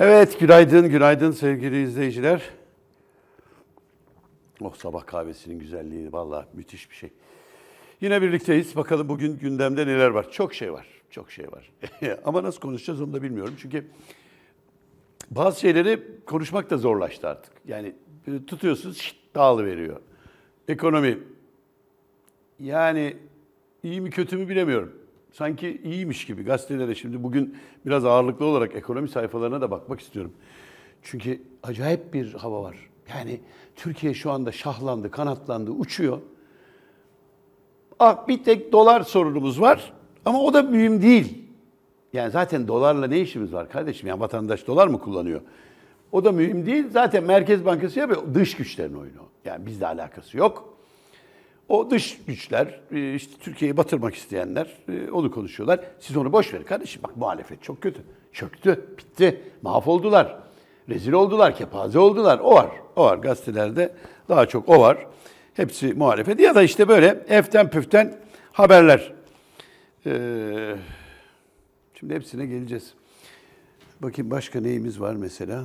Evet, günaydın, günaydın sevgili izleyiciler. Oh sabah kahvesinin güzelliği vallahi müthiş bir şey. Yine birlikteyiz. Bakalım bugün gündemde neler var. Çok şey var, çok şey var. Ama nasıl konuşacağız onu da bilmiyorum. Çünkü bazı şeyleri konuşmak da zorlaştı artık. Yani tutuyorsunuz, şşt, dağılıveriyor. Ekonomi. Yani iyi mi kötü mü bilemiyorum. Sanki iyiymiş gibi gazetelere şimdi bugün biraz ağırlıklı olarak ekonomi sayfalarına da bakmak istiyorum. Çünkü acayip bir hava var. Yani Türkiye şu anda şahlandı, kanatlandı, uçuyor. Ah bir tek dolar sorunumuz var ama o da mühim değil. Yani zaten dolarla ne işimiz var kardeşim? Yani vatandaş dolar mı kullanıyor? O da mühim değil. Zaten Merkez Bankası yapıyor. Dış güçlerin oyunu. Yani bizle alakası yok. O dış güçler, e, işte Türkiye'yi batırmak isteyenler e, onu konuşuyorlar. Siz onu boş verin kardeşim. Bak muhalefet çok kötü. Çöktü, bitti, mahvoldular. Rezil oldular, kepaze oldular. O var, o var. Gazetelerde daha çok o var. Hepsi muhalefet. Ya da işte böyle eften püften haberler. Ee, şimdi hepsine geleceğiz. Bakayım başka neyimiz var mesela?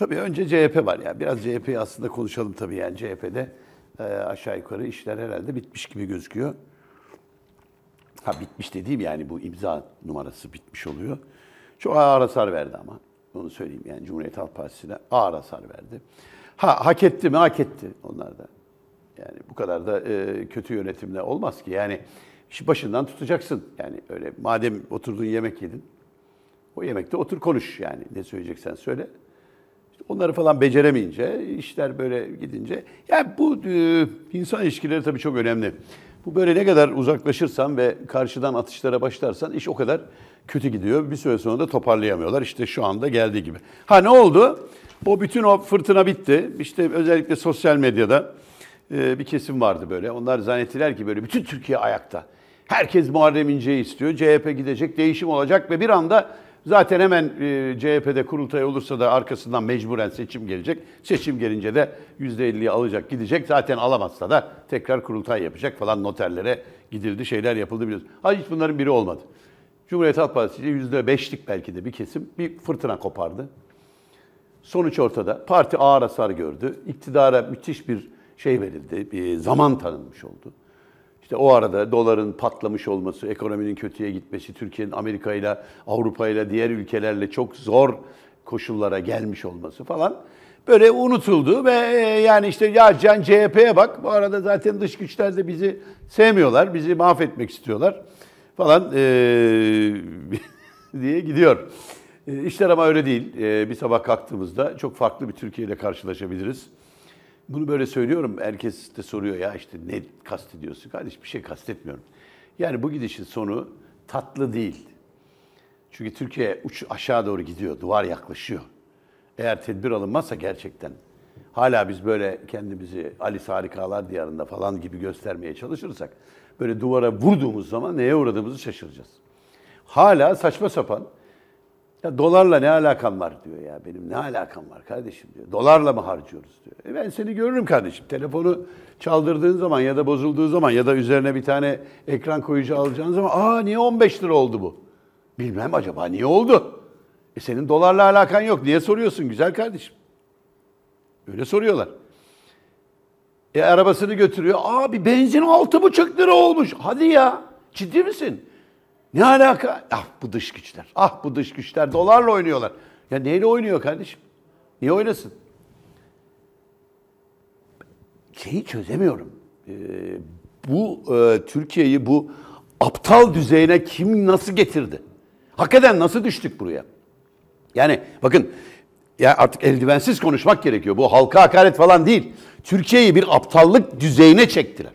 Tabii önce CHP var ya. Biraz CHP'yi aslında konuşalım tabii yani CHP'de e, aşağı yukarı işler herhalde bitmiş gibi gözüküyor. Ha bitmiş dediğim yani bu imza numarası bitmiş oluyor. Çok ağır hasar verdi ama. Onu söyleyeyim yani Cumhuriyet Halk Partisi'ne ağır hasar verdi. Ha hak etti mi? Hak etti onlar da. Yani bu kadar da e, kötü yönetimle olmaz ki. Yani işi başından tutacaksın. Yani öyle madem oturduğun yemek yedin, o yemekte otur konuş yani. Ne söyleyeceksen söyle. Onları falan beceremeyince, işler böyle gidince. Yani bu e, insan ilişkileri tabii çok önemli. Bu böyle ne kadar uzaklaşırsan ve karşıdan atışlara başlarsan iş o kadar kötü gidiyor. Bir süre sonra da toparlayamıyorlar. İşte şu anda geldiği gibi. Ha ne oldu? O bütün o fırtına bitti. İşte özellikle sosyal medyada e, bir kesim vardı böyle. Onlar zannettiler ki böyle bütün Türkiye ayakta. Herkes Muharrem İnce'yi istiyor. CHP gidecek, değişim olacak ve bir anda zaten hemen e, CHP'de kurultay olursa da arkasından mecburen seçim gelecek. Seçim gelince de %50'yi alacak, gidecek. Zaten alamazsa da tekrar kurultay yapacak falan noterlere gidildi, şeyler yapıldı biliyorsunuz. Hayır hiç bunların biri olmadı. Cumhuriyet Halk Partisi %5'lik belki de bir kesim bir fırtına kopardı. Sonuç ortada. Parti ağır hasar gördü. İktidara müthiş bir şey verildi. Bir zaman tanınmış oldu. İşte o arada doların patlamış olması, ekonominin kötüye gitmesi, Türkiye'nin Amerika ile Avrupa ile diğer ülkelerle çok zor koşullara gelmiş olması falan böyle unutuldu ve yani işte ya Can CHP'ye bak bu arada zaten dış güçler de bizi sevmiyorlar, bizi mahvetmek istiyorlar falan ee, diye gidiyor. E, işler ama öyle değil. E, bir sabah kalktığımızda çok farklı bir Türkiye ile karşılaşabiliriz. Bunu böyle söylüyorum. Herkes de soruyor ya işte ne kastediyorsun? Kardeş bir şey kastetmiyorum. Yani bu gidişin sonu tatlı değil. Çünkü Türkiye uç aşağı doğru gidiyor. Duvar yaklaşıyor. Eğer tedbir alınmazsa gerçekten hala biz böyle kendimizi Alice Harikalar Diyarında falan gibi göstermeye çalışırsak böyle duvara vurduğumuz zaman neye uğradığımızı şaşıracağız. Hala saçma sapan ya dolarla ne alakam var diyor ya benim ne alakam var kardeşim diyor. Dolarla mı harcıyoruz diyor. E ben seni görürüm kardeşim. Telefonu çaldırdığın zaman ya da bozulduğu zaman ya da üzerine bir tane ekran koyucu alacağın zaman aa niye 15 lira oldu bu? Bilmem acaba niye oldu? E senin dolarla alakan yok. Niye soruyorsun güzel kardeşim? Öyle soruyorlar. E arabasını götürüyor. Abi benzin altı buçuk lira olmuş. Hadi ya. Ciddi misin? Ne alaka? Ah bu dış güçler. Ah bu dış güçler dolarla oynuyorlar. Ya neyle oynuyor kardeşim? Niye oynasın? Şeyi çözemiyorum. Ee, bu e, Türkiye'yi bu aptal düzeyine kim nasıl getirdi? Hakikaten nasıl düştük buraya? Yani bakın ya artık eldivensiz konuşmak gerekiyor. Bu halka hakaret falan değil. Türkiye'yi bir aptallık düzeyine çektiler.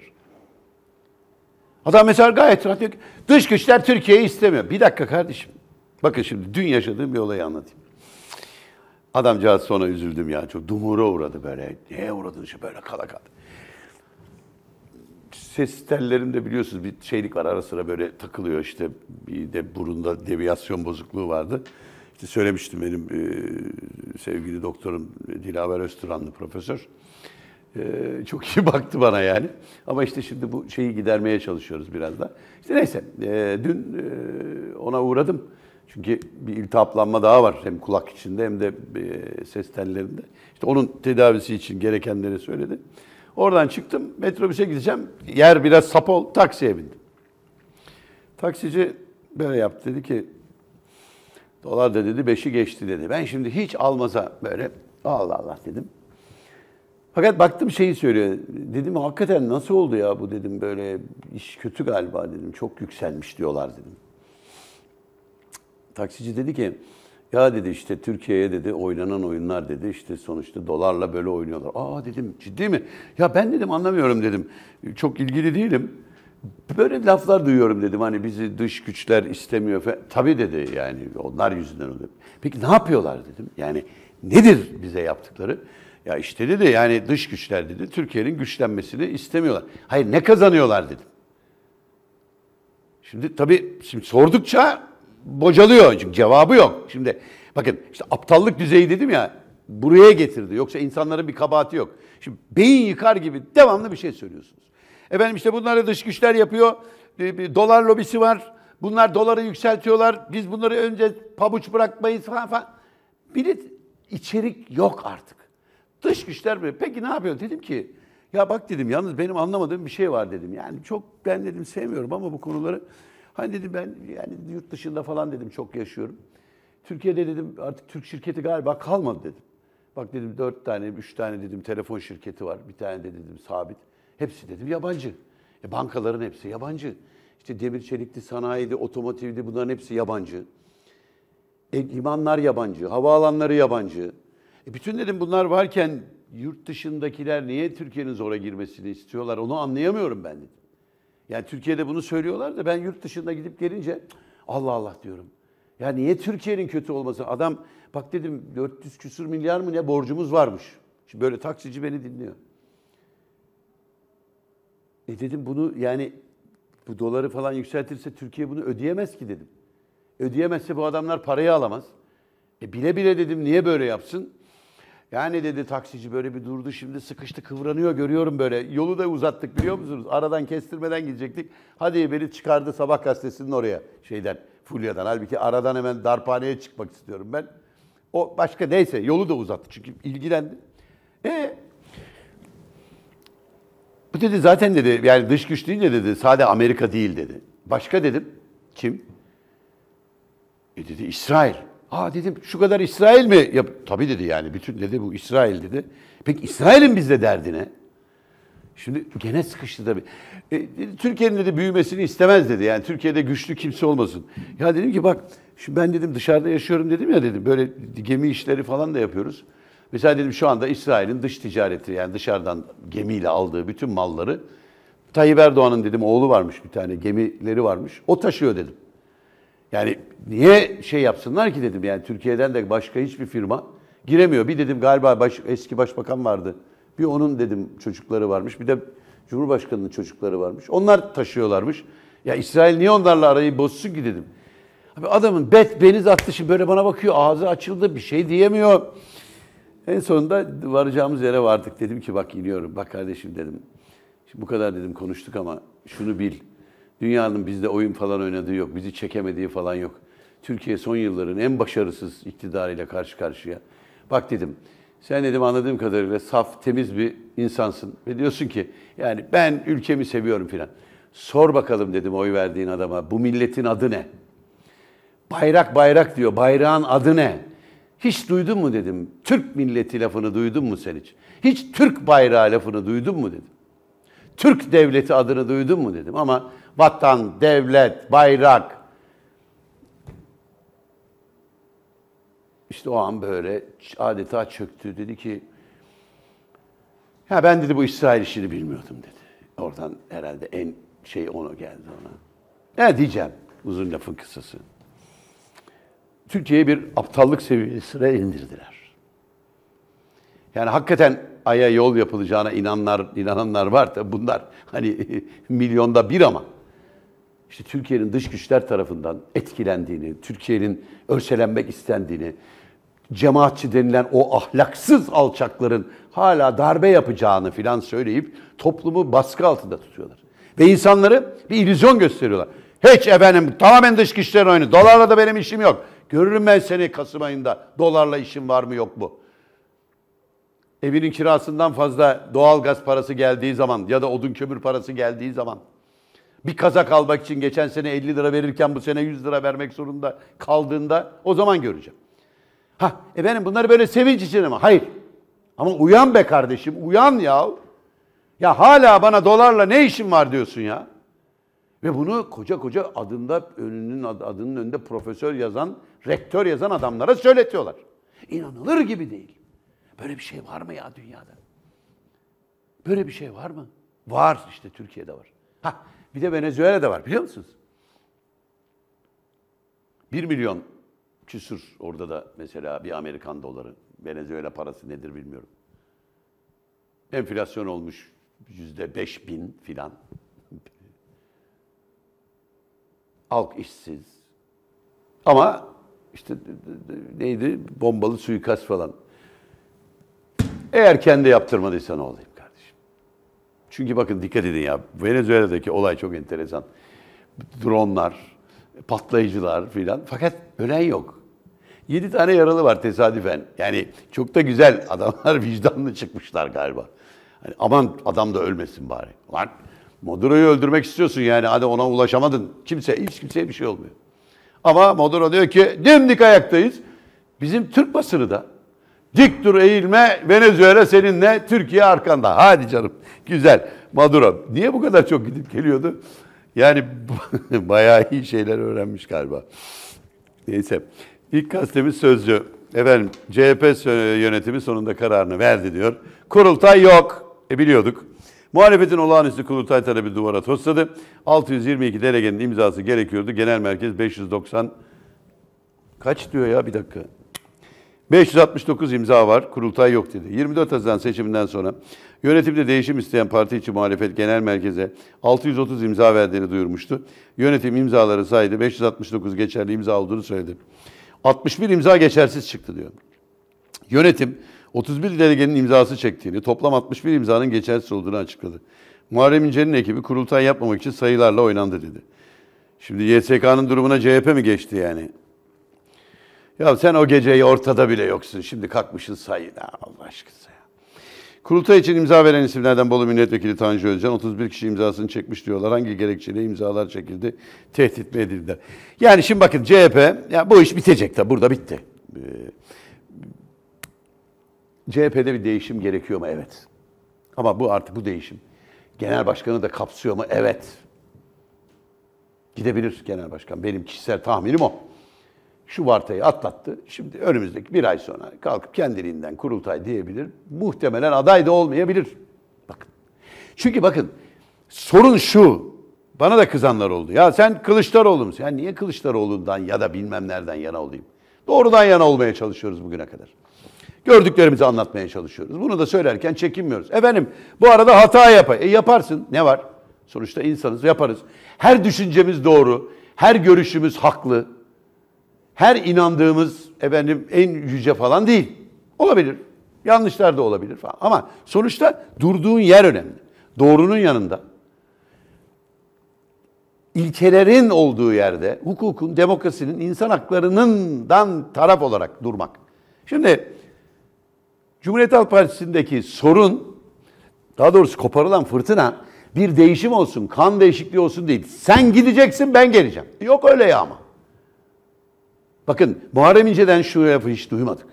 Adam mesela gayet rahat diyor ki dış güçler Türkiye'yi istemiyor. Bir dakika kardeşim. Bakın şimdi dün yaşadığım bir olayı anlatayım. Adamcağız sonra üzüldüm ya. Çok dumura uğradı böyle. Neye uğradın işte böyle kala kaldı. Ses tellerimde biliyorsunuz bir şeylik var ara sıra böyle takılıyor işte. Bir de burunda deviyasyon bozukluğu vardı. İşte söylemiştim benim e, sevgili doktorum Dilaver Özturanlı profesör. Ee, çok iyi baktı bana yani. Ama işte şimdi bu şeyi gidermeye çalışıyoruz biraz da. İşte neyse, e, dün e, ona uğradım. Çünkü bir iltihaplanma daha var hem kulak içinde hem de e, ses tellerinde. İşte onun tedavisi için gerekenleri söyledi. Oradan çıktım, metrobüse gideceğim. Yer biraz sapol, taksiye bindim. Taksici böyle yaptı, dedi ki dolar da dedi beşi geçti dedi. Ben şimdi hiç almaza böyle Allah Allah dedim. Fakat baktım şeyi söylüyor. Dedim hakikaten nasıl oldu ya bu dedim böyle iş kötü galiba dedim. Çok yükselmiş diyorlar dedim. Taksici dedi ki ya dedi işte Türkiye'ye dedi oynanan oyunlar dedi işte sonuçta dolarla böyle oynuyorlar. Aa dedim ciddi mi? Ya ben dedim anlamıyorum dedim. Çok ilgili değilim. Böyle laflar duyuyorum dedim hani bizi dış güçler istemiyor falan. Tabii dedi yani onlar yüzünden oluyor. Peki ne yapıyorlar dedim. Yani nedir bize yaptıkları? Ya işte dedi yani dış güçler dedi Türkiye'nin güçlenmesini istemiyorlar. Hayır ne kazanıyorlar dedim. Şimdi tabii şimdi sordukça bocalıyor çünkü cevabı yok. Şimdi bakın işte aptallık düzeyi dedim ya buraya getirdi. Yoksa insanların bir kabahati yok. Şimdi beyin yıkar gibi devamlı bir şey söylüyorsunuz. Efendim işte bunları dış güçler yapıyor. Bir, bir dolar lobisi var. Bunlar doları yükseltiyorlar. Biz bunları önce pabuç bırakmayız falan falan. Bir de içerik yok artık. Dış güçler böyle. Peki ne yapıyor? Dedim ki ya bak dedim yalnız benim anlamadığım bir şey var dedim. Yani çok ben dedim sevmiyorum ama bu konuları Hani dedim ben yani yurt dışında falan dedim çok yaşıyorum. Türkiye'de dedim artık Türk şirketi galiba kalmadı dedim. Bak dedim dört tane, üç tane dedim telefon şirketi var. Bir tane de dedim sabit. Hepsi dedim yabancı. E bankaların hepsi yabancı. İşte demir çelikli sanayiydi, otomotivdi bunların hepsi yabancı. E, limanlar yabancı, havaalanları yabancı. E, bütün dedim bunlar varken yurt dışındakiler niye Türkiye'nin zora girmesini istiyorlar onu anlayamıyorum ben dedim. Yani Türkiye'de bunu söylüyorlar da ben yurt dışında gidip gelince Allah Allah diyorum. Ya niye Türkiye'nin kötü olması? Adam bak dedim 400 küsür milyar mı ne borcumuz varmış. Şimdi böyle taksici beni dinliyor. E dedim bunu yani bu doları falan yükseltirse Türkiye bunu ödeyemez ki dedim. Ödeyemezse bu adamlar parayı alamaz. E bile bile dedim niye böyle yapsın? Yani dedi taksici böyle bir durdu şimdi sıkıştı kıvranıyor görüyorum böyle. Yolu da uzattık biliyor musunuz? Aradan kestirmeden gidecektik. Hadi beni çıkardı sabah gazetesinin oraya şeyden Fulya'dan. Halbuki aradan hemen darphaneye çıkmak istiyorum ben. O başka neyse yolu da uzattı çünkü ilgilendi. E bu dedi zaten dedi yani dış güç deyince dedi sade Amerika değil dedi. Başka dedim. Kim? E dedi İsrail. Aa dedim şu kadar İsrail mi? Ya, tabii dedi yani bütün dedi bu İsrail dedi. Peki İsrail'in bizde derdi ne? Şimdi gene sıkıştı tabii. E, Türkiye'nin dedi büyümesini istemez dedi. Yani Türkiye'de güçlü kimse olmasın. Ya dedim ki bak şimdi ben dedim dışarıda yaşıyorum dedim ya dedim. Böyle gemi işleri falan da yapıyoruz. Mesela dedim şu anda İsrail'in dış ticareti yani dışarıdan gemiyle aldığı bütün malları Tayyip Erdoğan'ın dedim oğlu varmış bir tane gemileri varmış. O taşıyor dedim. Yani niye şey yapsınlar ki dedim yani Türkiye'den de başka hiçbir firma giremiyor. Bir dedim galiba baş, eski başbakan vardı. Bir onun dedim çocukları varmış. Bir de Cumhurbaşkanı'nın çocukları varmış. Onlar taşıyorlarmış. Ya İsrail niye onlarla arayı bozsun ki dedim. Abi adamın bet beniz attı şimdi böyle bana bakıyor ağzı açıldı bir şey diyemiyor. En sonunda varacağımız yere vardık. Dedim ki bak iniyorum. Bak kardeşim dedim. Şimdi bu kadar dedim konuştuk ama şunu bil. Dünyanın bizde oyun falan oynadığı yok. Bizi çekemediği falan yok. Türkiye son yılların en başarısız iktidarıyla karşı karşıya. Bak dedim, sen dedim anladığım kadarıyla saf, temiz bir insansın. Ve diyorsun ki yani ben ülkemi seviyorum filan. Sor bakalım dedim oy verdiğin adama bu milletin adı ne? Bayrak bayrak diyor. Bayrağın adı ne? Hiç duydun mu dedim. Türk milleti lafını duydun mu sen hiç? Hiç Türk bayrağı lafını duydun mu dedim. Türk devleti adını duydun mu dedim ama vatan, devlet, bayrak. İşte o an böyle adeta çöktü. Dedi ki, ya ben dedi bu İsrail işini bilmiyordum dedi. Oradan herhalde en şey onu geldi ona. Ne diyeceğim uzun lafın kısası. Türkiye'yi bir aptallık seviyesine indirdiler. Yani hakikaten Ay'a yol yapılacağına inananlar, inananlar var da bunlar hani milyonda bir ama işte Türkiye'nin dış güçler tarafından etkilendiğini, Türkiye'nin örselenmek istendiğini, cemaatçi denilen o ahlaksız alçakların hala darbe yapacağını filan söyleyip toplumu baskı altında tutuyorlar. Ve insanları bir illüzyon gösteriyorlar. Hiç efendim tamamen dış güçlerin oyunu. Dolarla da benim işim yok. Görürüm ben seni Kasım ayında. Dolarla işin var mı yok mu? Evinin kirasından fazla doğal gaz parası geldiği zaman ya da odun kömür parası geldiği zaman bir kazak almak için geçen sene 50 lira verirken bu sene 100 lira vermek zorunda kaldığında o zaman göreceğim. Ha efendim bunları böyle sevinç için mi? Hayır. Ama uyan be kardeşim uyan ya. Ya hala bana dolarla ne işin var diyorsun ya. Ve bunu koca koca adında önünün adının önünde profesör yazan, rektör yazan adamlara söyletiyorlar. İnanılır gibi değil. Böyle bir şey var mı ya dünyada? Böyle bir şey var mı? Var işte Türkiye'de var. Ha bir de Venezuela'da var biliyor musunuz? Bir milyon küsür orada da mesela bir Amerikan doları. Venezuela parası nedir bilmiyorum. Enflasyon olmuş yüzde beş bin filan. Halk işsiz. Ama işte neydi bombalı suikast falan. Eğer kendi yaptırmadıysa ne olayım? Çünkü bakın dikkat edin ya Venezuela'daki olay çok enteresan. Dronlar, patlayıcılar filan fakat ölen yok. Yedi tane yaralı var tesadüfen. Yani çok da güzel adamlar vicdanlı çıkmışlar galiba. Hani aman adam da ölmesin bari. Lan Maduro'yu öldürmek istiyorsun yani hadi ona ulaşamadın. Kimse, hiç kimseye bir şey olmuyor. Ama Maduro diyor ki dimdik ayaktayız. Bizim Türk basını da dik dur eğilme Venezuela seninle Türkiye arkanda. Hadi canım güzel Maduro. Niye bu kadar çok gidip geliyordu? Yani bayağı iyi şeyler öğrenmiş galiba. Neyse. İlk gazetemiz Sözcü. Efendim CHP yönetimi sonunda kararını verdi diyor. Kurultay yok. E biliyorduk. Muhalefetin olağanüstü kurultay talebi duvara tosladı. 622 delegenin imzası gerekiyordu. Genel merkez 590 kaç diyor ya bir dakika. 569 imza var. Kurultay yok dedi. 24 Haziran seçiminden sonra yönetimde değişim isteyen parti içi muhalefet genel merkeze 630 imza verdiğini duyurmuştu. Yönetim imzaları saydı. 569 geçerli imza olduğunu söyledi. 61 imza geçersiz çıktı diyor. Yönetim 31 delegenin imzası çektiğini, toplam 61 imzanın geçersiz olduğunu açıkladı. Muharrem İnce'nin ekibi kurultay yapmamak için sayılarla oynandı dedi. Şimdi YSK'nın durumuna CHP mi geçti yani? Ya sen o geceyi ortada bile yoksun. Şimdi kalkmışsın sayı. Allah aşkına. Kurultay için imza veren isimlerden Bolu Milletvekili Tanju Özcan 31 kişi imzasını çekmiş diyorlar. Hangi gerekçeyle imzalar çekildi? Tehdit mi edildi? Yani şimdi bakın CHP, ya bu iş bitecek de burada bitti. Ee, CHP'de bir değişim gerekiyor mu? Evet. Ama bu artık bu değişim. Genel başkanı da kapsıyor mu? Evet. Gidebilir genel başkan. Benim kişisel tahminim o. Şu vartayı atlattı. Şimdi önümüzdeki bir ay sonra kalkıp kendiliğinden kurultay diyebilir. Muhtemelen aday da olmayabilir. Bakın. Çünkü bakın sorun şu. Bana da kızanlar oldu. Ya sen Kılıçdaroğlu musun? Ya niye Kılıçdaroğlu'ndan ya da bilmem nereden yana olayım? Doğrudan yana olmaya çalışıyoruz bugüne kadar. Gördüklerimizi anlatmaya çalışıyoruz. Bunu da söylerken çekinmiyoruz. Efendim bu arada hata yapay. E yaparsın. Ne var? Sonuçta insanız yaparız. Her düşüncemiz doğru. Her görüşümüz haklı. Her inandığımız efendim en yüce falan değil. Olabilir. Yanlışlar da olabilir falan. Ama sonuçta durduğun yer önemli. Doğrunun yanında. İlkelerin olduğu yerde hukukun, demokrasinin, insan haklarından taraf olarak durmak. Şimdi Cumhuriyet Halk Partisi'ndeki sorun, daha doğrusu koparılan fırtına bir değişim olsun, kan değişikliği olsun değil. Sen gideceksin, ben geleceğim. Yok öyle ya ama. Bakın Muharrem İnce'den şu lafı hiç duymadık.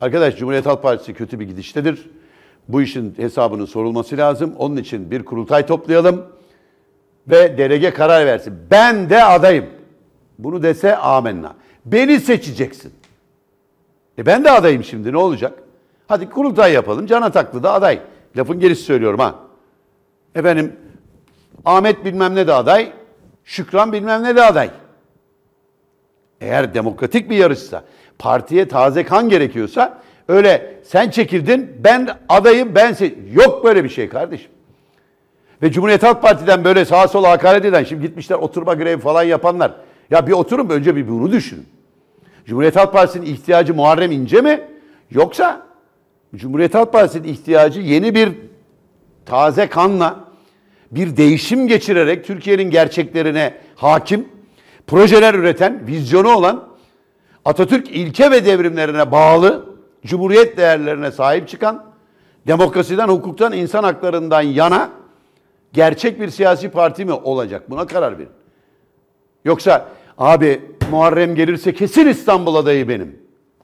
Arkadaş Cumhuriyet Halk Partisi kötü bir gidiştedir. Bu işin hesabının sorulması lazım. Onun için bir kurultay toplayalım ve delege karar versin. Ben de adayım. Bunu dese amenna. Beni seçeceksin. E ben de adayım şimdi ne olacak? Hadi kurultay yapalım. Can Ataklı da aday. Lafın gerisi söylüyorum ha. Efendim Ahmet bilmem ne de aday. Şükran bilmem ne de aday. Eğer demokratik bir yarışsa, partiye taze kan gerekiyorsa öyle sen çekildin ben adayım ben se yok böyle bir şey kardeşim. Ve Cumhuriyet Halk Parti'den böyle sağa sola hakaret eden şimdi gitmişler oturma grevi falan yapanlar. Ya bir oturun önce bir bunu düşünün. Cumhuriyet Halk Partisi'nin ihtiyacı Muharrem İnce mi? Yoksa Cumhuriyet Halk Partisi'nin ihtiyacı yeni bir taze kanla bir değişim geçirerek Türkiye'nin gerçeklerine hakim, projeler üreten, vizyonu olan, Atatürk ilke ve devrimlerine bağlı, cumhuriyet değerlerine sahip çıkan, demokrasiden, hukuktan, insan haklarından yana gerçek bir siyasi parti mi olacak? Buna karar verin. Yoksa abi Muharrem gelirse kesin İstanbul adayı benim.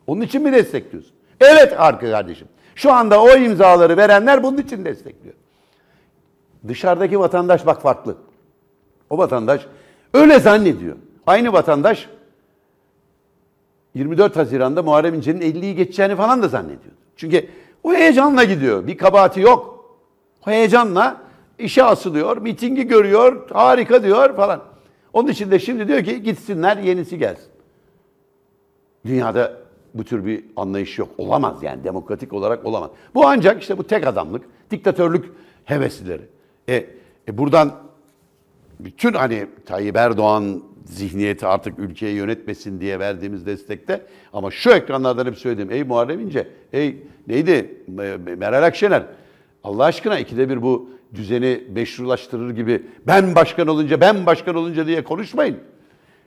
Onun için mi destekliyorsun? Evet arka kardeşim. Şu anda o imzaları verenler bunun için destekliyor. Dışarıdaki vatandaş bak farklı. O vatandaş öyle zannediyor. Aynı vatandaş 24 Haziran'da Muharrem İnce'nin 50'yi geçeceğini falan da zannediyor. Çünkü o heyecanla gidiyor. Bir kabahati yok. O heyecanla işe asılıyor, mitingi görüyor, harika diyor falan. Onun için de şimdi diyor ki gitsinler yenisi gelsin. Dünyada bu tür bir anlayış yok. Olamaz yani demokratik olarak olamaz. Bu ancak işte bu tek adamlık, diktatörlük heveslileri. E, e buradan bütün hani Tayyip Erdoğan zihniyeti artık ülkeyi yönetmesin diye verdiğimiz destekte ama şu ekranlardan hep söyledim. Ey Muharrem İnce, ey neydi Meral Akşener Allah aşkına ikide bir bu düzeni meşrulaştırır gibi ben başkan olunca ben başkan olunca diye konuşmayın.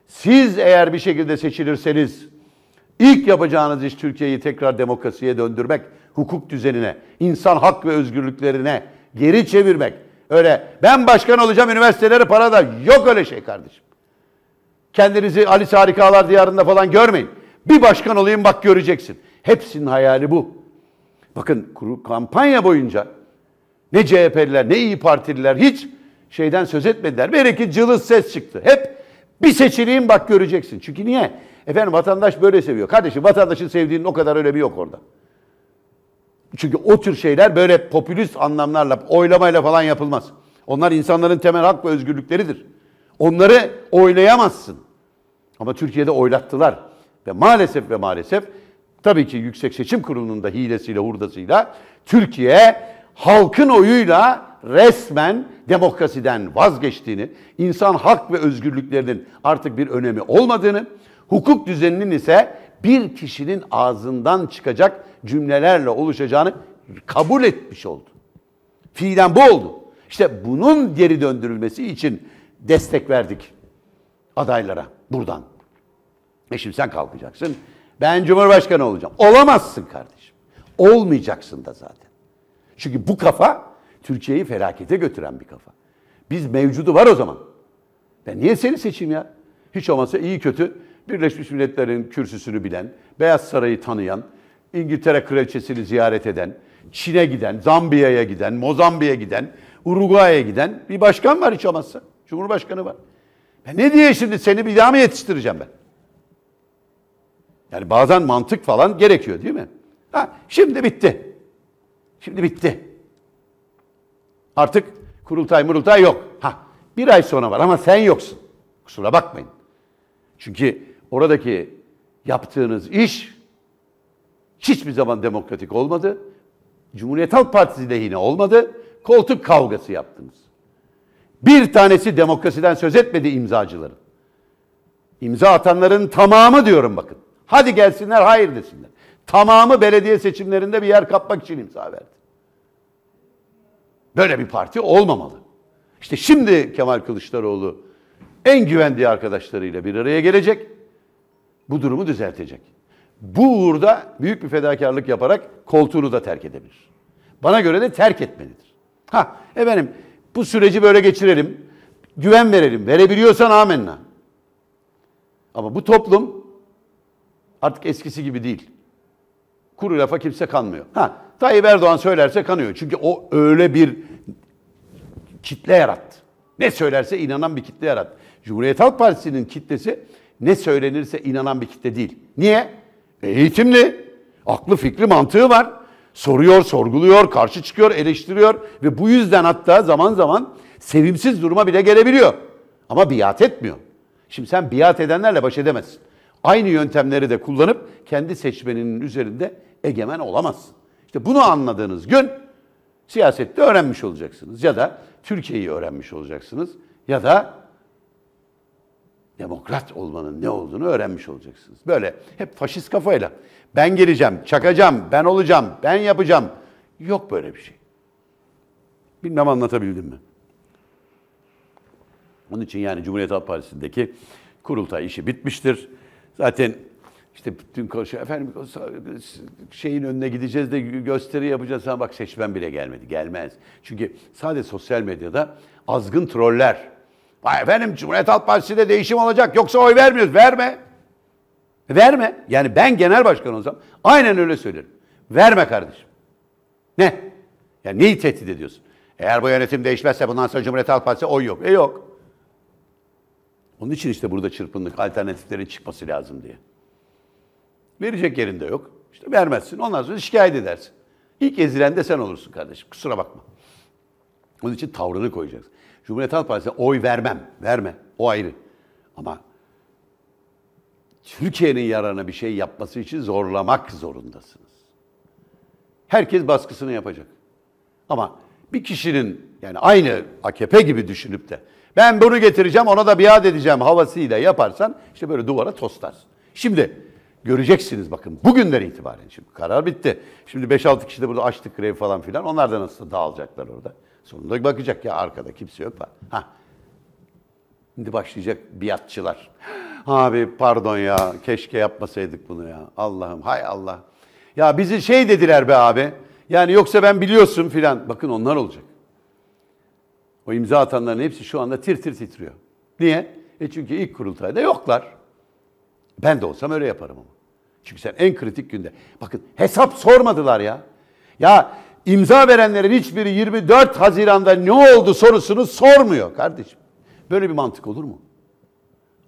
Siz eğer bir şekilde seçilirseniz ilk yapacağınız iş Türkiye'yi tekrar demokrasiye döndürmek, hukuk düzenine, insan hak ve özgürlüklerine geri çevirmek. Öyle ben başkan olacağım üniversiteleri para da yok öyle şey kardeşim. Kendinizi Ali Harikalar diyarında falan görmeyin. Bir başkan olayım bak göreceksin. Hepsinin hayali bu. Bakın kuru kampanya boyunca ne CHP'liler ne İyi Partililer hiç şeyden söz etmediler. Belki cılız ses çıktı. Hep bir seçileyim bak göreceksin. Çünkü niye? Efendim vatandaş böyle seviyor. Kardeşim vatandaşın sevdiğinin o kadar önemi yok orada. Çünkü o tür şeyler böyle popülist anlamlarla, oylamayla falan yapılmaz. Onlar insanların temel hak ve özgürlükleridir. Onları oylayamazsın. Ama Türkiye'de oylattılar. Ve maalesef ve maalesef tabii ki Yüksek Seçim Kurulu'nun da hilesiyle hurdasıyla Türkiye halkın oyuyla resmen demokrasiden vazgeçtiğini, insan hak ve özgürlüklerinin artık bir önemi olmadığını, hukuk düzeninin ise bir kişinin ağzından çıkacak cümlelerle oluşacağını kabul etmiş oldu. Fiilen bu oldu. İşte bunun geri döndürülmesi için destek verdik adaylara buradan. E şimdi sen kalkacaksın. Ben Cumhurbaşkanı olacağım. Olamazsın kardeşim. Olmayacaksın da zaten. Çünkü bu kafa Türkiye'yi felakete götüren bir kafa. Biz mevcudu var o zaman. Ben niye seni seçeyim ya? Hiç olmazsa iyi kötü Birleşmiş Milletler'in kürsüsünü bilen, Beyaz Saray'ı tanıyan, İngiltere Kraliçesini ziyaret eden, Çin'e giden, Zambiya'ya giden, Mozambik'e giden, Uruguay'a giden bir başkan var hiç olmazsa. Cumhurbaşkanı var. Ben ne diye şimdi seni bir daha mı yetiştireceğim ben? Yani bazen mantık falan gerekiyor değil mi? Ha, şimdi bitti. Şimdi bitti. Artık kurultay murultay yok. Ha, bir ay sonra var ama sen yoksun. Kusura bakmayın. Çünkü oradaki yaptığınız iş hiçbir zaman demokratik olmadı. Cumhuriyet Halk Partisi lehine olmadı. Koltuk kavgası yaptınız. Bir tanesi demokrasiden söz etmedi imzacıların. İmza atanların tamamı diyorum bakın. Hadi gelsinler hayır desinler. Tamamı belediye seçimlerinde bir yer kapmak için imza verdi. Böyle bir parti olmamalı. İşte şimdi Kemal Kılıçdaroğlu en güvendiği arkadaşlarıyla bir araya gelecek. Bu durumu düzeltecek. Bu uğurda büyük bir fedakarlık yaparak koltuğunu da terk edebilir. Bana göre de terk etmelidir. Ha efendim bu süreci böyle geçirelim. Güven verelim. Verebiliyorsan amenna. Ama bu toplum artık eskisi gibi değil. Kuru lafa kimse kanmıyor. Ha, Tayyip Erdoğan söylerse kanıyor. Çünkü o öyle bir kitle yarattı. Ne söylerse inanan bir kitle yarattı. Cumhuriyet Halk Partisi'nin kitlesi ne söylenirse inanan bir kitle değil. Niye? Eğitimli, aklı fikri mantığı var. Soruyor, sorguluyor, karşı çıkıyor, eleştiriyor ve bu yüzden hatta zaman zaman sevimsiz duruma bile gelebiliyor. Ama biat etmiyor. Şimdi sen biat edenlerle baş edemezsin. Aynı yöntemleri de kullanıp kendi seçmeninin üzerinde egemen olamazsın. İşte bunu anladığınız gün siyasette öğrenmiş olacaksınız. Ya da Türkiye'yi öğrenmiş olacaksınız. Ya da demokrat olmanın ne olduğunu öğrenmiş olacaksınız. Böyle hep faşist kafayla ben geleceğim, çakacağım, ben olacağım, ben yapacağım. Yok böyle bir şey. Bilmem anlatabildim mi? Onun için yani Cumhuriyet Halk Partisi'ndeki kurultay işi bitmiştir. Zaten işte bütün konuşuyor. Efendim şeyin önüne gideceğiz de gösteri yapacağız. Ama bak seçmen bile gelmedi. Gelmez. Çünkü sadece sosyal medyada azgın troller. Efendim Cumhuriyet Halk Partisi'de değişim olacak. Yoksa oy vermiyoruz. Verme. Verme. Yani ben genel başkan olsam aynen öyle söylerim. Verme kardeşim. Ne? Yani neyi tehdit ediyorsun? Eğer bu yönetim değişmezse bundan sonra Cumhuriyet Halk Partisi oy yok. E yok. Onun için işte burada çırpındık. Alternatiflerin çıkması lazım diye. Verecek yerinde yok. İşte vermezsin. Ondan sonra şikayet edersin. İlk ezilen de sen olursun kardeşim. Kusura bakma. Onun için tavrını koyacaksın. Cumhuriyet Halk Partisi'ne oy vermem. Verme. O ayrı. Ama Türkiye'nin yararına bir şey yapması için zorlamak zorundasınız. Herkes baskısını yapacak. Ama bir kişinin yani aynı AKP gibi düşünüp de ben bunu getireceğim ona da biat edeceğim havasıyla yaparsan işte böyle duvara toslarsın. Şimdi göreceksiniz bakın bugünden itibaren şimdi karar bitti. Şimdi 5-6 kişi de burada açtık grev falan filan onlar da nasıl dağılacaklar orada. Sonunda bakacak ya arkada kimse yok. Ha. Şimdi başlayacak biatçılar. Abi pardon ya keşke yapmasaydık bunu ya. Allah'ım hay Allah. Ya bizi şey dediler be abi. Yani yoksa ben biliyorsun filan. Bakın onlar olacak. O imza atanların hepsi şu anda tir tir titriyor. Niye? E çünkü ilk kurultayda yoklar. Ben de olsam öyle yaparım ama. Çünkü sen en kritik günde. Bakın hesap sormadılar ya. Ya imza verenlerin hiçbiri 24 Haziran'da ne oldu sorusunu sormuyor kardeşim. Böyle bir mantık olur mu?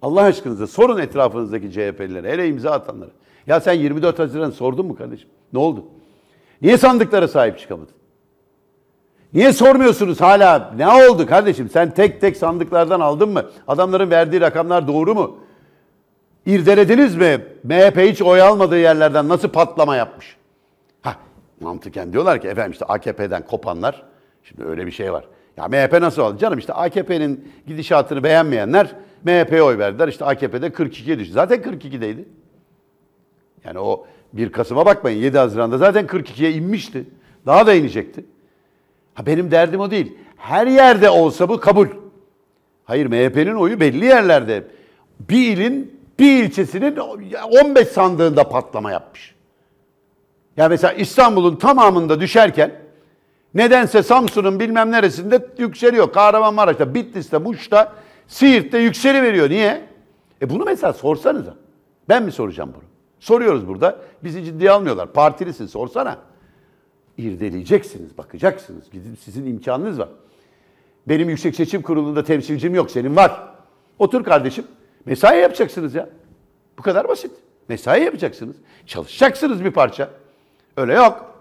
Allah aşkınıza sorun etrafınızdaki CHP'lilere, hele imza atanlara. Ya sen 24 Haziran sordun mu kardeşim? Ne oldu? Niye sandıklara sahip çıkamadın? Niye sormuyorsunuz hala? Ne oldu kardeşim? Sen tek tek sandıklardan aldın mı? Adamların verdiği rakamlar doğru mu? İrdelediniz mi? MHP hiç oy almadığı yerlerden nasıl patlama yapmış? Mantıken diyorlar ki efendim işte AKP'den kopanlar, şimdi öyle bir şey var. Ya MHP nasıl oldu? Canım işte AKP'nin gidişatını beğenmeyenler MHP'ye oy verdiler. İşte AKP'de 42'ye düştü. Zaten 42'deydi. Yani o 1 Kasım'a bakmayın 7 Haziran'da zaten 42'ye inmişti. Daha da inecekti. Ha benim derdim o değil. Her yerde olsa bu kabul. Hayır MHP'nin oyu belli yerlerde. Bir ilin bir ilçesinin 15 sandığında patlama yapmış. Ya mesela İstanbul'un tamamında düşerken nedense Samsun'un bilmem neresinde yükseliyor. Kahramanmaraş'ta, Bitlis'te, Muş'ta, Siirt'te yükseli veriyor. Niye? E bunu mesela sorsanıza. Ben mi soracağım bunu? Soruyoruz burada. Bizi ciddiye almıyorlar. Partilisin sorsana. İrdeleyeceksiniz, bakacaksınız. Gidip sizin imkanınız var. Benim Yüksek Seçim Kurulu'nda temsilcim yok, senin var. Otur kardeşim. Mesai yapacaksınız ya. Bu kadar basit. Mesai yapacaksınız. Çalışacaksınız bir parça. Öyle yok.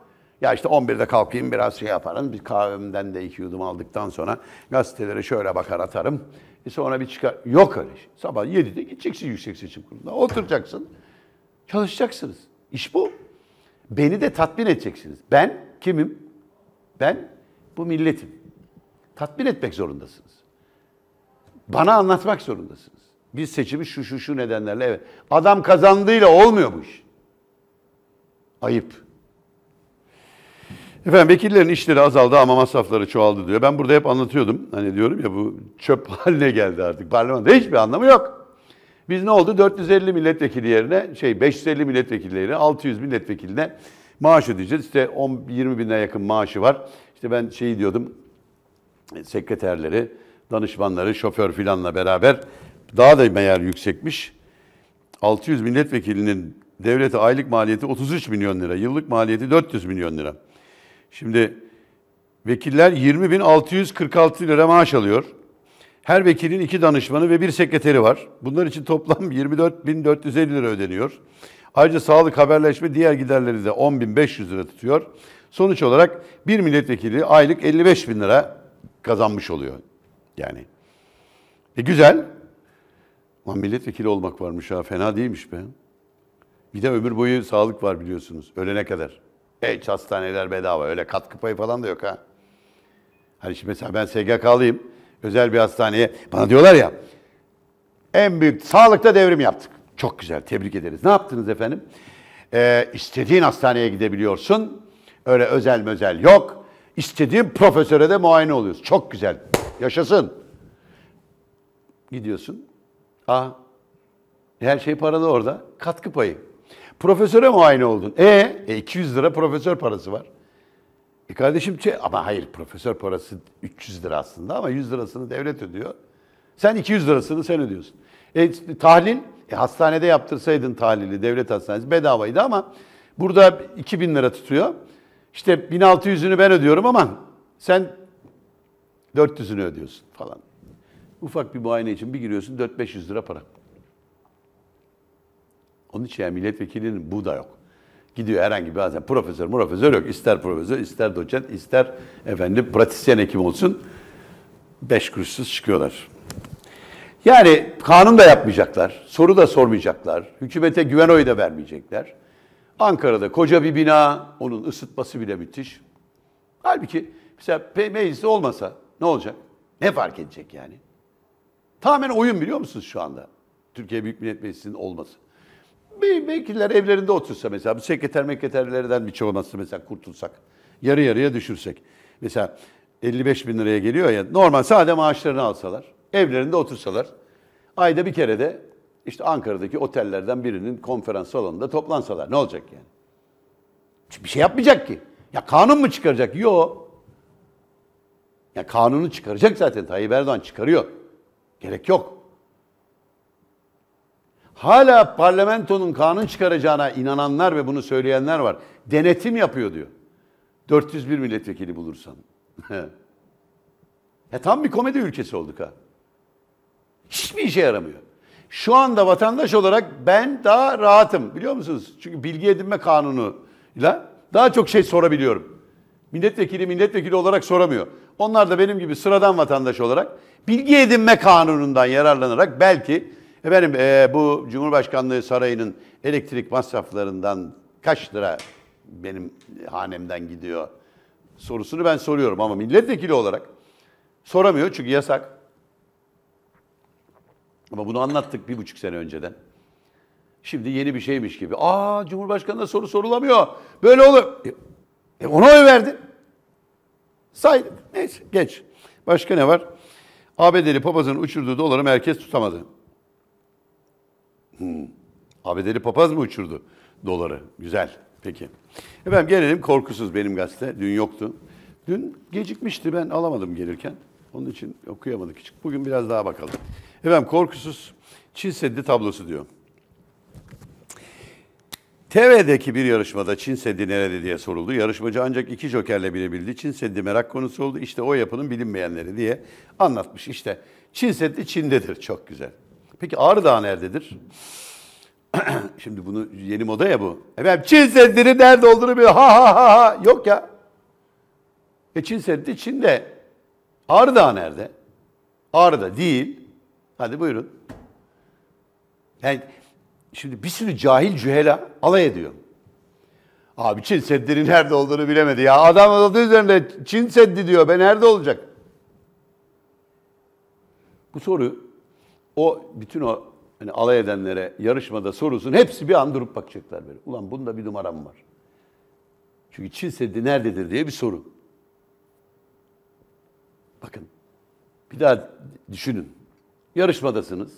Ya işte 11'de kalkayım biraz şey yaparım. Bir kahvemden de iki yudum aldıktan sonra gazetelere şöyle bakar atarım. E sonra bir çıkar. Yok öyle şey. Sabah 7'de gideceksin Yüksek Seçim Kurulu'na. Oturacaksın. Çalışacaksınız. İş bu. Beni de tatmin edeceksiniz. Ben kimim? Ben bu milletim. Tatmin etmek zorundasınız. Bana anlatmak zorundasınız. Biz seçimi şu şu şu nedenlerle evet. Adam kazandığıyla olmuyor bu iş. Ayıp. Efendim vekillerin işleri azaldı ama masrafları çoğaldı diyor. Ben burada hep anlatıyordum. Hani diyorum ya bu çöp haline geldi artık. Parlamentoda hiçbir anlamı yok. Biz ne oldu? 450 milletvekili yerine şey 550 milletvekili yerine 600 milletvekiline maaş ödeyeceğiz. İşte 10 20 bine yakın maaşı var. İşte ben şeyi diyordum sekreterleri, danışmanları, şoför filanla beraber daha da meğer yüksekmiş. 600 milletvekilinin devlete aylık maliyeti 33 milyon lira, yıllık maliyeti 400 milyon lira. Şimdi vekiller 20.646 lira maaş alıyor. Her vekilin iki danışmanı ve bir sekreteri var. Bunlar için toplam 24.450 lira ödeniyor. Ayrıca sağlık, haberleşme, diğer giderleri de 10.500 lira tutuyor. Sonuç olarak bir milletvekili aylık 55 bin lira kazanmış oluyor. Yani. E güzel. Ama milletvekili olmak varmış ha. Fena değilmiş be. Bir de ömür boyu sağlık var biliyorsunuz. Ölene kadar. Hiç hastaneler bedava. Öyle katkı payı falan da yok ha. Hani şimdi mesela ben SGK'lıyım. Özel bir hastaneye. Bana diyorlar ya. En büyük sağlıkta devrim yaptık. Çok güzel. Tebrik ederiz. Ne yaptınız efendim? Ee, istediğin hastaneye gidebiliyorsun. Öyle özel mözel yok. İstediğin profesöre de muayene oluyorsun. Çok güzel. Yaşasın. Gidiyorsun. Aa, her şey paralı orada. Katkı payı. Profesöre muayene oldun. E, e 200 lira profesör parası var. E kardeşim şey, ama hayır profesör parası 300 lira aslında ama 100 lirasını devlet ödüyor. Sen 200 lirasını sen ödüyorsun. E, tahlil, e, hastanede yaptırsaydın tahlili devlet hastanesi bedavaydı ama burada 2000 lira tutuyor. İşte 1600'ünü ben ödüyorum ama sen 400'ünü ödüyorsun falan. Ufak bir muayene için bir giriyorsun 4-500 lira para. Onun için yani milletvekilinin bu da yok. Gidiyor herhangi bazen profesör, profesör yok. İster profesör, ister doçent, ister efendim pratisyen hekim olsun. Beş kuruşsuz çıkıyorlar. Yani kanun da yapmayacaklar, soru da sormayacaklar, hükümete güven oyu da vermeyecekler. Ankara'da koca bir bina, onun ısıtması bile müthiş. Halbuki mesela mecliste olmasa ne olacak? Ne fark edecek yani? Tamamen oyun biliyor musunuz şu anda? Türkiye Büyük Millet Meclisi'nin olması. Bir vekiller evlerinde otursa mesela, bu sekreter mekreterlerden bir çoğunası mesela kurtulsak, yarı yarıya düşürsek. Mesela 55 bin liraya geliyor ya, normal sade maaşlarını alsalar, evlerinde otursalar, ayda bir kere de işte Ankara'daki otellerden birinin konferans salonunda toplansalar ne olacak yani? Bir şey yapmayacak ki. Ya kanun mu çıkaracak? Yok. Ya kanunu çıkaracak zaten Tayyip Erdoğan çıkarıyor. Gerek yok. Hala parlamentonun kanun çıkaracağına inananlar ve bunu söyleyenler var. Denetim yapıyor diyor. 401 milletvekili bulursan. ya tam bir komedi ülkesi olduk ha. Hiçbir işe yaramıyor. Şu anda vatandaş olarak ben daha rahatım biliyor musunuz? Çünkü bilgi edinme kanunuyla daha çok şey sorabiliyorum. Milletvekili milletvekili olarak soramıyor. Onlar da benim gibi sıradan vatandaş olarak bilgi edinme kanunundan yararlanarak belki efendim e, bu Cumhurbaşkanlığı Sarayı'nın elektrik masraflarından kaç lira benim hanemden gidiyor sorusunu ben soruyorum ama milletvekili olarak soramıyor çünkü yasak. Ama bunu anlattık bir buçuk sene önceden. Şimdi yeni bir şeymiş gibi. Aa Cumhurbaşkanı'na soru sorulamıyor. Böyle olur. E, ona oy verdin. Say. Neyse geç. Başka ne var? ABD'li papazın uçurduğu doları merkez tutamadı. Hmm. ABD'li papaz mı uçurdu doları? Güzel. Peki. Efendim gelelim korkusuz benim gazete. Dün yoktu. Dün gecikmişti ben alamadım gelirken. Onun için okuyamadık hiç. Bugün biraz daha bakalım. Efendim korkusuz Çin Seddi tablosu diyor. TV'deki bir yarışmada Çin Seddi nerede diye soruldu. Yarışmacı ancak iki jokerle bilebildi. Çin Seddi merak konusu oldu. İşte o yapının bilinmeyenleri diye anlatmış. İşte Çin Seddi Çin'dedir. Çok güzel. Peki Ağrı Dağı nerededir? Şimdi bunu yeni moda ya bu. Efendim Çin Seddi'nin nerede olduğunu biliyor. Ha ha ha ha. Yok ya. E Çin Seddi Çin'de. Ağrı Dağı nerede? Ağrı'da değil. Hadi buyurun. Yani şimdi bir sürü cahil cühela alay ediyor. Abi Çin Seddi'nin nerede olduğunu bilemedi ya. Adam adı üzerinde Çin Seddi diyor. Ben nerede olacak? Bu soru o bütün o hani alay edenlere yarışmada sorusun hepsi bir an durup bakacaklar böyle. Ulan bunda bir numaram var. Çünkü Çin Seddi nerededir diye bir soru. Bakın bir daha düşünün. Yarışmadasınız.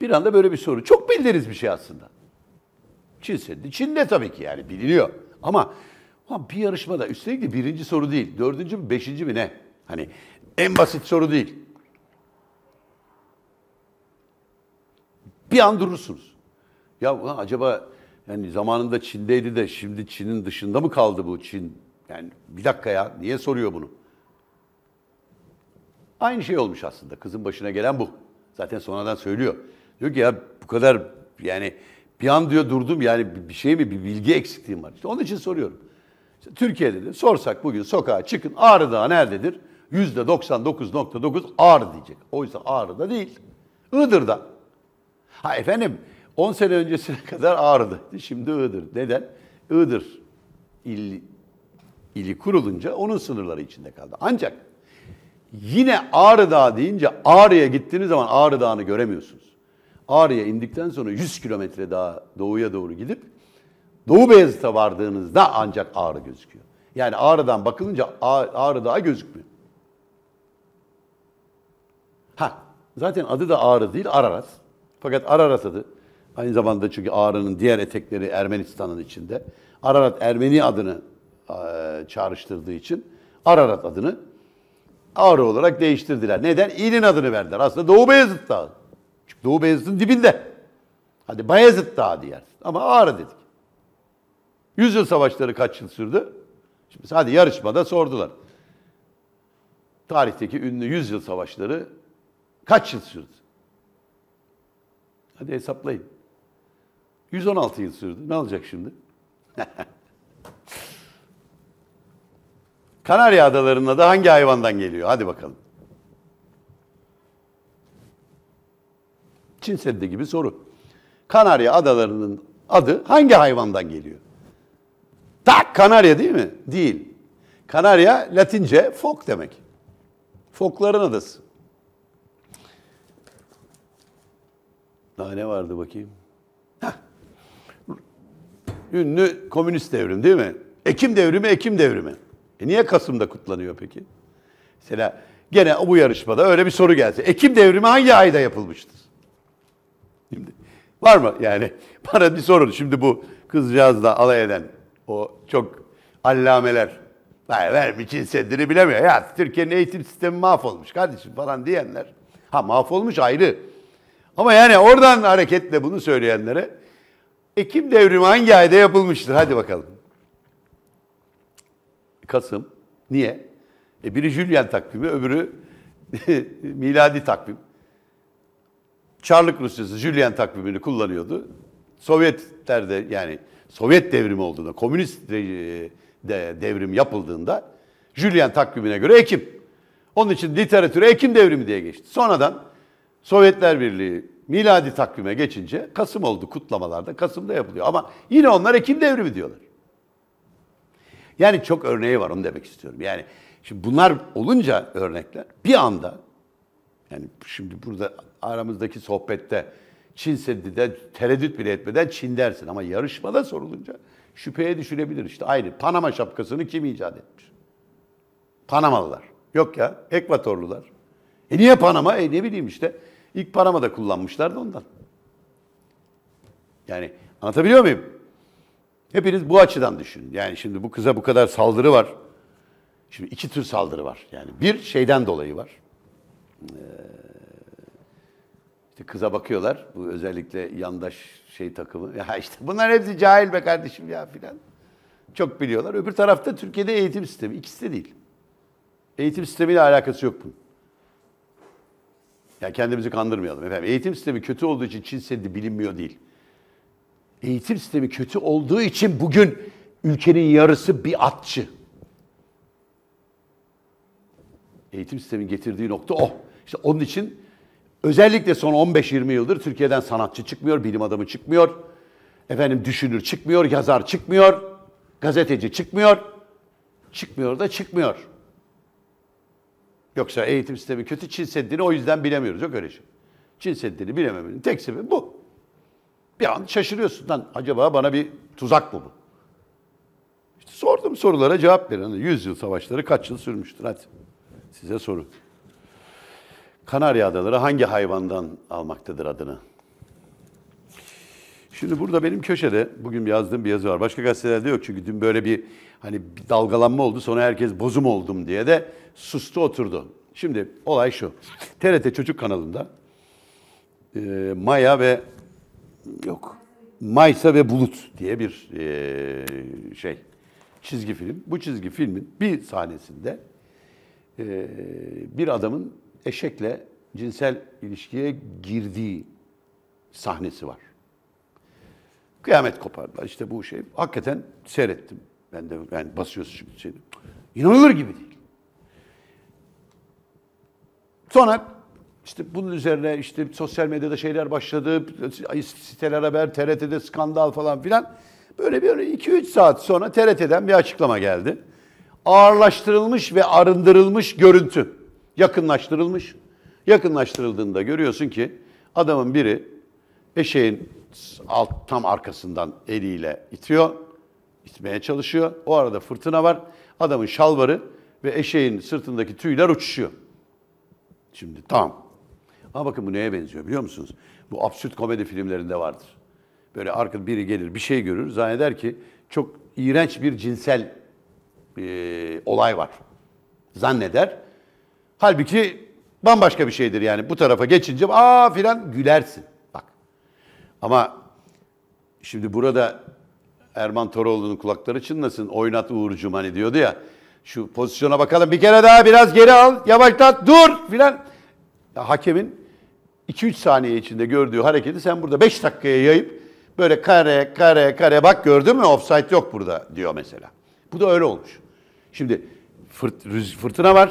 Bir anda böyle bir soru. Çok bildiğiniz bir şey aslında. Çin Seddi. Çin'de tabii ki yani biliniyor. Ama bir yarışmada üstelik de birinci soru değil. Dördüncü mü beşinci mi ne? Hani en basit soru değil. Bir an durursunuz. Ya acaba yani zamanında Çin'deydi de şimdi Çin'in dışında mı kaldı bu Çin? Yani bir dakika ya niye soruyor bunu? Aynı şey olmuş aslında. Kızın başına gelen bu. Zaten sonradan söylüyor. Diyor ki ya bu kadar yani bir an diyor durdum yani bir şey mi bir bilgi eksikliğim var. İşte onun için soruyorum. İşte Türkiye'de de sorsak bugün sokağa çıkın Ağrı Dağı nerededir? Yüzde 99.9 Ağrı diyecek. Oysa Ağrı'da değil. Iğdır'da. Ha efendim 10 sene öncesine kadar Ağrı'dı. Şimdi Iğdır. Neden? Iğdır il, ili kurulunca onun sınırları içinde kaldı. Ancak Yine Ağrı Dağı deyince Ağrı'ya gittiğiniz zaman Ağrı Dağı'nı göremiyorsunuz. Ağrı'ya indikten sonra 100 kilometre daha doğuya doğru gidip Doğu Beyazıt'a vardığınızda ancak Ağrı gözüküyor. Yani Ağrı'dan bakılınca Ağrı Dağı gözükmüyor. Ha, Zaten adı da Ağrı değil, Ararat. Fakat Ararat adı. Aynı zamanda çünkü Ağrı'nın diğer etekleri Ermenistan'ın içinde. Ararat Ermeni adını e, çağrıştırdığı için Ararat adını Ağrı olarak değiştirdiler. Neden? İlin adını verdiler. Aslında Doğu Beyazıt Dağı. Çünkü Doğu Beyazıt'ın dibinde. Hadi Bayezid Dağı diyer. Ama Ağrı dedik. Yüzyıl savaşları kaç yıl sürdü? Şimdi hadi yarışmada sordular. Tarihteki ünlü yüzyıl savaşları kaç yıl sürdü? Hadi hesaplayın. 116 yıl sürdü. Ne olacak şimdi? Kanarya Adaları'nda da hangi hayvandan geliyor? Hadi bakalım. Çin Seddi gibi soru. Kanarya Adaları'nın adı hangi hayvandan geliyor? Tak Kanarya değil mi? Değil. Kanarya Latince fok demek. Fokların adası. Daha ne vardı bakayım? Heh. Ünlü komünist devrim değil mi? Ekim devrimi, Ekim devrimi. E niye Kasım'da kutlanıyor peki? Mesela gene bu yarışmada öyle bir soru gelse. Ekim devrimi hangi ayda yapılmıştır? Şimdi var mı yani? Bana bir sorun. Şimdi bu kızcağızla alay eden o çok allameler. Hayır ver için seddini bilemiyor. Ya Türkiye'nin eğitim sistemi mahvolmuş kardeşim falan diyenler. Ha mahvolmuş ayrı. Ama yani oradan hareketle bunu söyleyenlere Ekim devrimi hangi ayda yapılmıştır? Hadi bakalım. Kasım. Niye? E biri Julian takvimi, öbürü miladi takvim. Çarlık Rusyası Julian takvimini kullanıyordu. Sovyetler de yani Sovyet devrimi olduğunda, komünist de, devrim yapıldığında Julian takvimine göre Ekim. Onun için literatüre Ekim devrimi diye geçti. Sonradan Sovyetler Birliği miladi takvime geçince Kasım oldu kutlamalarda. Kasım'da yapılıyor. Ama yine onlar Ekim devrimi diyorlar. Yani çok örneği var onu demek istiyorum. Yani şimdi bunlar olunca örnekler bir anda yani şimdi burada aramızdaki sohbette Çin Seddi'de tereddüt bile etmeden Çin dersin ama yarışmada sorulunca şüpheye düşülebilir. İşte aynı Panama şapkasını kim icat etmiş? Panamalılar. Yok ya Ekvatorlular. E niye Panama? E ne bileyim işte. İlk Panama'da kullanmışlardı ondan. Yani anlatabiliyor muyum? Hepiniz bu açıdan düşünün. Yani şimdi bu kıza bu kadar saldırı var. Şimdi iki tür saldırı var. Yani bir şeyden dolayı var. Ee, işte kıza bakıyorlar. Bu özellikle yandaş şey takımı. Ya işte bunlar hepsi cahil be kardeşim ya filan. Çok biliyorlar. Öbür tarafta Türkiye'de eğitim sistemi. İkisi de değil. Eğitim sistemiyle alakası yok bunun. Ya kendimizi kandırmayalım efendim. Eğitim sistemi kötü olduğu için Çin Seddi bilinmiyor değil. Eğitim sistemi kötü olduğu için bugün ülkenin yarısı bir atçı. Eğitim sistemin getirdiği nokta o. İşte onun için özellikle son 15-20 yıldır Türkiye'den sanatçı çıkmıyor, bilim adamı çıkmıyor. Efendim düşünür çıkmıyor, yazar çıkmıyor, gazeteci çıkmıyor. Çıkmıyor da çıkmıyor. Yoksa eğitim sistemi kötü, Çin Seddi'ni o yüzden bilemiyoruz. Yok öyle şey. Çin Seddi'ni bilememenin tek sebebi bu. Bir an şaşırıyorsun lan acaba bana bir tuzak mı bu? İşte sordum sorulara cevap verin. Hani 100 yıl savaşları kaç yıl sürmüştür? Hadi size soru. Kanarya Adaları hangi hayvandan almaktadır adını? Şimdi burada benim köşede bugün yazdığım bir yazı var. Başka gazetelerde yok çünkü dün böyle bir hani dalgalanma oldu. Sonra herkes bozum oldum diye de sustu oturdu. Şimdi olay şu. TRT Çocuk kanalında e, Maya ve yok Maysa ve Bulut diye bir e, şey çizgi film. Bu çizgi filmin bir sahnesinde e, bir adamın eşekle cinsel ilişkiye girdiği sahnesi var. Kıyamet kopardılar işte bu şey. Hakikaten seyrettim. Ben de yani basıyorsun şimdi şey. İnanılır gibi değil. Sonra işte bunun üzerine işte sosyal medyada şeyler başladı. Siteler haber, TRT'de skandal falan filan. Böyle bir 2-3 saat sonra TRT'den bir açıklama geldi. Ağırlaştırılmış ve arındırılmış görüntü. Yakınlaştırılmış. Yakınlaştırıldığında görüyorsun ki adamın biri eşeğin alt tam arkasından eliyle itiyor. İtmeye çalışıyor. O arada fırtına var. Adamın şalvarı ve eşeğin sırtındaki tüyler uçuşuyor. Şimdi tamam. Ama bakın bu neye benziyor biliyor musunuz? Bu absürt komedi filmlerinde vardır. Böyle arka biri gelir bir şey görür zanneder ki çok iğrenç bir cinsel e, olay var. Zanneder. Halbuki bambaşka bir şeydir yani. Bu tarafa geçince aa filan gülersin. Bak. Ama şimdi burada Erman Toroğlu'nun kulakları çınlasın. Oynat Uğur'cum hani diyordu ya. Şu pozisyona bakalım bir kere daha biraz geri al. Yavaşlat dur filan. Ya hakemin 2-3 saniye içinde gördüğü hareketi sen burada 5 dakikaya yayıp böyle kare kare kare bak gördün mü offside yok burada diyor mesela. Bu da öyle olmuş. Şimdi fırt, fırtına var.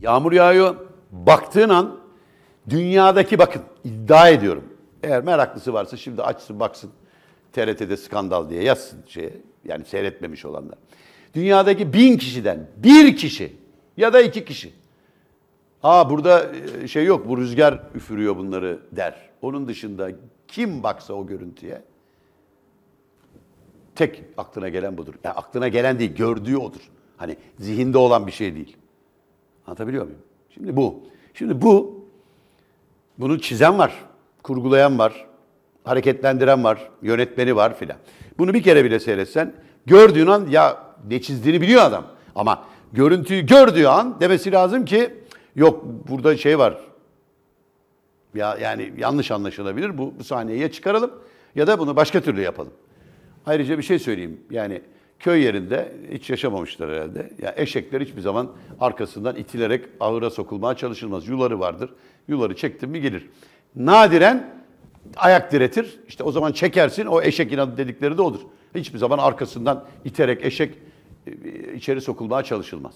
Yağmur yağıyor. Baktığın an dünyadaki bakın iddia ediyorum. Eğer meraklısı varsa şimdi açsın baksın. TRT'de skandal diye yazsın şeye. Yani seyretmemiş olanlar. Dünyadaki bin kişiden bir kişi ya da iki kişi. Aa burada e, şey yok bu rüzgar üfürüyor bunları der. Onun dışında kim baksa o görüntüye tek aklına gelen budur. Yani aklına gelen değil gördüğü odur. Hani zihinde olan bir şey değil. Anlatabiliyor muyum? Şimdi bu. Şimdi bu, bunu çizen var, kurgulayan var, hareketlendiren var, yönetmeni var filan. Bunu bir kere bile seyretsen gördüğün an ya ne çizdiğini biliyor adam. Ama görüntüyü gördüğü an demesi lazım ki yok burada şey var. Ya yani yanlış anlaşılabilir. Bu, bu sahneye çıkaralım ya da bunu başka türlü yapalım. Ayrıca bir şey söyleyeyim. Yani köy yerinde hiç yaşamamışlar herhalde. Ya eşekler hiçbir zaman arkasından itilerek ahıra sokulmaya çalışılmaz. Yuları vardır. Yuları çektin mi gelir. Nadiren ayak diretir. İşte o zaman çekersin. O eşek inadı dedikleri de odur. Hiçbir zaman arkasından iterek eşek e, içeri sokulmaya çalışılmaz.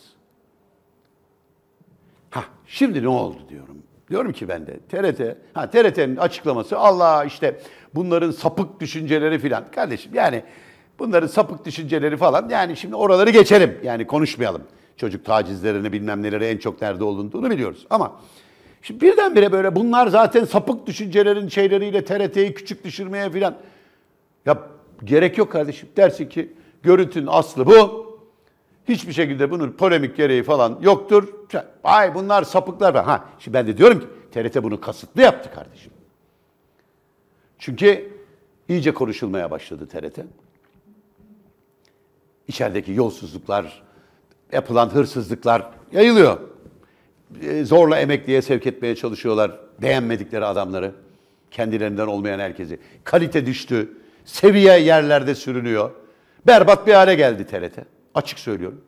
Ha şimdi ne oldu diyorum. Diyorum ki ben de TRT, ha TRT'nin açıklaması Allah işte bunların sapık düşünceleri filan. Kardeşim yani bunların sapık düşünceleri falan yani şimdi oraları geçelim. Yani konuşmayalım. Çocuk tacizlerini bilmem neleri en çok nerede olduğunu biliyoruz. Ama şimdi birdenbire böyle bunlar zaten sapık düşüncelerin şeyleriyle TRT'yi küçük düşürmeye filan. Ya gerek yok kardeşim. Dersin ki görüntünün aslı bu. Hiçbir şekilde bunun polemik gereği falan yoktur. Ay bunlar sapıklar. Ha, şimdi ben de diyorum ki TRT bunu kasıtlı yaptı kardeşim. Çünkü iyice konuşulmaya başladı TRT. İçerideki yolsuzluklar, yapılan hırsızlıklar yayılıyor. E, Zorla emekliye sevk etmeye çalışıyorlar beğenmedikleri adamları. Kendilerinden olmayan herkesi. Kalite düştü. Seviye yerlerde sürünüyor. Berbat bir hale geldi TRT. Açık söylüyorum.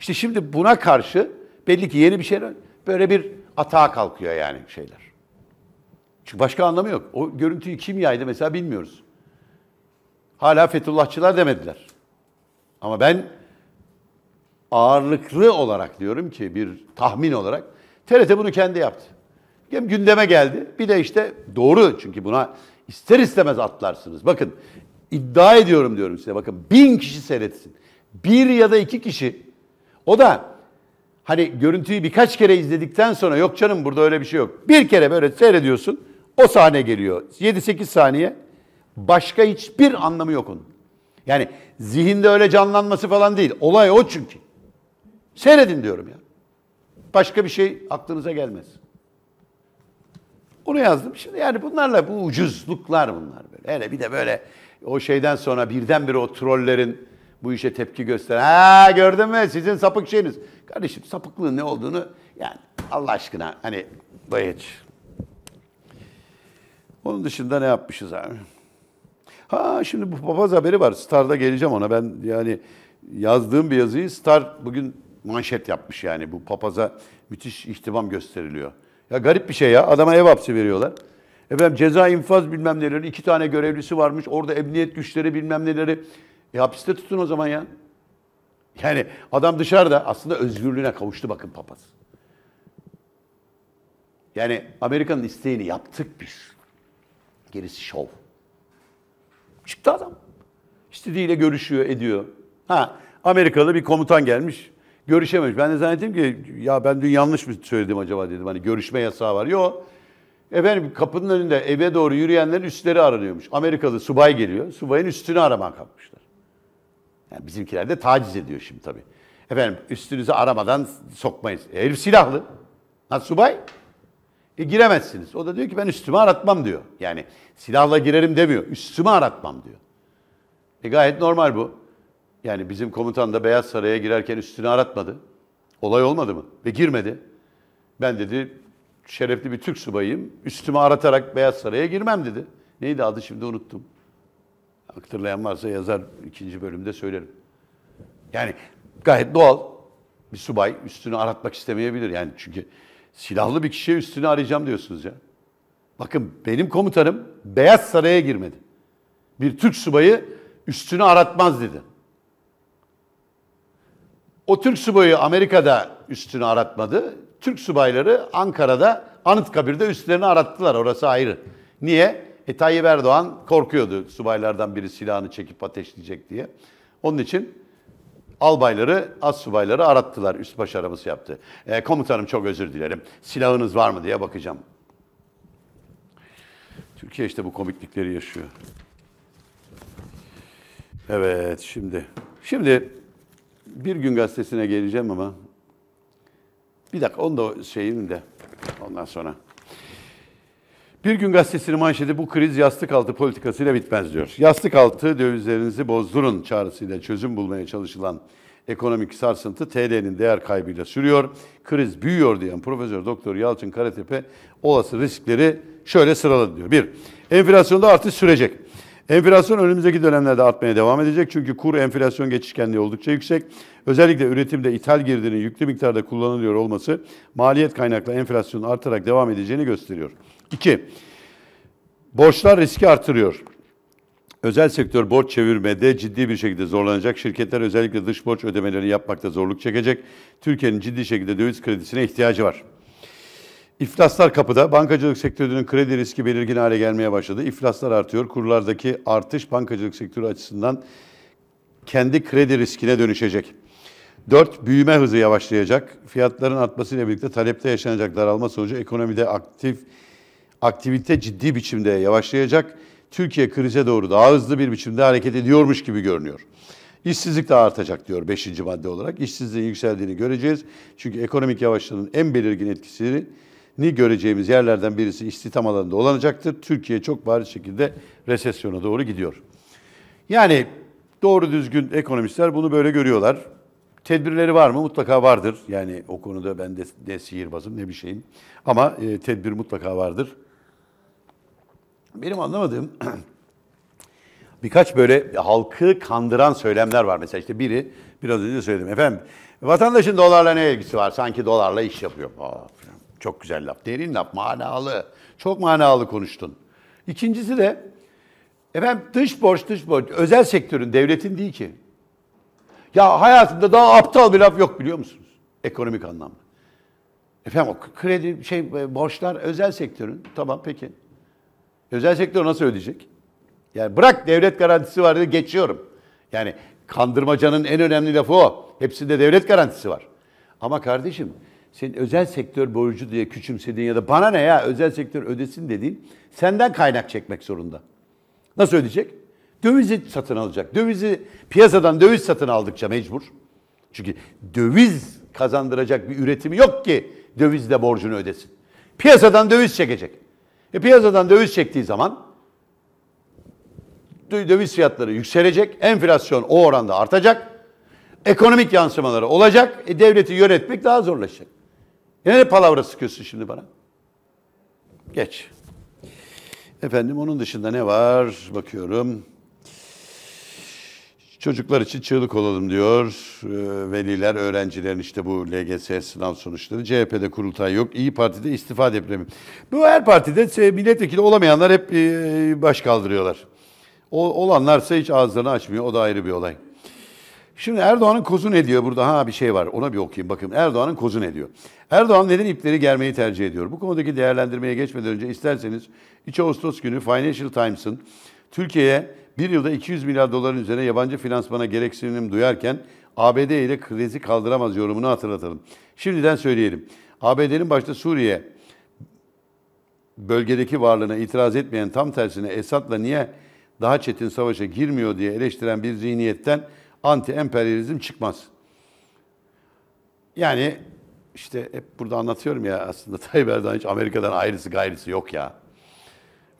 İşte şimdi buna karşı belli ki yeni bir şeyler böyle bir atağa kalkıyor yani şeyler. Çünkü başka anlamı yok. O görüntüyü kim yaydı mesela bilmiyoruz. Hala Fethullahçılar demediler. Ama ben ağırlıklı olarak diyorum ki bir tahmin olarak TRT bunu kendi yaptı. Hem gündeme geldi. Bir de işte doğru çünkü buna ister istemez atlarsınız. Bakın iddia ediyorum diyorum size. Bakın bin kişi seyretsin. Bir ya da iki kişi o da hani görüntüyü birkaç kere izledikten sonra yok canım burada öyle bir şey yok. Bir kere böyle seyrediyorsun o sahne geliyor. 7-8 saniye başka hiçbir anlamı yok onun. Yani zihinde öyle canlanması falan değil. Olay o çünkü. Seyredin diyorum ya. Başka bir şey aklınıza gelmez. Onu yazdım. Şimdi yani bunlarla bu ucuzluklar bunlar böyle. Hele bir de böyle o şeyden sonra birdenbire o trollerin bu işe tepki göster. Ha gördün mü sizin sapık şeyiniz. Kardeşim sapıklığın ne olduğunu yani Allah aşkına hani hiç. Onun dışında ne yapmışız abi? Ha şimdi bu papaz haberi var. Star'da geleceğim ona. Ben yani yazdığım bir yazıyı Star bugün manşet yapmış yani. Bu papaza müthiş ihtimam gösteriliyor. Ya garip bir şey ya. Adama ev hapsi veriyorlar. Efendim ceza infaz bilmem neleri. iki tane görevlisi varmış. Orada emniyet güçleri bilmem neleri. E hapiste tutun o zaman ya. Yani adam dışarıda aslında özgürlüğüne kavuştu bakın papaz. Yani Amerika'nın isteğini yaptık biz. Gerisi şov. Çıktı adam. İstediğiyle görüşüyor, ediyor. Ha, Amerikalı bir komutan gelmiş. Görüşememiş. Ben de zannettim ki ya ben dün yanlış mı söyledim acaba dedim. Hani görüşme yasağı var. Yok. Efendim kapının önünde eve doğru yürüyenlerin üstleri aranıyormuş. Amerikalı subay geliyor. Subayın üstünü aramaya kalkmışlar. Yani bizimkiler de taciz ediyor şimdi tabii. Efendim üstünüzü aramadan sokmayız. E, herif silahlı. Ha subay. E giremezsiniz. O da diyor ki ben üstümü aratmam diyor. Yani silahla girerim demiyor. Üstümü aratmam diyor. E gayet normal bu. Yani bizim komutan da Beyaz Saray'a girerken üstünü aratmadı. Olay olmadı mı? Ve girmedi. Ben dedi şerefli bir Türk subayıyım. Üstümü aratarak Beyaz Saray'a girmem dedi. Neydi adı şimdi unuttum. Hatırlayan varsa yazar ikinci bölümde söylerim. Yani gayet doğal. Bir subay üstünü aratmak istemeyebilir. Yani çünkü silahlı bir kişiye üstünü arayacağım diyorsunuz ya. Bakın benim komutanım Beyaz Saray'a girmedi. Bir Türk subayı üstünü aratmaz dedi. O Türk subayı Amerika'da üstünü aratmadı. Türk subayları Ankara'da Anıtkabir'de üstlerini arattılar. Orası ayrı. Niye? E Tayyip Erdoğan korkuyordu subaylardan biri silahını çekip ateşleyecek diye. Onun için albayları, az subayları arattılar. Üstbaşı araması yaptı. E, komutanım çok özür dilerim. Silahınız var mı diye bakacağım. Türkiye işte bu komiklikleri yaşıyor. Evet şimdi. Şimdi bir gün gazetesine geleceğim ama bir dakika onu da şeyin de ondan sonra. Bir gün gazetesinin manşeti bu kriz yastık altı politikasıyla bitmez diyor. Yastık altı dövizlerinizi bozdurun çağrısıyla çözüm bulmaya çalışılan ekonomik sarsıntı TL'nin değer kaybıyla sürüyor. Kriz büyüyor diyen Profesör Doktor Yalçın Karatepe olası riskleri şöyle sıraladı diyor. Bir, enflasyonda artış sürecek. Enflasyon önümüzdeki dönemlerde artmaya devam edecek çünkü kur enflasyon geçişkenliği oldukça yüksek. Özellikle üretimde ithal girdinin yüklü miktarda kullanılıyor olması maliyet kaynaklı enflasyonun artarak devam edeceğini gösteriyor. İki, borçlar riski artırıyor. Özel sektör borç çevirmede ciddi bir şekilde zorlanacak. Şirketler özellikle dış borç ödemelerini yapmakta zorluk çekecek. Türkiye'nin ciddi şekilde döviz kredisine ihtiyacı var. İflaslar kapıda. Bankacılık sektörünün kredi riski belirgin hale gelmeye başladı. İflaslar artıyor. Kurlardaki artış bankacılık sektörü açısından kendi kredi riskine dönüşecek. 4. Büyüme hızı yavaşlayacak. Fiyatların artmasıyla birlikte talepte yaşanacak daralma sonucu ekonomide aktif aktivite ciddi biçimde yavaşlayacak. Türkiye krize doğru daha hızlı bir biçimde hareket ediyormuş gibi görünüyor. İşsizlik de artacak diyor 5. madde olarak. İşsizliğin yükseldiğini göreceğiz. Çünkü ekonomik yavaşlığının en belirgin etkisini ni göreceğimiz yerlerden birisi istihdam alanında olanacaktır. Türkiye çok bariz şekilde resesyona doğru gidiyor. Yani doğru düzgün ekonomistler bunu böyle görüyorlar. Tedbirleri var mı? Mutlaka vardır. Yani o konuda ben de ne sihirbazım ne bir şeyim. Ama e, tedbir mutlaka vardır. Benim anlamadığım birkaç böyle halkı kandıran söylemler var. Mesela işte biri biraz önce söyledim. Efendim vatandaşın dolarla ne ilgisi var? Sanki dolarla iş yapıyor. Aa, çok güzel laf. Derin laf, manalı. Çok manalı konuştun. İkincisi de efendim dış borç, dış borç. Özel sektörün, devletin değil ki. Ya hayatımda daha aptal bir laf yok biliyor musunuz? Ekonomik anlamda. Efendim o kredi, şey borçlar özel sektörün. Tamam peki. Özel sektör nasıl ödeyecek? Yani bırak devlet garantisi var diye geçiyorum. Yani kandırmacanın en önemli lafı o. Hepsinde devlet garantisi var. Ama kardeşim senin özel sektör borcu diye küçümsediğin ya da bana ne ya özel sektör ödesin dediğin senden kaynak çekmek zorunda. Nasıl ödeyecek? Dövizi satın alacak. Dövizi piyasadan döviz satın aldıkça mecbur. Çünkü döviz kazandıracak bir üretimi yok ki dövizle borcunu ödesin. Piyasadan döviz çekecek. E piyasadan döviz çektiği zaman döviz fiyatları yükselecek, enflasyon o oranda artacak, ekonomik yansımaları olacak, e devleti yönetmek daha zorlaşacak. Yine ne palavra sıkıyorsun şimdi bana? Geç. Efendim onun dışında ne var? Bakıyorum. Çocuklar için çığlık olalım diyor. Ee, veliler, öğrencilerin işte bu LGS sınav sonuçları. CHP'de kurultay yok. İyi Parti'de istifa depremi. Bu her partide milletvekili olamayanlar hep e, baş kaldırıyorlar. O, olanlarsa hiç ağızlarını açmıyor. O da ayrı bir olay. Şimdi Erdoğan'ın kozu ne diyor burada? Ha bir şey var. Ona bir okuyayım bakın. Erdoğan'ın kozu ne diyor? Erdoğan neden ipleri germeyi tercih ediyor? Bu konudaki değerlendirmeye geçmeden önce isterseniz 3 Ağustos günü Financial Times'ın Türkiye'ye bir yılda 200 milyar doların üzerine yabancı finansmana gereksinim duyarken ABD ile krizi kaldıramaz yorumunu hatırlatalım. Şimdiden söyleyelim. ABD'nin başta Suriye bölgedeki varlığına itiraz etmeyen tam tersine Esad'la niye daha çetin savaşa girmiyor diye eleştiren bir zihniyetten anti-emperyalizm çıkmaz. Yani işte hep burada anlatıyorum ya aslında Tayyip Erdoğan hiç Amerika'dan ayrısı gayrısı yok ya.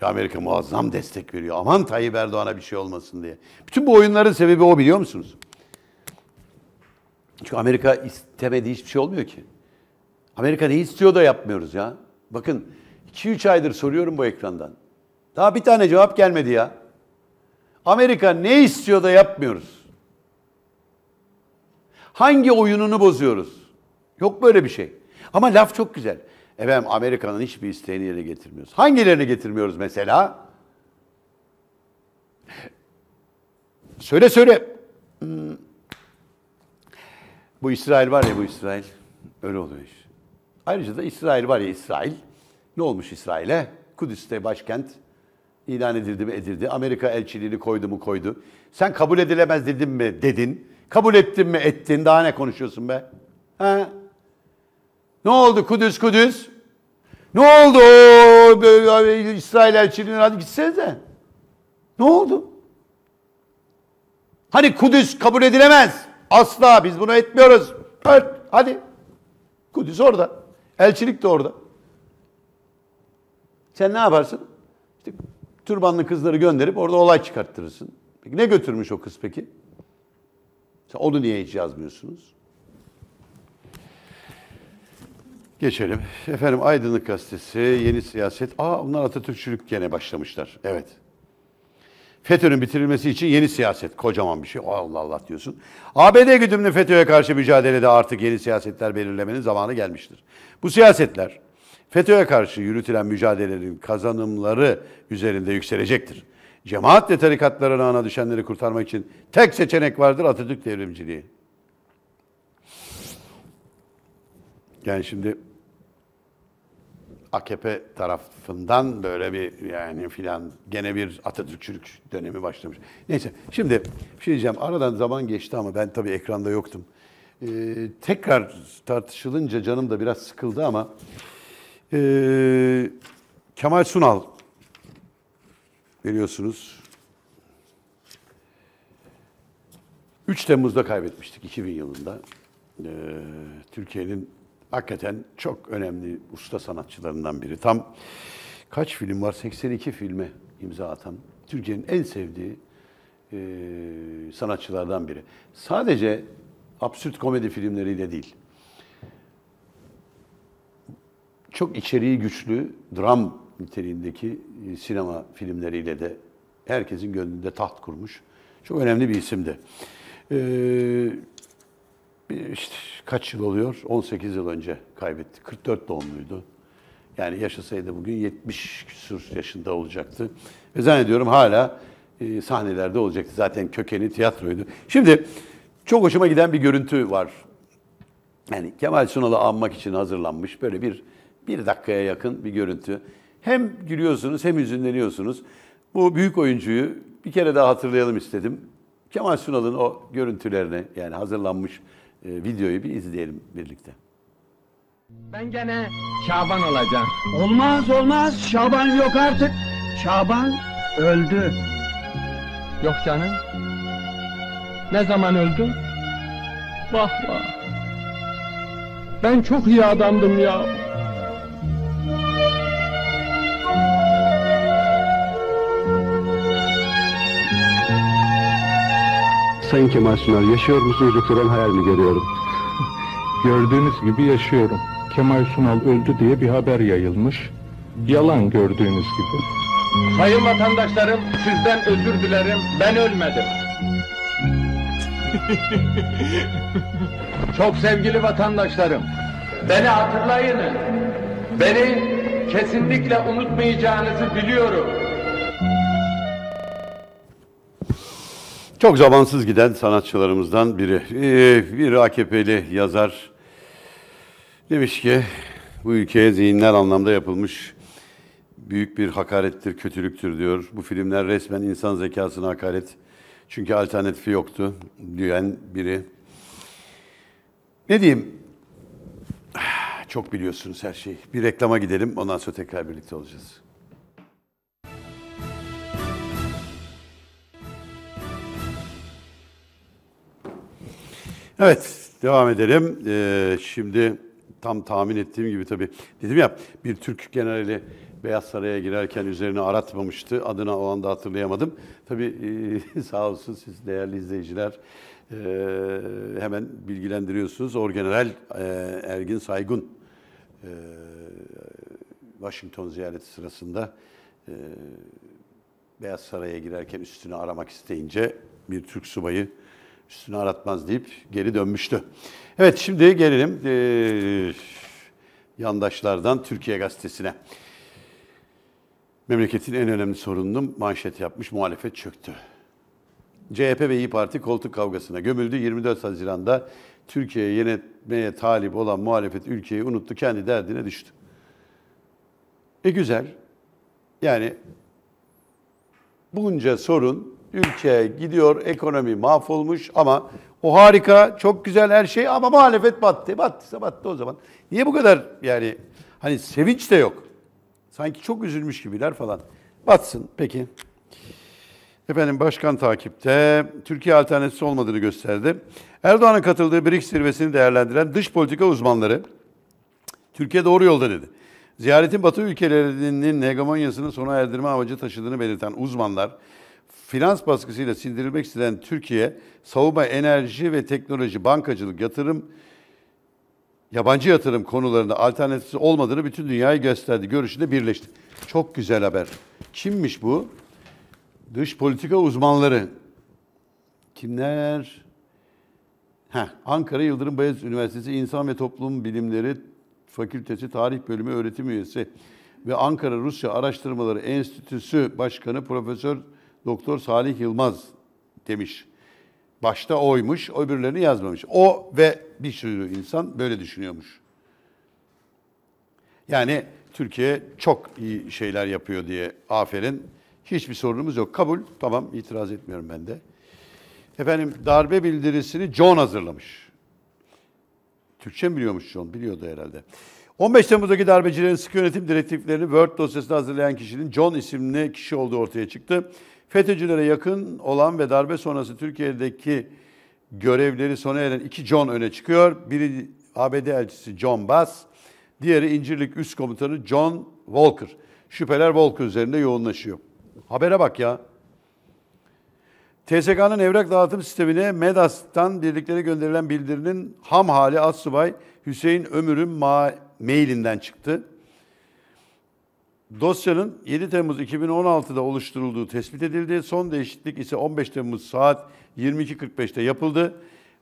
Ve Amerika muazzam destek veriyor. Aman Tayyip Erdoğan'a bir şey olmasın diye. Bütün bu oyunların sebebi o biliyor musunuz? Çünkü Amerika istemediği hiçbir şey olmuyor ki. Amerika ne istiyor da yapmıyoruz ya. Bakın 2-3 aydır soruyorum bu ekrandan. Daha bir tane cevap gelmedi ya. Amerika ne istiyor da yapmıyoruz. Hangi oyununu bozuyoruz? Yok böyle bir şey. Ama laf çok güzel. Efendim Amerika'nın hiçbir isteğini yerine getirmiyoruz. Hangilerini getirmiyoruz mesela? Söyle söyle. Hmm. Bu İsrail var ya bu İsrail. Öyle oluyor iş. Ayrıca da İsrail var ya İsrail. Ne olmuş İsrail'e? Kudüs'te başkent ilan edildi mi edildi. Amerika elçiliğini koydu mu koydu. Sen kabul edilemez dedin mi dedin. Kabul ettin mi ettin. Daha ne konuşuyorsun be? Ha? Ne oldu Kudüs Kudüs? Ne oldu İsrail elçiliğine hadi gitsenize. Ne oldu? Hani Kudüs kabul edilemez. Asla biz bunu etmiyoruz. Evet, hadi. Kudüs orada. Elçilik de orada. Sen ne yaparsın? İşte türbanlı kızları gönderip orada olay çıkarttırırsın. Peki ne götürmüş o kız peki? Sen onu niye hiç yazmıyorsunuz? Geçelim. Efendim Aydınlık Gazetesi, Yeni Siyaset. Aa onlar Atatürkçülük gene başlamışlar. Evet. FETÖ'nün bitirilmesi için yeni siyaset. Kocaman bir şey. Allah Allah diyorsun. ABD güdümlü FETÖ'ye karşı mücadelede artık yeni siyasetler belirlemenin zamanı gelmiştir. Bu siyasetler FETÖ'ye karşı yürütülen mücadelelerin kazanımları üzerinde yükselecektir. Cemaat ve tarikatların ana düşenleri kurtarmak için tek seçenek vardır Atatürk devrimciliği. Yani şimdi AKP tarafından böyle bir yani filan gene bir Atatürkçülük dönemi başlamış. Neyse şimdi bir şey diyeceğim. Aradan zaman geçti ama ben tabii ekranda yoktum. Ee, tekrar tartışılınca canım da biraz sıkıldı ama ee, Kemal Sunal biliyorsunuz 3 Temmuz'da kaybetmiştik 2000 yılında. Ee, Türkiye'nin hakikaten çok önemli usta sanatçılarından biri. Tam kaç film var? 82 filme imza atan. Türkiye'nin en sevdiği e, sanatçılardan biri. Sadece absürt komedi filmleriyle değil. Çok içeriği güçlü, dram niteliğindeki e, sinema filmleriyle de herkesin gönlünde taht kurmuş. Çok önemli bir isimdi. Ee, işte kaç yıl oluyor? 18 yıl önce kaybetti. 44 doğumluydu. Yani yaşasaydı bugün 70 küsur yaşında olacaktı. Ve zannediyorum hala e, sahnelerde olacaktı. Zaten kökeni tiyatroydu. Şimdi çok hoşuma giden bir görüntü var. Yani Kemal Sunal'ı anmak için hazırlanmış böyle bir bir dakikaya yakın bir görüntü. Hem gülüyorsunuz hem hüzünleniyorsunuz. Bu büyük oyuncuyu bir kere daha hatırlayalım istedim. Kemal Sunal'ın o görüntülerini yani hazırlanmış e, videoyu bir izleyelim birlikte. Ben gene Şaban olacağım. Olmaz olmaz Şaban yok artık. Şaban öldü. Yok canım. Ne zaman öldü? Vah vah. Ben çok iyi adamdım ya. Sayın Kemal Sunal yaşıyor musunuz yoksa ben hayal mi görüyorum? Gördüğünüz gibi yaşıyorum. Kemal Sunal öldü diye bir haber yayılmış. Yalan gördüğünüz gibi. Sayın vatandaşlarım sizden özür dilerim. Ben ölmedim. Çok sevgili vatandaşlarım. Beni hatırlayın. Beni kesinlikle unutmayacağınızı biliyorum. Çok zamansız giden sanatçılarımızdan biri. Ee, bir AKP'li yazar demiş ki bu ülkeye zihinler anlamda yapılmış büyük bir hakarettir, kötülüktür diyor. Bu filmler resmen insan zekasına hakaret. Çünkü alternatifi yoktu diyen biri. Ne diyeyim? Çok biliyorsunuz her şeyi. Bir reklama gidelim ondan sonra tekrar birlikte olacağız. Evet, devam edelim. Ee, şimdi tam tahmin ettiğim gibi tabii. Dedim ya bir Türk generali Beyaz Saray'a girerken üzerine aratmamıştı. Adını o anda hatırlayamadım. Tabii e, sağ olsun siz değerli izleyiciler e, hemen bilgilendiriyorsunuz. Orgeneral e, Ergin Saygun e, Washington ziyareti sırasında e, Beyaz Saray'a girerken üstünü aramak isteyince bir Türk subayı üstünü aratmaz deyip geri dönmüştü. Evet şimdi gelelim e, yandaşlardan Türkiye Gazetesi'ne. Memleketin en önemli sorununu manşet yapmış muhalefet çöktü. CHP ve İyi Parti koltuk kavgasına gömüldü. 24 Haziran'da Türkiye'yi yönetmeye talip olan muhalefet ülkeyi unuttu, kendi derdine düştü. E güzel. Yani bunca sorun, ülke gidiyor, ekonomi mahvolmuş ama o harika, çok güzel her şey ama muhalefet battı. Battıysa battı o zaman. Niye bu kadar yani hani sevinç de yok. Sanki çok üzülmüş gibiler falan. Batsın peki. Efendim başkan takipte Türkiye alternatifsi olmadığını gösterdi. Erdoğan'ın katıldığı BRICS zirvesini değerlendiren dış politika uzmanları Türkiye doğru yolda dedi. Ziyaretin Batı ülkelerinin hegemonyasını sona erdirme amacı taşıdığını belirten uzmanlar, finans baskısıyla sindirilmek istenen Türkiye, savunma, enerji ve teknoloji, bankacılık, yatırım, yabancı yatırım konularında alternatifsi olmadığını bütün dünyaya gösterdi. Görüşünde birleşti. Çok güzel haber. Kimmiş bu? Dış politika uzmanları. Kimler? Heh, Ankara Yıldırım Bayezid Üniversitesi İnsan ve Toplum Bilimleri Fakültesi Tarih Bölümü öğretim üyesi ve Ankara Rusya Araştırmaları Enstitüsü Başkanı Profesör Doktor Salih Yılmaz demiş. Başta oymuş, öbürlerini yazmamış. O ve bir sürü insan böyle düşünüyormuş. Yani Türkiye çok iyi şeyler yapıyor diye aferin. Hiçbir sorunumuz yok. Kabul, tamam itiraz etmiyorum ben de. Efendim darbe bildirisini John hazırlamış. Türkçe mi biliyormuş John? Biliyordu herhalde. 15 Temmuz'daki darbecilerin sıkı yönetim direktiflerini Word dosyasında hazırlayan kişinin John isimli kişi olduğu ortaya çıktı. FETÖ'cülere yakın olan ve darbe sonrası Türkiye'deki görevleri sona eren iki John öne çıkıyor. Biri ABD elçisi John Bass, diğeri İncirlik Üst Komutanı John Walker. Şüpheler Walker üzerinde yoğunlaşıyor. Habere bak ya. TSK'nın evrak dağıtım sistemine MEDAS'tan birliklere gönderilen bildirinin ham hali Assubay Hüseyin Ömür'ün ma- mailinden çıktı. Dosyanın 7 Temmuz 2016'da oluşturulduğu tespit edildi. Son değişiklik ise 15 Temmuz saat 22.45'te yapıldı.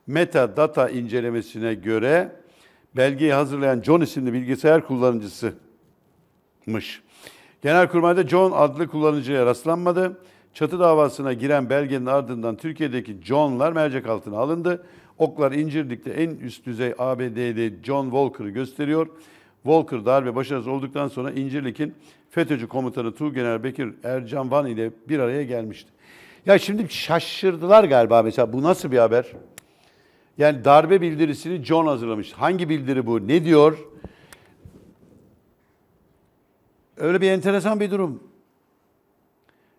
Metadata incelemesine göre belgeyi hazırlayan John isimli bilgisayar kullanıcısıymış. Genelkurmay'da John adlı kullanıcıya rastlanmadı. Çatı davasına giren belgenin ardından Türkiye'deki John'lar mercek altına alındı. Oklar İncirlik'te en üst düzey ABD'li John Walker'ı gösteriyor. Walker darbe başarısız olduktan sonra İncirlik'in FETÖ'cü komutanı Tuğgeneral Bekir Ercan Van ile bir araya gelmişti. Ya şimdi şaşırdılar galiba mesela bu nasıl bir haber? Yani darbe bildirisini John hazırlamış. Hangi bildiri bu? Ne diyor? Öyle bir enteresan bir durum.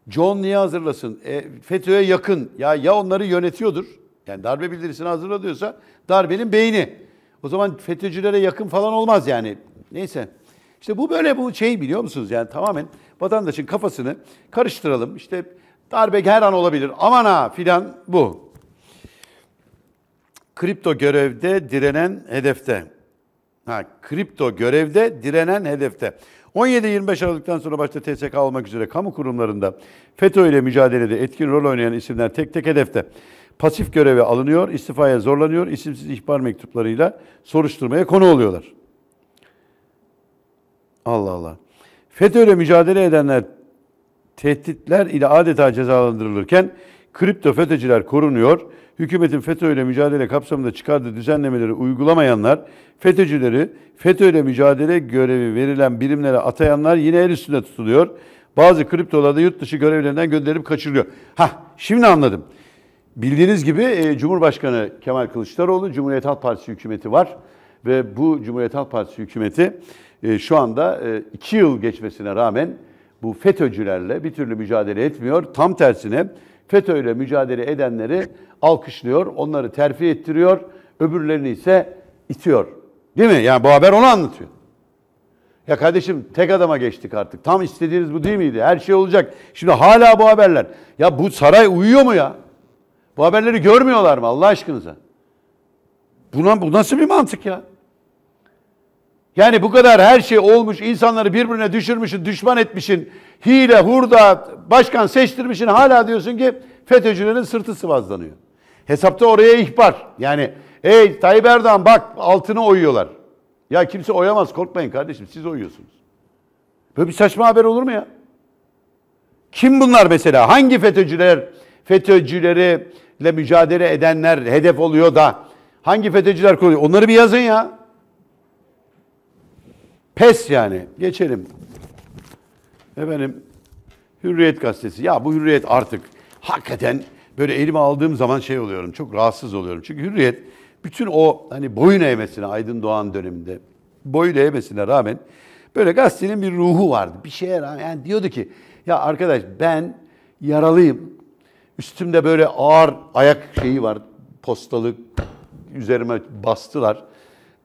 John niye hazırlasın? E, FETÖ'ye yakın. Ya ya onları yönetiyordur. Yani darbe bildirisini hazırla diyorsa darbenin beyni. O zaman FETÖ'cülere yakın falan olmaz yani. Neyse. İşte bu böyle bu şey biliyor musunuz? Yani tamamen vatandaşın kafasını karıştıralım. İşte darbe her an olabilir. Aman ha filan bu. Kripto görevde direnen hedefte. Ha, kripto görevde direnen hedefte. 17-25 Aralık'tan sonra başta TSK olmak üzere kamu kurumlarında FETÖ ile mücadelede etkin rol oynayan isimler tek tek hedefte. Pasif göreve alınıyor, istifaya zorlanıyor, isimsiz ihbar mektuplarıyla soruşturmaya konu oluyorlar. Allah Allah. FETÖ ile mücadele edenler tehditler ile adeta cezalandırılırken kripto FETÖ'cüler korunuyor. Hükümetin FETÖ mücadele kapsamında çıkardığı düzenlemeleri uygulamayanlar, FETÖ'cüleri FETÖ mücadele görevi verilen birimlere atayanlar yine el üstünde tutuluyor. Bazı kriptolarda yurt dışı görevlerinden gönderilip kaçırılıyor. Hah şimdi anladım. Bildiğiniz gibi e, Cumhurbaşkanı Kemal Kılıçdaroğlu Cumhuriyet Halk Partisi hükümeti var. Ve bu Cumhuriyet Halk Partisi hükümeti e, şu anda e, iki yıl geçmesine rağmen bu FETÖ'cülerle bir türlü mücadele etmiyor. Tam tersine FETÖ ile mücadele edenleri alkışlıyor, onları terfi ettiriyor, öbürlerini ise itiyor. Değil mi? Yani bu haber onu anlatıyor. Ya kardeşim tek adama geçtik artık. Tam istediğiniz bu değil miydi? Her şey olacak. Şimdi hala bu haberler. Ya bu saray uyuyor mu ya? Bu haberleri görmüyorlar mı Allah aşkınıza? Buna, bu nasıl bir mantık ya? Yani bu kadar her şey olmuş, insanları birbirine düşürmüşün, düşman etmişin, hile, hurda, başkan seçtirmişin hala diyorsun ki FETÖ'cülerin sırtı sıvazlanıyor. Hesapta oraya ihbar. Yani ey Tayyip Erdoğan bak altını oyuyorlar. Ya kimse oyamaz korkmayın kardeşim siz oyuyorsunuz. Böyle bir saçma haber olur mu ya? Kim bunlar mesela? Hangi FETÖ'cüler, FETÖ'cüleriyle mücadele edenler hedef oluyor da hangi FETÖ'cüler koruyor? Onları bir yazın ya. Pes yani. Geçelim. Efendim Hürriyet gazetesi. Ya bu Hürriyet artık hakikaten böyle elime aldığım zaman şey oluyorum. Çok rahatsız oluyorum. Çünkü Hürriyet bütün o hani boyun eğmesine Aydın Doğan döneminde boyun eğmesine rağmen böyle gazetenin bir ruhu vardı. Bir şeye rağmen yani diyordu ki ya arkadaş ben yaralıyım. Üstümde böyle ağır ayak şeyi var. Postalı üzerime bastılar.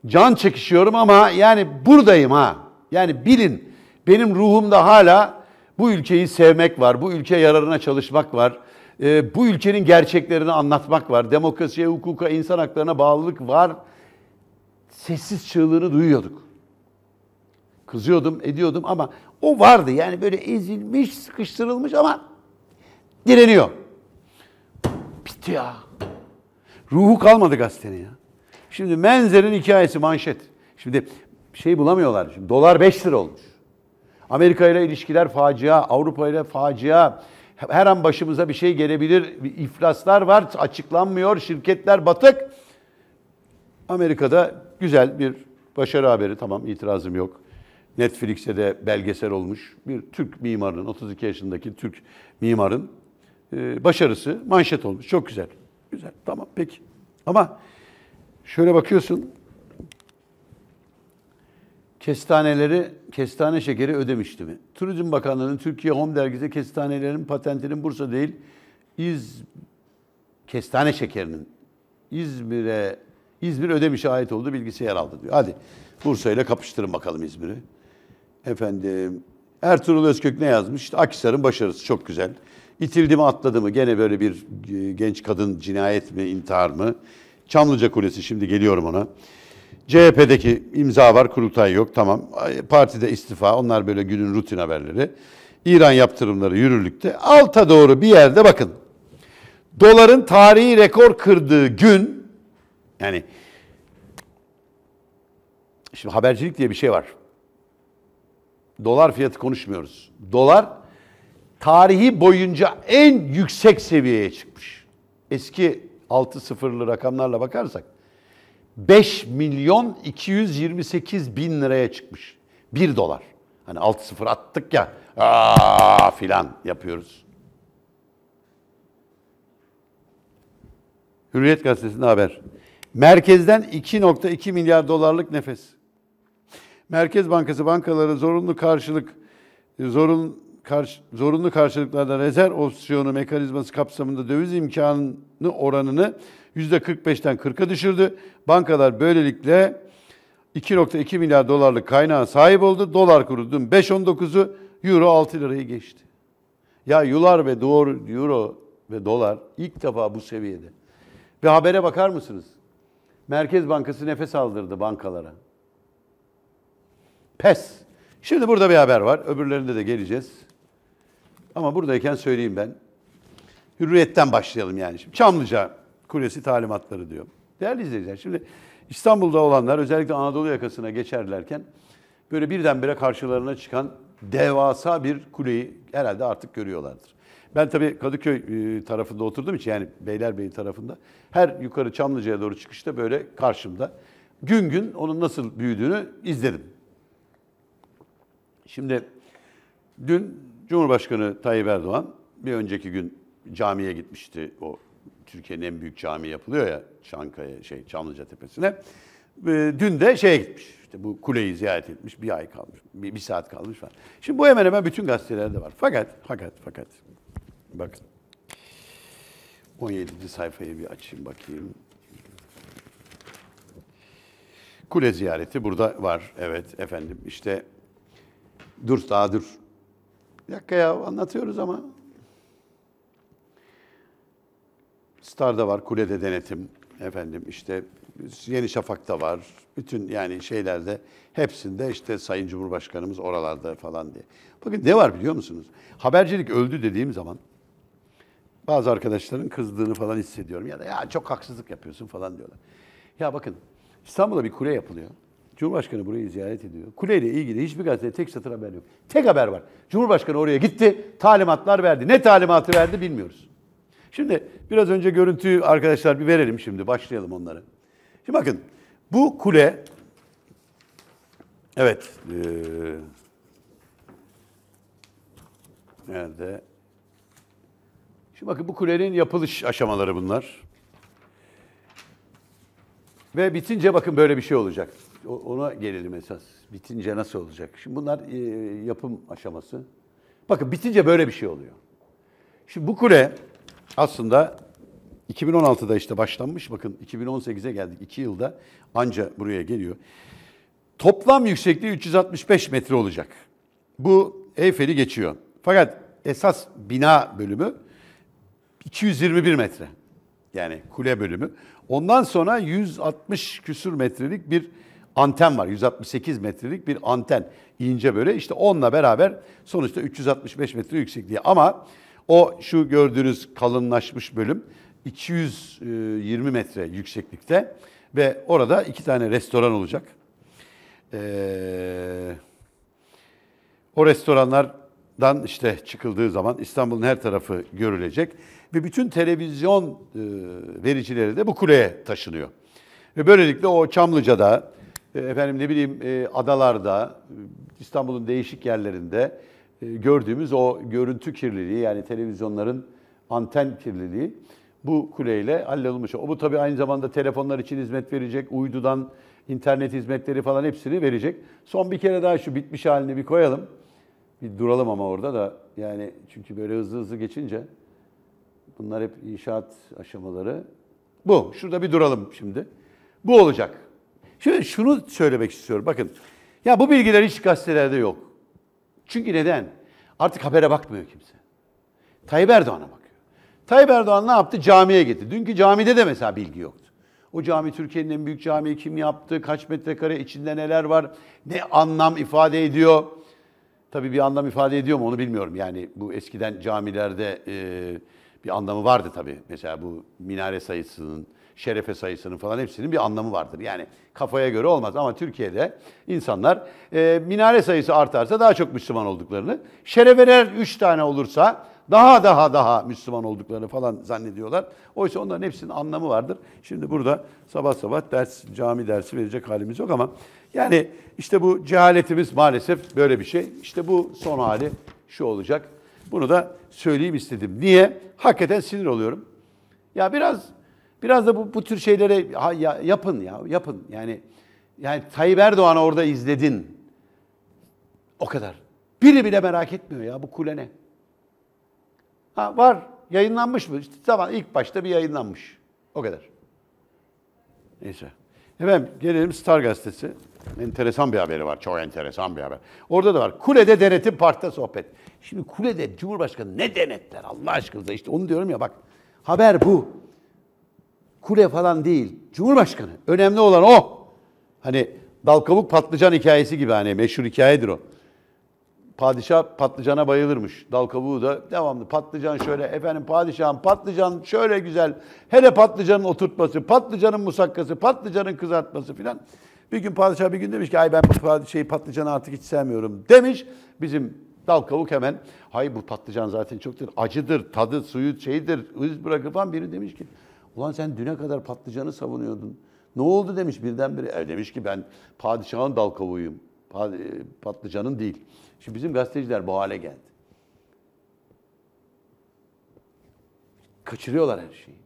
Can çekişiyorum ama yani buradayım ha. Yani bilin benim ruhumda hala bu ülkeyi sevmek var. Bu ülke yararına çalışmak var. Ee, bu ülkenin gerçeklerini anlatmak var. Demokrasiye, hukuka, insan haklarına bağlılık var. Sessiz çığlığını duyuyorduk. Kızıyordum, ediyordum ama o vardı. Yani böyle ezilmiş, sıkıştırılmış ama direniyor. Bitti ya. Ruhu kalmadı gazetenin ya. Şimdi Menzer'in hikayesi manşet. Şimdi şey bulamıyorlar. Şimdi dolar 5 lira olmuş. Amerika ile ilişkiler facia, Avrupa ile facia. Her an başımıza bir şey gelebilir. İflaslar var, açıklanmıyor. Şirketler batık. Amerika'da güzel bir başarı haberi. Tamam itirazım yok. Netflix'e de belgesel olmuş. Bir Türk mimarın, 32 yaşındaki Türk mimarın e, başarısı manşet olmuş. Çok güzel. Güzel. Tamam peki. Ama şöyle bakıyorsun. Kestaneleri, kestane şekeri ödemişti mi? Turizm Bakanlığı'nın Türkiye Home dergisi kestanelerin patentinin Bursa değil, İz kestane şekerinin İzmir'e İzmir ödemişe ait olduğu bilgisi yer aldı diyor. Hadi Bursa ile kapıştırın bakalım İzmir'i. Efendim Ertuğrul Özkök ne yazmış? İşte Akhisar'ın başarısı çok güzel. İtildi mi atladı mı? Gene böyle bir e, genç kadın cinayet mi, intihar mı? Çamlıca Kulesi şimdi geliyorum ona. CHP'deki imza var, kurultay yok. Tamam. Partide istifa. Onlar böyle günün rutin haberleri. İran yaptırımları yürürlükte. Alta doğru bir yerde bakın. Doların tarihi rekor kırdığı gün yani şimdi habercilik diye bir şey var. Dolar fiyatı konuşmuyoruz. Dolar tarihi boyunca en yüksek seviyeye çıkmış. Eski 6 sıfırlı rakamlarla bakarsak 5 milyon 228 bin liraya çıkmış. 1 dolar. Hani 6 sıfır attık ya aa filan yapıyoruz. Hürriyet gazetesinde haber. Merkezden 2.2 milyar dolarlık nefes. Merkez Bankası bankaları zorunlu karşılık zorun karş, zorunlu karşılıklarda rezerv opsiyonu mekanizması kapsamında döviz imkanı oranını %45'ten 40'a düşürdü. Bankalar böylelikle 2.2 milyar dolarlık kaynağa sahip oldu. Dolar kuru dün 5.19'u, euro 6 lirayı geçti. Ya yular ve doğru euro ve dolar ilk defa bu seviyede. Ve habere bakar mısınız? Merkez Bankası nefes aldırdı bankalara. Pes. Şimdi burada bir haber var. Öbürlerinde de geleceğiz. Ama buradayken söyleyeyim ben. Hürriyetten başlayalım yani. Şimdi Çamlıca Kulesi talimatları diyor. Değerli izleyiciler şimdi İstanbul'da olanlar özellikle Anadolu yakasına geçerlerken böyle birdenbire karşılarına çıkan devasa bir kuleyi herhalde artık görüyorlardır. Ben tabii Kadıköy e, tarafında oturduğum için yani Beylerbeyi tarafında her yukarı Çamlıca'ya doğru çıkışta böyle karşımda gün gün onun nasıl büyüdüğünü izledim. Şimdi dün Cumhurbaşkanı Tayyip Erdoğan bir önceki gün camiye gitmişti. O Türkiye'nin en büyük cami yapılıyor ya Çankaya şey Çamlıca Tepesi'ne. Dün de şeye gitmiş. İşte bu kuleyi ziyaret etmiş. Bir ay kalmış. Bir, bir saat kalmış falan. Şimdi bu hemen hemen bütün gazetelerde var. Fakat fakat fakat bakın 17. sayfayı bir açayım bakayım. Kule ziyareti burada var. Evet efendim işte dur daha dur. Bir dakika ya anlatıyoruz ama. Star'da var, Kule'de denetim. Efendim işte Yeni Şafak'ta var. Bütün yani şeylerde hepsinde işte Sayın Cumhurbaşkanımız oralarda falan diye. Bakın ne var biliyor musunuz? Habercilik öldü dediğim zaman bazı arkadaşların kızdığını falan hissediyorum. Ya da ya çok haksızlık yapıyorsun falan diyorlar. Ya bakın İstanbul'da bir kule yapılıyor. Cumhurbaşkanı burayı ziyaret ediyor. Kuleyle ilgili hiçbir gazetede tek satır haber yok. Tek haber var. Cumhurbaşkanı oraya gitti, talimatlar verdi. Ne talimatı verdi bilmiyoruz. Şimdi biraz önce görüntüyü arkadaşlar bir verelim şimdi. Başlayalım onları. Şimdi bakın bu kule evet eee nerede? Şimdi bakın bu kulenin yapılış aşamaları bunlar. Ve bitince bakın böyle bir şey olacak. Ona gelelim esas. Bitince nasıl olacak? Şimdi bunlar e, yapım aşaması. Bakın bitince böyle bir şey oluyor. Şimdi bu kule aslında 2016'da işte başlanmış. Bakın 2018'e geldik. 2 yılda anca buraya geliyor. Toplam yüksekliği 365 metre olacak. Bu Eyfel'i geçiyor. Fakat esas bina bölümü 221 metre. Yani kule bölümü. Ondan sonra 160 küsür metrelik bir anten var. 168 metrelik bir anten. ince böyle. İşte onunla beraber sonuçta 365 metre yüksekliği. Ama o şu gördüğünüz kalınlaşmış bölüm 220 metre yükseklikte ve orada iki tane restoran olacak. Ee, o restoranlardan işte çıkıldığı zaman İstanbul'un her tarafı görülecek ve bütün televizyon e, vericileri de bu kuleye taşınıyor. Ve böylelikle o Çamlıca'da, e, efendim ne bileyim e, adalarda, e, İstanbul'un değişik yerlerinde e, gördüğümüz o görüntü kirliliği yani televizyonların anten kirliliği bu kuleyle hallolmuş. O bu tabii aynı zamanda telefonlar için hizmet verecek, uydudan internet hizmetleri falan hepsini verecek. Son bir kere daha şu bitmiş halini bir koyalım. Bir duralım ama orada da yani çünkü böyle hızlı hızlı geçince bunlar hep inşaat aşamaları. Bu. Şurada bir duralım şimdi. Bu olacak. Şimdi şunu söylemek istiyorum. Bakın. Ya bu bilgiler hiç gazetelerde yok. Çünkü neden? Artık habere bakmıyor kimse. Tayyip Erdoğan'a bakıyor. Tayyip Erdoğan ne yaptı? Camiye gitti. Dünkü camide de mesela bilgi yoktu. O cami Türkiye'nin en büyük camii kim yaptı? Kaç metrekare içinde neler var? Ne anlam ifade ediyor? Tabii bir anlam ifade ediyor mu onu bilmiyorum. Yani bu eskiden camilerde e, bir anlamı vardı tabii. Mesela bu minare sayısının, şerefe sayısının falan hepsinin bir anlamı vardır. Yani kafaya göre olmaz ama Türkiye'de insanlar e, minare sayısı artarsa daha çok Müslüman olduklarını, şerefeler 3 tane olursa daha daha daha Müslüman olduklarını falan zannediyorlar. Oysa onların hepsinin anlamı vardır. Şimdi burada sabah sabah ders, cami dersi verecek halimiz yok ama yani işte bu cehaletimiz maalesef böyle bir şey. İşte bu son hali şu olacak. Bunu da söyleyeyim istedim. Niye? Hakikaten sinir oluyorum. Ya biraz biraz da bu bu tür şeylere ha, ya, yapın ya yapın. Yani yani Tayyip Erdoğan'ı orada izledin. O kadar. Biri bile merak etmiyor ya bu kule ne? Ha var. Yayınlanmış mı? İşte zaman ilk başta bir yayınlanmış. O kadar. Neyse. Efendim gelelim Star Gazetesi. Enteresan bir haberi var. Çok enteresan bir haber. Orada da var. Kulede denetim parkta sohbet. Şimdi kulede Cumhurbaşkanı ne denetler Allah aşkınıza? İşte onu diyorum ya bak. Haber bu. Kule falan değil. Cumhurbaşkanı. Önemli olan o. Hani dal kavuk patlıcan hikayesi gibi hani meşhur hikayedir o. Padişah patlıcana bayılırmış. Dal kavuğu da devamlı patlıcan şöyle efendim padişahım patlıcan şöyle güzel. Hele patlıcanın oturtması, patlıcanın musakkası, patlıcanın kızartması filan. Bir gün padişah bir gün demiş ki ay ben bu şey patlıcanı artık hiç sevmiyorum demiş. Bizim dal kavuk hemen hayır bu patlıcan zaten çoktur acıdır, tadı, suyu şeydir, ız bırakır falan. Biri demiş ki ulan sen düne kadar patlıcanı savunuyordun. Ne oldu demiş birdenbire. E demiş ki ben padişahın dal kavuğuyum. E, Patlıcanın değil. Şimdi bizim gazeteciler bu hale geldi. Kaçırıyorlar her şeyi.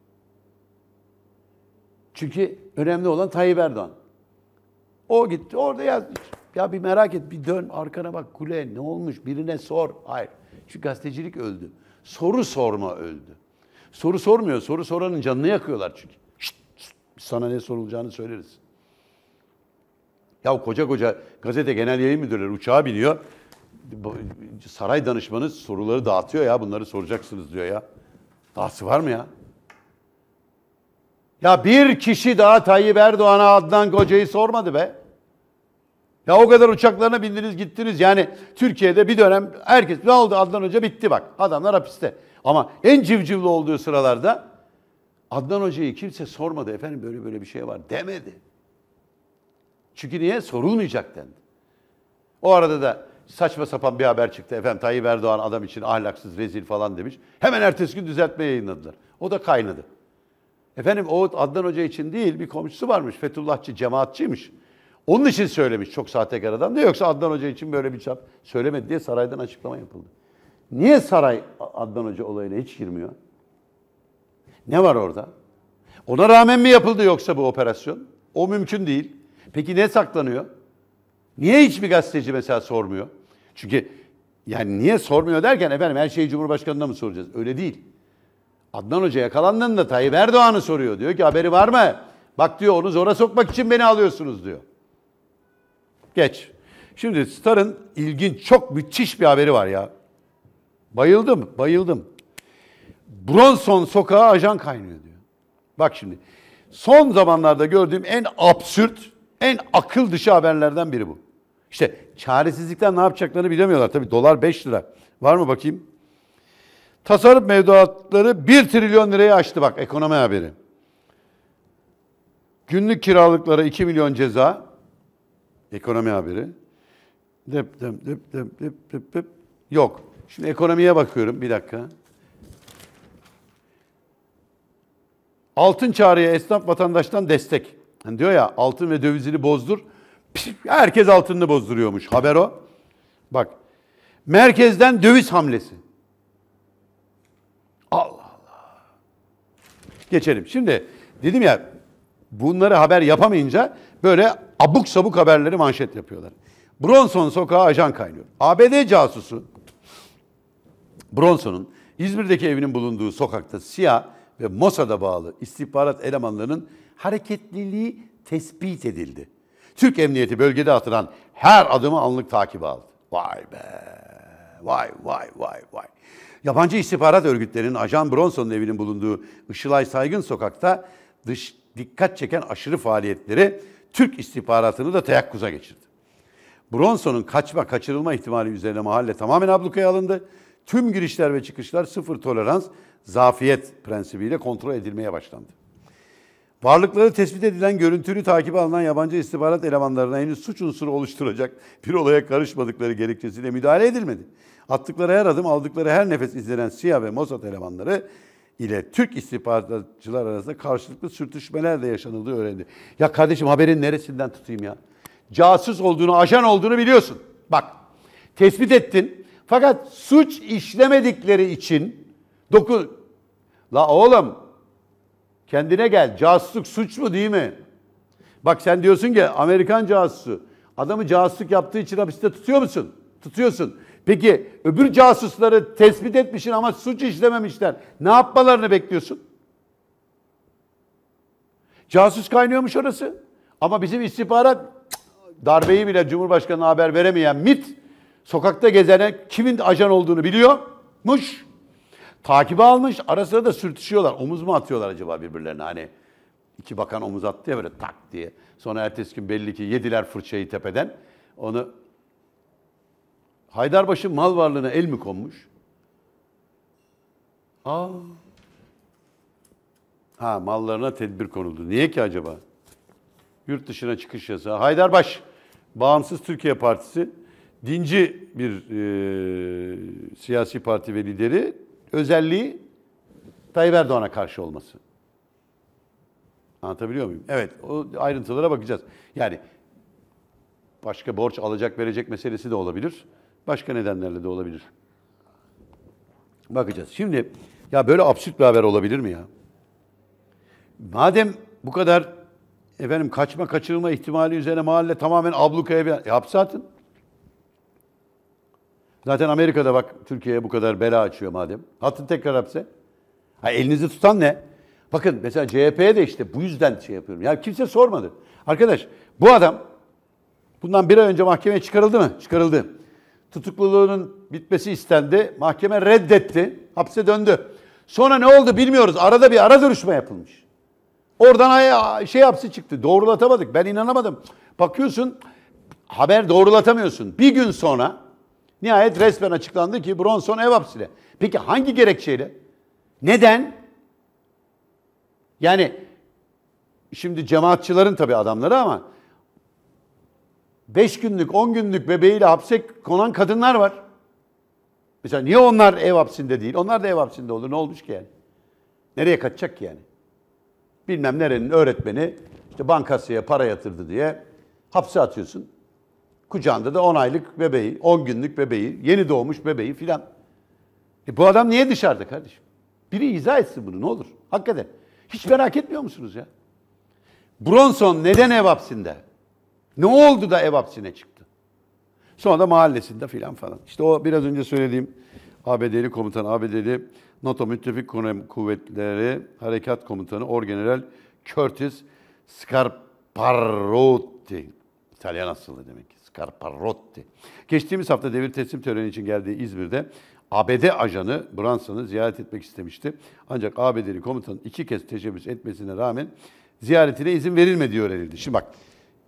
Çünkü önemli olan Tayyip Erdoğan. O gitti orada yazdı. Ya bir merak et bir dön arkana bak kule ne olmuş birine sor. Hayır. Şu gazetecilik öldü. Soru sorma öldü. Soru sormuyor. Soru soranın canını yakıyorlar çünkü. Şşt, şşt, sana ne sorulacağını söyleriz. Ya koca koca gazete genel yayın müdürleri uçağa biniyor. Saray danışmanı soruları dağıtıyor ya bunları soracaksınız diyor ya. Dahası var mı ya? Ya bir kişi daha Tayyip Erdoğan'a Adnan Koca'yı sormadı be. Ya o kadar uçaklarına bindiniz gittiniz. Yani Türkiye'de bir dönem herkes ne oldu Adnan Hoca bitti bak. Adamlar hapiste. Ama en civcivli olduğu sıralarda Adnan Hoca'yı kimse sormadı. Efendim böyle böyle bir şey var demedi. Çünkü niye? Sorulmayacak dendi. O arada da saçma sapan bir haber çıktı. Efendim Tayyip Erdoğan adam için ahlaksız, rezil falan demiş. Hemen ertesi gün düzeltme yayınladılar. O da kaynadı. Efendim o Adnan Hoca için değil bir komşusu varmış. Fethullahçı, cemaatçiymiş. Onun için söylemiş çok sahtekar adam da yoksa Adnan Hoca için böyle bir çap söylemedi diye saraydan açıklama yapıldı. Niye saray Adnan Hoca olayına hiç girmiyor? Ne var orada? Ona rağmen mi yapıldı yoksa bu operasyon? O mümkün değil. Peki ne saklanıyor? Niye hiçbir gazeteci mesela sormuyor? Çünkü yani niye sormuyor derken efendim her şeyi Cumhurbaşkanı'na mı soracağız? Öyle değil. Adnan Hoca yakalandığında Tayyip Erdoğan'ı soruyor. Diyor ki haberi var mı? Bak diyor onu zora sokmak için beni alıyorsunuz diyor. Geç. Şimdi Star'ın ilginç, çok müthiş bir haberi var ya. Bayıldım, bayıldım. Bronson sokağa ajan kaynıyor diyor. Bak şimdi. Son zamanlarda gördüğüm en absürt, en akıl dışı haberlerden biri bu. İşte çaresizlikten ne yapacaklarını bilemiyorlar. Tabii dolar 5 lira. Var mı bakayım? Tasarruf mevduatları 1 trilyon lirayı aştı bak ekonomi haberi. Günlük kiralıklara 2 milyon ceza. Ekonomi haberi. Dep dep dep dep dep dep. Yok. Şimdi ekonomiye bakıyorum bir dakika. Altın çağrıya esnaf vatandaştan destek. Hani diyor ya altın ve dövizini bozdur. Herkes altınını bozduruyormuş. Haber o. Bak. Merkezden döviz hamlesi. Allah Allah. Geçelim. Şimdi dedim ya bunları haber yapamayınca böyle abuk sabuk haberleri manşet yapıyorlar. Bronson sokağa ajan kaynıyor. ABD casusu Bronson'un İzmir'deki evinin bulunduğu sokakta siyah ve Mossad'a bağlı istihbarat elemanlarının hareketliliği tespit edildi. Türk Emniyeti bölgede atılan her adımı anlık takibe aldı. Vay be. Vay vay vay vay. Yabancı istihbarat örgütlerinin ajan Bronson'un evinin bulunduğu Işılay Saygın sokakta dış dikkat çeken aşırı faaliyetleri Türk istihbaratını da teyakkuza geçirdi. Bronson'un kaçma, kaçırılma ihtimali üzerine mahalle tamamen ablukaya alındı. Tüm girişler ve çıkışlar sıfır tolerans, zafiyet prensibiyle kontrol edilmeye başlandı. Varlıkları tespit edilen görüntülü takibe alınan yabancı istihbarat elemanlarına henüz suç unsuru oluşturacak bir olaya karışmadıkları gerekçesiyle müdahale edilmedi. Attıkları her adım, aldıkları her nefes izlenen SİHA ve Mossad elemanları ile Türk istihbaratçılar arasında karşılıklı sürtüşmeler de yaşanıldığı öğrendi. Ya kardeşim haberin neresinden tutayım ya? Casus olduğunu, ajan olduğunu biliyorsun. Bak, tespit ettin. Fakat suç işlemedikleri için dokun... La oğlum, kendine gel. Casusluk suç mu değil mi? Bak sen diyorsun ki Amerikan casusu. Adamı casusluk yaptığı için hapiste tutuyor musun? Tutuyorsun. Peki öbür casusları tespit etmişsin ama suç işlememişler. Ne yapmalarını bekliyorsun? Casus kaynıyormuş orası. Ama bizim istihbarat darbeyi bile Cumhurbaşkanı'na haber veremeyen MIT sokakta gezene kimin ajan olduğunu biliyormuş. Takibe almış. Ara sıra da sürtüşüyorlar. Omuz mu atıyorlar acaba birbirlerine? Hani iki bakan omuz attı ya böyle tak diye. Sonra ertesi gün belli ki yediler fırçayı tepeden. Onu Haydarbaşı mal varlığına el mi konmuş? Aa. Ha mallarına tedbir konuldu. Niye ki acaba? Yurt dışına çıkış yasağı. Haydarbaş, Bağımsız Türkiye Partisi, dinci bir e, siyasi parti ve lideri özelliği Tayyip Erdoğan'a karşı olması. Anlatabiliyor muyum? Evet, o ayrıntılara bakacağız. Yani başka borç alacak verecek meselesi de olabilir. Başka nedenlerle de olabilir. Bakacağız. Şimdi ya böyle absürt bir haber olabilir mi ya? Madem bu kadar efendim kaçma kaçırılma ihtimali üzerine mahalle tamamen ablukaya bir e, hapse atın. Zaten Amerika'da bak Türkiye'ye bu kadar bela açıyor madem. Atın tekrar hapse. Ha, elinizi tutan ne? Bakın mesela CHP'ye de işte bu yüzden şey yapıyorum. Ya kimse sormadı. Arkadaş bu adam Bundan bir ay önce mahkemeye çıkarıldı mı? Çıkarıldı. Tutukluluğunun bitmesi istendi. Mahkeme reddetti. Hapse döndü. Sonra ne oldu bilmiyoruz. Arada bir ara duruşma yapılmış. Oradan şey hapsi çıktı. Doğrulatamadık. Ben inanamadım. Bakıyorsun haber doğrulatamıyorsun. Bir gün sonra nihayet resmen açıklandı ki Bronson ev hapsine. Peki hangi gerekçeyle? Neden? Yani şimdi cemaatçıların tabii adamları ama 5 günlük 10 günlük bebeğiyle hapse konan kadınlar var. Mesela niye onlar ev hapsinde değil? Onlar da ev hapsinde olur. Ne olmuş ki yani? Nereye kaçacak ki yani? Bilmem nerenin öğretmeni işte bankasıya para yatırdı diye hapse atıyorsun. Kucağında da 10 aylık bebeği, 10 günlük bebeği, yeni doğmuş bebeği filan. E bu adam niye dışarıda kardeşim? Biri izah etsin bunu ne olur. Hakikaten. Hiç merak etmiyor musunuz ya? Bronson neden ev hapsinde? Ne oldu da ev hapsine çıktı? Sonra da mahallesinde filan falan. İşte o biraz önce söylediğim ABD'li komutan, ABD'li NATO Müttefik Kuvvetleri Harekat Komutanı Orgeneral Curtis Scarparotti. İtalyan asıllı demek ki. Scarparotti. Geçtiğimiz hafta devir teslim töreni için geldiği İzmir'de ABD ajanı Brunson'ı ziyaret etmek istemişti. Ancak ABD'li komutanın iki kez teşebbüs etmesine rağmen ziyaretine izin verilmediği öğrenildi. Şimdi bak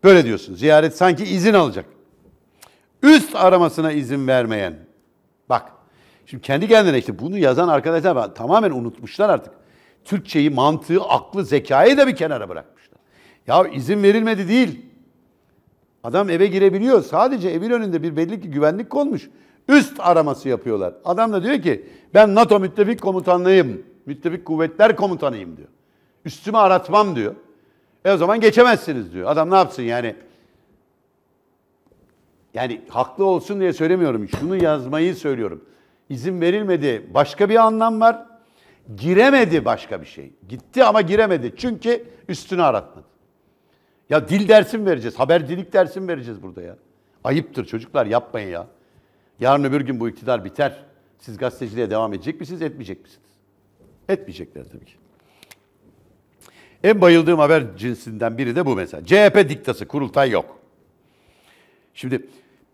böyle diyorsun. Ziyaret sanki izin alacak. Üst aramasına izin vermeyen. Bak. Şimdi kendi kendine işte bunu yazan arkadaşlar tamamen unutmuşlar artık. Türkçeyi, mantığı, aklı, zekayı da bir kenara bırakmışlar. Ya izin verilmedi değil. Adam eve girebiliyor. Sadece evin önünde bir belli ki güvenlik konmuş. Üst araması yapıyorlar. Adam da diyor ki ben NATO müttefik komutanlığıyım. Müttefik kuvvetler komutanıyım diyor. Üstümü aratmam diyor. E o zaman geçemezsiniz diyor. Adam ne yapsın yani? Yani haklı olsun diye söylemiyorum. Şunu yazmayı söylüyorum. İzin verilmedi. Başka bir anlam var. Giremedi başka bir şey. Gitti ama giremedi. Çünkü üstünü aratmadı. Ya dil dersi mi vereceğiz? Habercilik dersi mi vereceğiz burada ya? Ayıptır çocuklar yapmayın ya. Yarın öbür gün bu iktidar biter. Siz gazeteciliğe devam edecek misiniz, etmeyecek misiniz? Etmeyecekler tabii ki. En bayıldığım haber cinsinden biri de bu mesela. CHP diktası, kurultay yok. Şimdi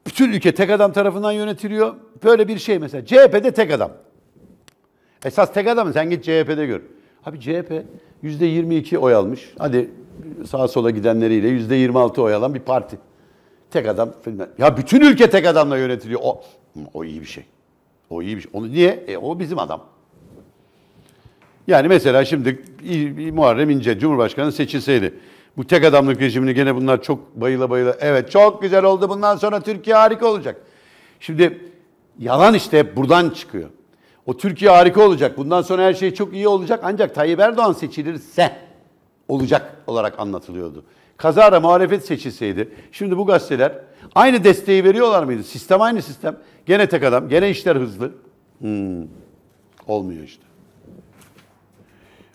bütün ülke tek adam tarafından yönetiliyor. Böyle bir şey mesela. CHP'de tek adam. Esas tek adam sen git CHP'de gör. Abi CHP yüzde 22 oy almış. Hadi sağa sola gidenleriyle yüzde 26 oy alan bir parti. Tek adam. Bilmem. Ya bütün ülke tek adamla yönetiliyor. O, o iyi bir şey. O iyi bir şey. Onu niye? E, o bizim adam. Yani mesela şimdi Muharrem İnce Cumhurbaşkanı seçilseydi. Bu tek adamlık rejimini gene bunlar çok bayıla bayıla. Evet çok güzel oldu bundan sonra Türkiye harika olacak. Şimdi yalan işte hep buradan çıkıyor. O Türkiye harika olacak. Bundan sonra her şey çok iyi olacak. Ancak Tayyip Erdoğan seçilirse olacak olarak anlatılıyordu. Kazara muhalefet seçilseydi şimdi bu gazeteler aynı desteği veriyorlar mıydı? Sistem aynı sistem. Gene tek adam, gene işler hızlı. Hmm, olmuyor işte.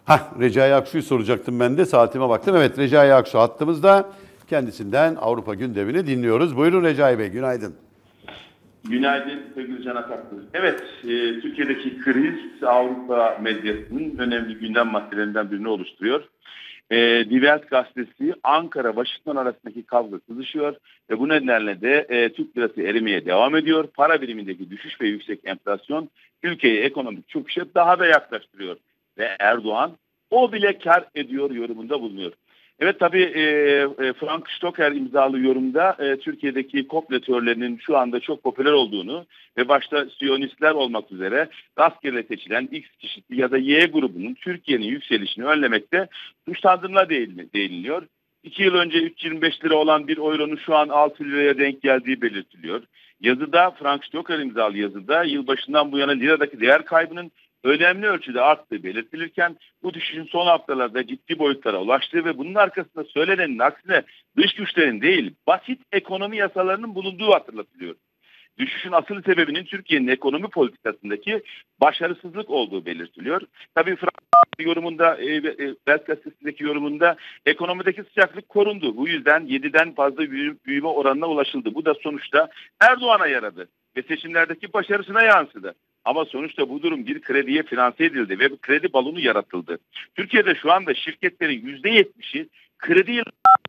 Hah, Recai Aksu'yu soracaktım ben de. Saatime baktım. Evet, Recai Aksu hattımızda. Kendisinden Avrupa gündemini dinliyoruz. Buyurun Recai Bey, günaydın. Günaydın sevgili Can Ataklı. Evet, e, Türkiye'deki kriz Avrupa medyasının önemli gündem maddelerinden birini oluşturuyor. E, Die Welt gazetesi Ankara Washington arasındaki kavga kızışıyor ve bu nedenle de e, Türk lirası erimeye devam ediyor. Para birimindeki düşüş ve yüksek enflasyon ülkeyi ekonomik çöküşe daha da yaklaştırıyor. Ve Erdoğan o bile kar ediyor yorumunda bulunuyor. Evet tabii e, e, Frank Stoker imzalı yorumda e, Türkiye'deki kompletörlerinin şu anda çok popüler olduğunu ve başta Siyonistler olmak üzere rastgele seçilen X kişisi ya da Y grubunun Türkiye'nin yükselişini önlemekte suçlandığına değin- değiniliyor. İki yıl önce 3.25 lira olan bir euronun şu an 6 liraya denk geldiği belirtiliyor. Yazıda Frank Stoker imzalı yazıda yılbaşından bu yana liradaki değer kaybının önemli ölçüde arttığı belirtilirken bu düşüşün son haftalarda ciddi boyutlara ulaştığı ve bunun arkasında söylenenin aksine dış güçlerin değil basit ekonomi yasalarının bulunduğu hatırlatılıyor. Düşüşün asıl sebebinin Türkiye'nin ekonomi politikasındaki başarısızlık olduğu belirtiliyor. Tabii Fransız yorumunda, e, e, gazetesindeki yorumunda ekonomideki sıcaklık korundu. Bu yüzden 7'den fazla büyü- büyüme oranına ulaşıldı. Bu da sonuçta Erdoğan'a yaradı ve seçimlerdeki başarısına yansıdı. Ama sonuçta bu durum bir krediye finanse edildi ve bir kredi balonu yaratıldı. Türkiye'de şu anda şirketlerin %70'i kredi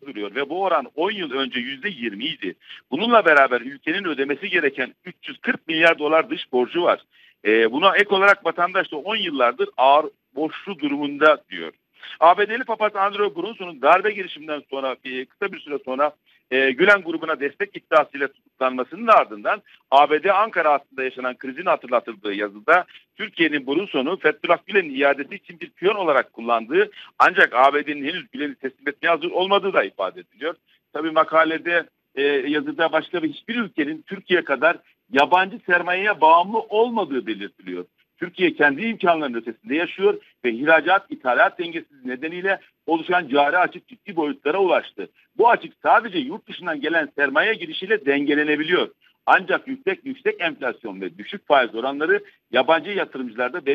duruyor ve bu oran 10 yıl önce %20 idi. Bununla beraber ülkenin ödemesi gereken 340 milyar dolar dış borcu var. E, buna ek olarak vatandaş da 10 yıllardır ağır borçlu durumunda diyor. ABD'li papaz Andrew Brunson'un darbe girişiminden sonra kısa bir süre sonra e, Gülen grubuna destek iddiasıyla tutuklanmasının ardından ABD Ankara aslında yaşanan krizin hatırlatıldığı yazıda Türkiye'nin Brunson'u Fethullah Gülen'in iadesi için bir piyon olarak kullandığı ancak ABD'nin henüz Gülen'i teslim etmeye hazır olmadığı da ifade ediliyor. Tabi makalede e, yazıda başka bir hiçbir ülkenin Türkiye kadar yabancı sermayeye bağımlı olmadığı belirtiliyor. Türkiye kendi imkanlarının ötesinde yaşıyor ve ihracat ithalat dengesiz nedeniyle oluşan cari açık ciddi boyutlara ulaştı. Bu açık sadece yurt dışından gelen sermaye girişiyle dengelenebiliyor. Ancak yüksek yüksek enflasyon ve düşük faiz oranları yabancı yatırımcılarda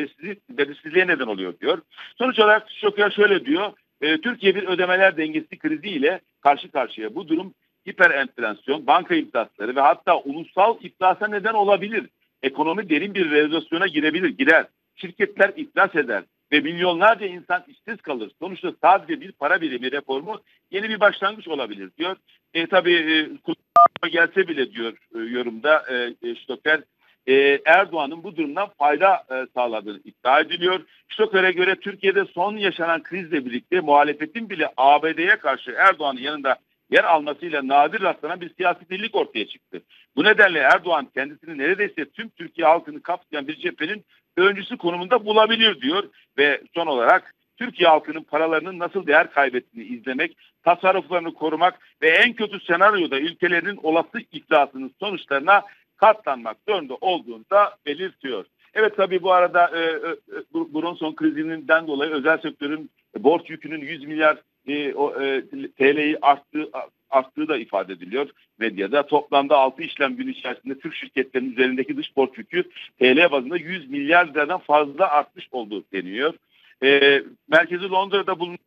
belirsizliğe neden oluyor diyor. Sonuç olarak Şoker şöyle diyor. E, Türkiye bir ödemeler dengesi kriziyle karşı karşıya. Bu durum hiper enflasyon, banka iflasları ve hatta ulusal iflasa neden olabilir ekonomi derin bir rezosyona girebilir, girer. Şirketler iflas eder ve milyonlarca insan işsiz kalır. Sonuçta sadece bir para birimi reformu yeni bir başlangıç olabilir diyor. E, tabii e, gelse bile diyor e, yorumda e Stoker e, Erdoğan'ın bu durumdan fayda e, sağladığını iddia ediliyor. Stoker'e göre Türkiye'de son yaşanan krizle birlikte muhalefetin bile ABD'ye karşı Erdoğan'ın yanında yer almasıyla nadir rastlanan bir siyasi birlik ortaya çıktı. Bu nedenle Erdoğan kendisini neredeyse tüm Türkiye halkını kapsayan bir cephenin öncüsü konumunda bulabilir diyor ve son olarak Türkiye halkının paralarının nasıl değer kaybettiğini izlemek, tasarruflarını korumak ve en kötü senaryoda ülkelerinin olası iflasının sonuçlarına katlanmak zorunda olduğunu da belirtiyor. Evet tabii bu arada e, e, Bronson krizinden dolayı özel sektörün borç yükünün 100 milyar e, o, e, TL'yi arttığı, arttığı da ifade ediliyor medyada. Toplamda 6 işlem günü içerisinde Türk şirketlerinin üzerindeki dış borç yükü TL bazında 100 milyar liradan fazla artmış olduğu deniyor. E, merkezi Londra'da bulunan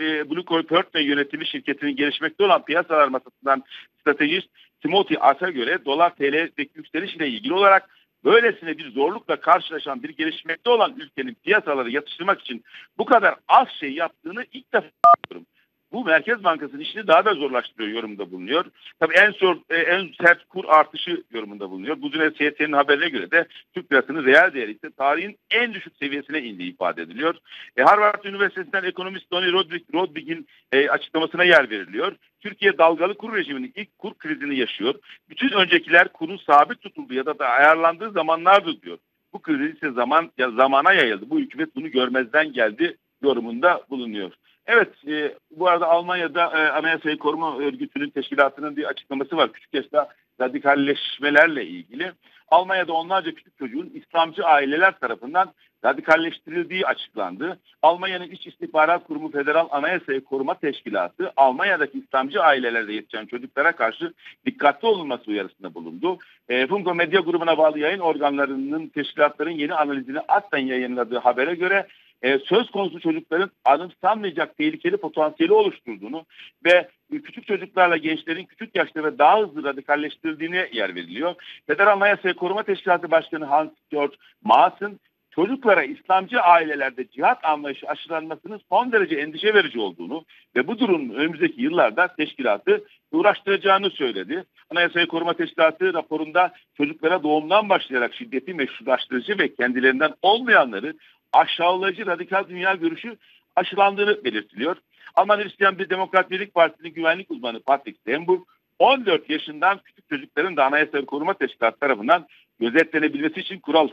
e, Blue Corporate ve yönetimi şirketinin gelişmekte olan piyasalar masasından stratejist Timothy Art'a göre dolar TL'deki yükseliş ile ilgili olarak böylesine bir zorlukla karşılaşan bir gelişmekte olan ülkenin piyasaları yatıştırmak için bu kadar az şey yaptığını ilk defa görüyorum bu Merkez Bankası'nın işini daha da zorlaştırıyor yorumda bulunuyor. Tabii en zor, e, en sert kur artışı yorumunda bulunuyor. Bu dün CT'nin haberine göre de Türk lirasının reel değeri ise tarihin en düşük seviyesine indiği ifade ediliyor. E, Harvard Üniversitesi'nden ekonomist Tony Rodriguez'in e, açıklamasına yer veriliyor. Türkiye dalgalı kur rejiminin ilk kur krizini yaşıyor. Bütün öncekiler kurun sabit tutulduğu ya da, da ayarlandığı zamanlardır diyor. Bu kriz ise zaman ya zamana yayıldı. Bu hükümet bunu görmezden geldi yorumunda bulunuyor. Evet, e, bu arada Almanya'da e, Anayasayı Koruma Örgütü'nün teşkilatının bir açıklaması var. Küçük yaşta radikalleşmelerle ilgili. Almanya'da onlarca küçük çocuğun İslamcı aileler tarafından radikalleştirildiği açıklandı. Almanya'nın İç İstihbarat Kurumu Federal Anayasayı Koruma Teşkilatı Almanya'daki İslamcı ailelerde yetişen çocuklara karşı dikkatli olunması uyarısında bulundu. E, Funko Medya grubuna bağlı yayın organlarının teşkilatların yeni analizini aslen yayınladığı habere göre e, söz konusu çocukların anımsanmayacak tehlikeli potansiyeli oluşturduğunu ve küçük çocuklarla gençlerin küçük yaşta ve daha hızlı radikalleştirildiğine yer veriliyor. Federal Anayasa Koruma Teşkilatı Başkanı Hans George Maas'ın çocuklara İslamcı ailelerde cihat anlayışı aşılanmasının son derece endişe verici olduğunu ve bu durumun önümüzdeki yıllarda teşkilatı uğraştıracağını söyledi. Anayasayı Koruma Teşkilatı raporunda çocuklara doğumdan başlayarak şiddeti meşrulaştırıcı ve kendilerinden olmayanları aşağılayıcı radikal dünya görüşü aşılandığını belirtiliyor. Alman Hristiyan bir Demokrat Birlik Partisi'nin güvenlik uzmanı Patrick Stenburg 14 yaşından küçük çocukların da Anayasa Koruma Teşkilatı tarafından gözetlenebilmesi için kural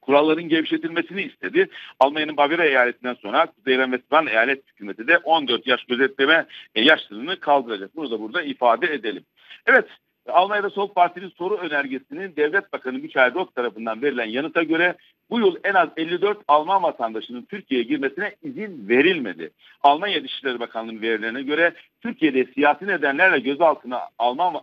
kuralların gevşetilmesini istedi. Almanya'nın Bavyera eyaletinden sonra Kuzey Ren eyalet hükümeti de 14 yaş gözetleme yaş sınırını kaldıracak. Bunu da burada ifade edelim. Evet Almanya'da Sol Parti'nin soru önergesinin Devlet Bakanı Michael Roth tarafından verilen yanıta göre bu yıl en az 54 Alman vatandaşının Türkiye'ye girmesine izin verilmedi. Almanya Dışişleri Bakanlığı'nın verilerine göre Türkiye'de siyasi nedenlerle gözaltına Alman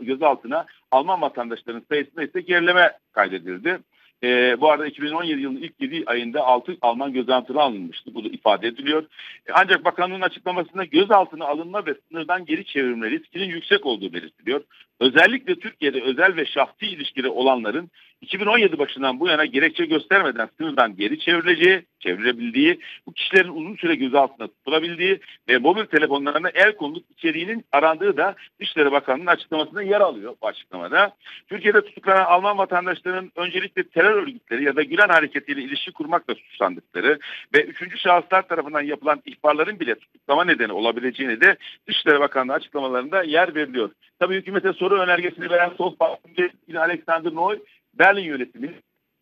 gözaltına Alman vatandaşlarının sayısında ise gerileme kaydedildi. E, bu arada 2017 yılının ilk 7 ayında 6 Alman gözaltına alınmıştı. Bu da ifade ediliyor. E, ancak bakanlığın açıklamasında gözaltına alınma ve sınırdan geri çevrilme riskinin yüksek olduğu belirtiliyor. Özellikle Türkiye'de özel ve şahsi ilişkileri olanların 2017 başından bu yana gerekçe göstermeden sınırdan geri çevrileceği, çevrilebildiği, bu kişilerin uzun süre gözaltında tutulabildiği ve mobil telefonlarına el konuluk içeriğinin arandığı da Dışişleri Bakanlığı'nın açıklamasında yer alıyor bu açıklamada. Türkiye'de tutuklanan Alman vatandaşların öncelikle terör örgütleri ya da Gülen hareketiyle ilişki kurmakla suçlandıkları ve üçüncü şahıslar tarafından yapılan ihbarların bile tutuklama nedeni olabileceğini de Dışişleri Bakanlığı açıklamalarında yer veriliyor. Tabii hükümete soru önergesini veren Sol Parti Alexander Noy, Berlin yönetiminin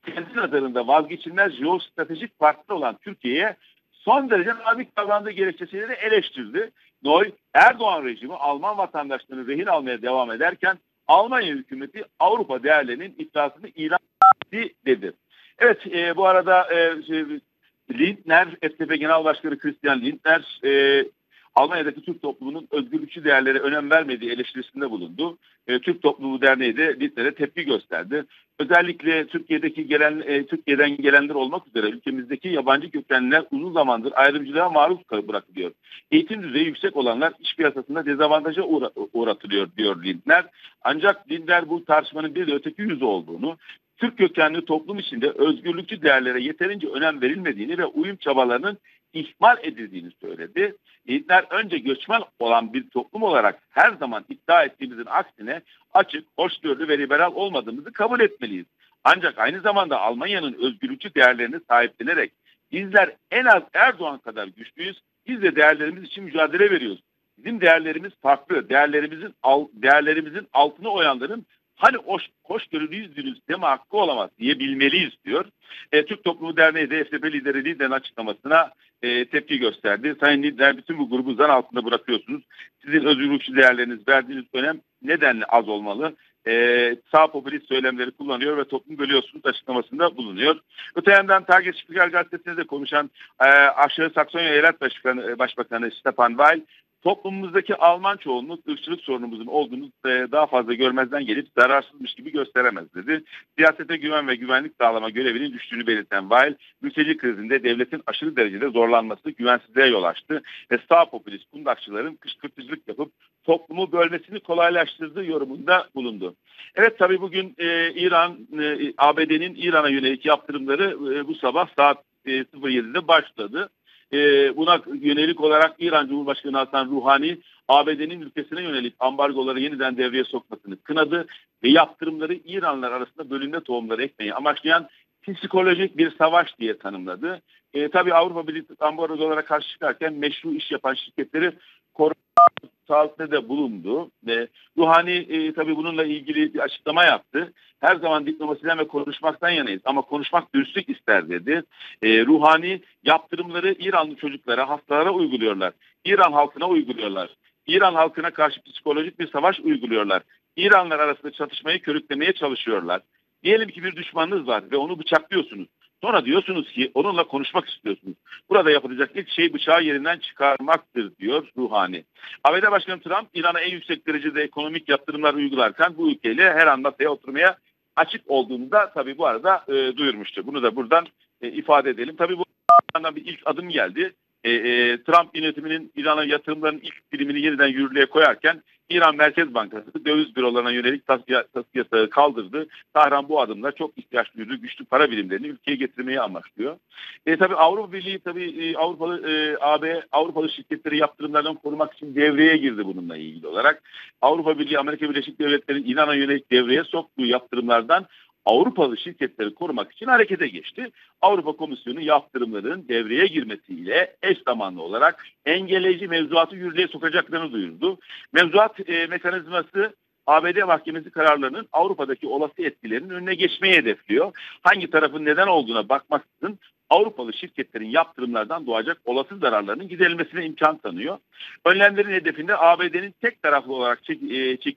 kendi nazarında vazgeçilmez jeostratejik partner olan Türkiye'ye son derece nazik davrandığı gerekçesiyle de eleştirdi. Noy, Erdoğan rejimi Alman vatandaşlarını rehin almaya devam ederken Almanya hükümeti Avrupa değerlerinin iflasını ilan etti dedi. Evet e, bu arada e, şey, Lindner, FDP Genel Başkanı Christian Lindner e, Almanya'daki Türk toplumunun özgürlükçü değerlere önem vermediği eleştirisinde bulundu. E, Türk Toplumu Derneği de Lindner'e tepki gösterdi. Özellikle Türkiye'deki gelen e, Türkiye'den gelenler olmak üzere ülkemizdeki yabancı kökenliler uzun zamandır ayrımcılığa maruz bırakılıyor. Eğitim düzeyi yüksek olanlar iş piyasasında dezavantaja uğra uğratılıyor diyor Lindner. Ancak Lindner bu tartışmanın bir de öteki yüzü olduğunu, Türk kökenli toplum içinde özgürlükçü değerlere yeterince önem verilmediğini ve uyum çabalarının ihmal edildiğini söyledi. Lindner önce göçmen olan bir toplum olarak her zaman iddia ettiğimizin aksine açık, hoşgörülü ve liberal olmadığımızı kabul etmeliyiz. Ancak aynı zamanda Almanya'nın özgürlükçü değerlerini sahiplenerek bizler en az Erdoğan kadar güçlüyüz. Biz de değerlerimiz için mücadele veriyoruz. Bizim değerlerimiz farklı. Değerlerimizin değerlerimizin altını oyanların hani hoş, hoşgörülüyüzdünüz deme hakkı olamaz diyebilmeliyiz diyor. E, Türk Toplumu Derneği de FDP lideri Lider'in açıklamasına e, tepki gösterdi. Sayın Lider bütün bu grubu zan altında bırakıyorsunuz. Sizin özgürlükçü değerleriniz verdiğiniz önem nedenle az olmalı? e, sağ popülist söylemleri kullanıyor ve toplum bölüyorsunuz açıklamasında bulunuyor. Öte yandan Target Spiegel gazetesinde de konuşan e, Aşağı Saksonya Eyalet Başkanı, Başbakanı Stefan Weil toplumumuzdaki Alman çoğunluk ırkçılık sorunumuzun olduğunu e, daha fazla görmezden gelip zararsızmış gibi gösteremez dedi. Siyasete güven ve güvenlik sağlama görevinin düştüğünü belirten Weil, mülteci krizinde devletin aşırı derecede zorlanması güvensizliğe yol açtı ve sağ popülist kundakçıların kışkırtıcılık yapıp toplumu bölmesini kolaylaştırdığı yorumunda bulundu. Evet tabii bugün e, İran, e, ABD'nin İran'a yönelik yaptırımları e, bu sabah saat e, 07'de başladı. E, buna yönelik olarak İran Cumhurbaşkanı Hasan Ruhani ABD'nin ülkesine yönelik ambargoları yeniden devreye sokmasını kınadı ve yaptırımları İranlar arasında bölünme tohumları ekmeyi amaçlayan psikolojik bir savaş diye tanımladı. E, tabii Avrupa Birliği ambargolara karşı çıkarken meşru iş yapan şirketleri koruma sağlıkta da bulundu ve Ruhani e, tabii bununla ilgili bir açıklama yaptı. Her zaman diplomasiden ve konuşmaktan yanayız ama konuşmak dürüstlük ister dedi. E, Ruhani yaptırımları İranlı çocuklara, hastalara uyguluyorlar. İran halkına uyguluyorlar. İran halkına karşı psikolojik bir savaş uyguluyorlar. İranlar arasında çatışmayı körüklemeye çalışıyorlar. Diyelim ki bir düşmanınız var ve onu bıçaklıyorsunuz. Sonra diyorsunuz ki onunla konuşmak istiyorsunuz. Burada yapılacak ilk şey bıçağı yerinden çıkarmaktır diyor Ruhani. ABD Başkanı Trump İran'a en yüksek derecede ekonomik yaptırımlar uygularken bu ülkeyle her an masaya oturmaya açık olduğunu da tabii bu arada e, duyurmuştu. Bunu da buradan e, ifade edelim. Tabii bu bir ilk adım geldi. E, e, Trump yönetiminin İran'a yatırımların ilk birimini yeniden yürürlüğe koyarken İran Merkez Bankası döviz bürolarına yönelik tasfiye, yasağı kaldırdı. Tahran bu adımla çok ihtiyaç duyduğu güçlü para birimlerini ülkeye getirmeyi amaçlıyor. E, tabii Avrupa Birliği tabii e, Avrupalı e, AB Avrupalı şirketleri yaptırımlardan korumak için devreye girdi bununla ilgili olarak. Avrupa Birliği Amerika Birleşik Devletleri'nin İran'a yönelik devreye soktuğu yaptırımlardan Avrupalı şirketleri korumak için harekete geçti. Avrupa Komisyonu yaptırımların devreye girmesiyle eş zamanlı olarak engelleyici mevzuatı yürürlüğe sokacaklarını duyurdu. Mevzuat e, mekanizması ABD Mahkemesi kararlarının Avrupa'daki olası etkilerinin önüne geçmeyi hedefliyor. Hangi tarafın neden olduğuna bakmaksızın Avrupalı şirketlerin yaptırımlardan doğacak olası zararlarının giderilmesine imkan tanıyor. Önlemlerin hedefinde ABD'nin tek taraflı olarak çek,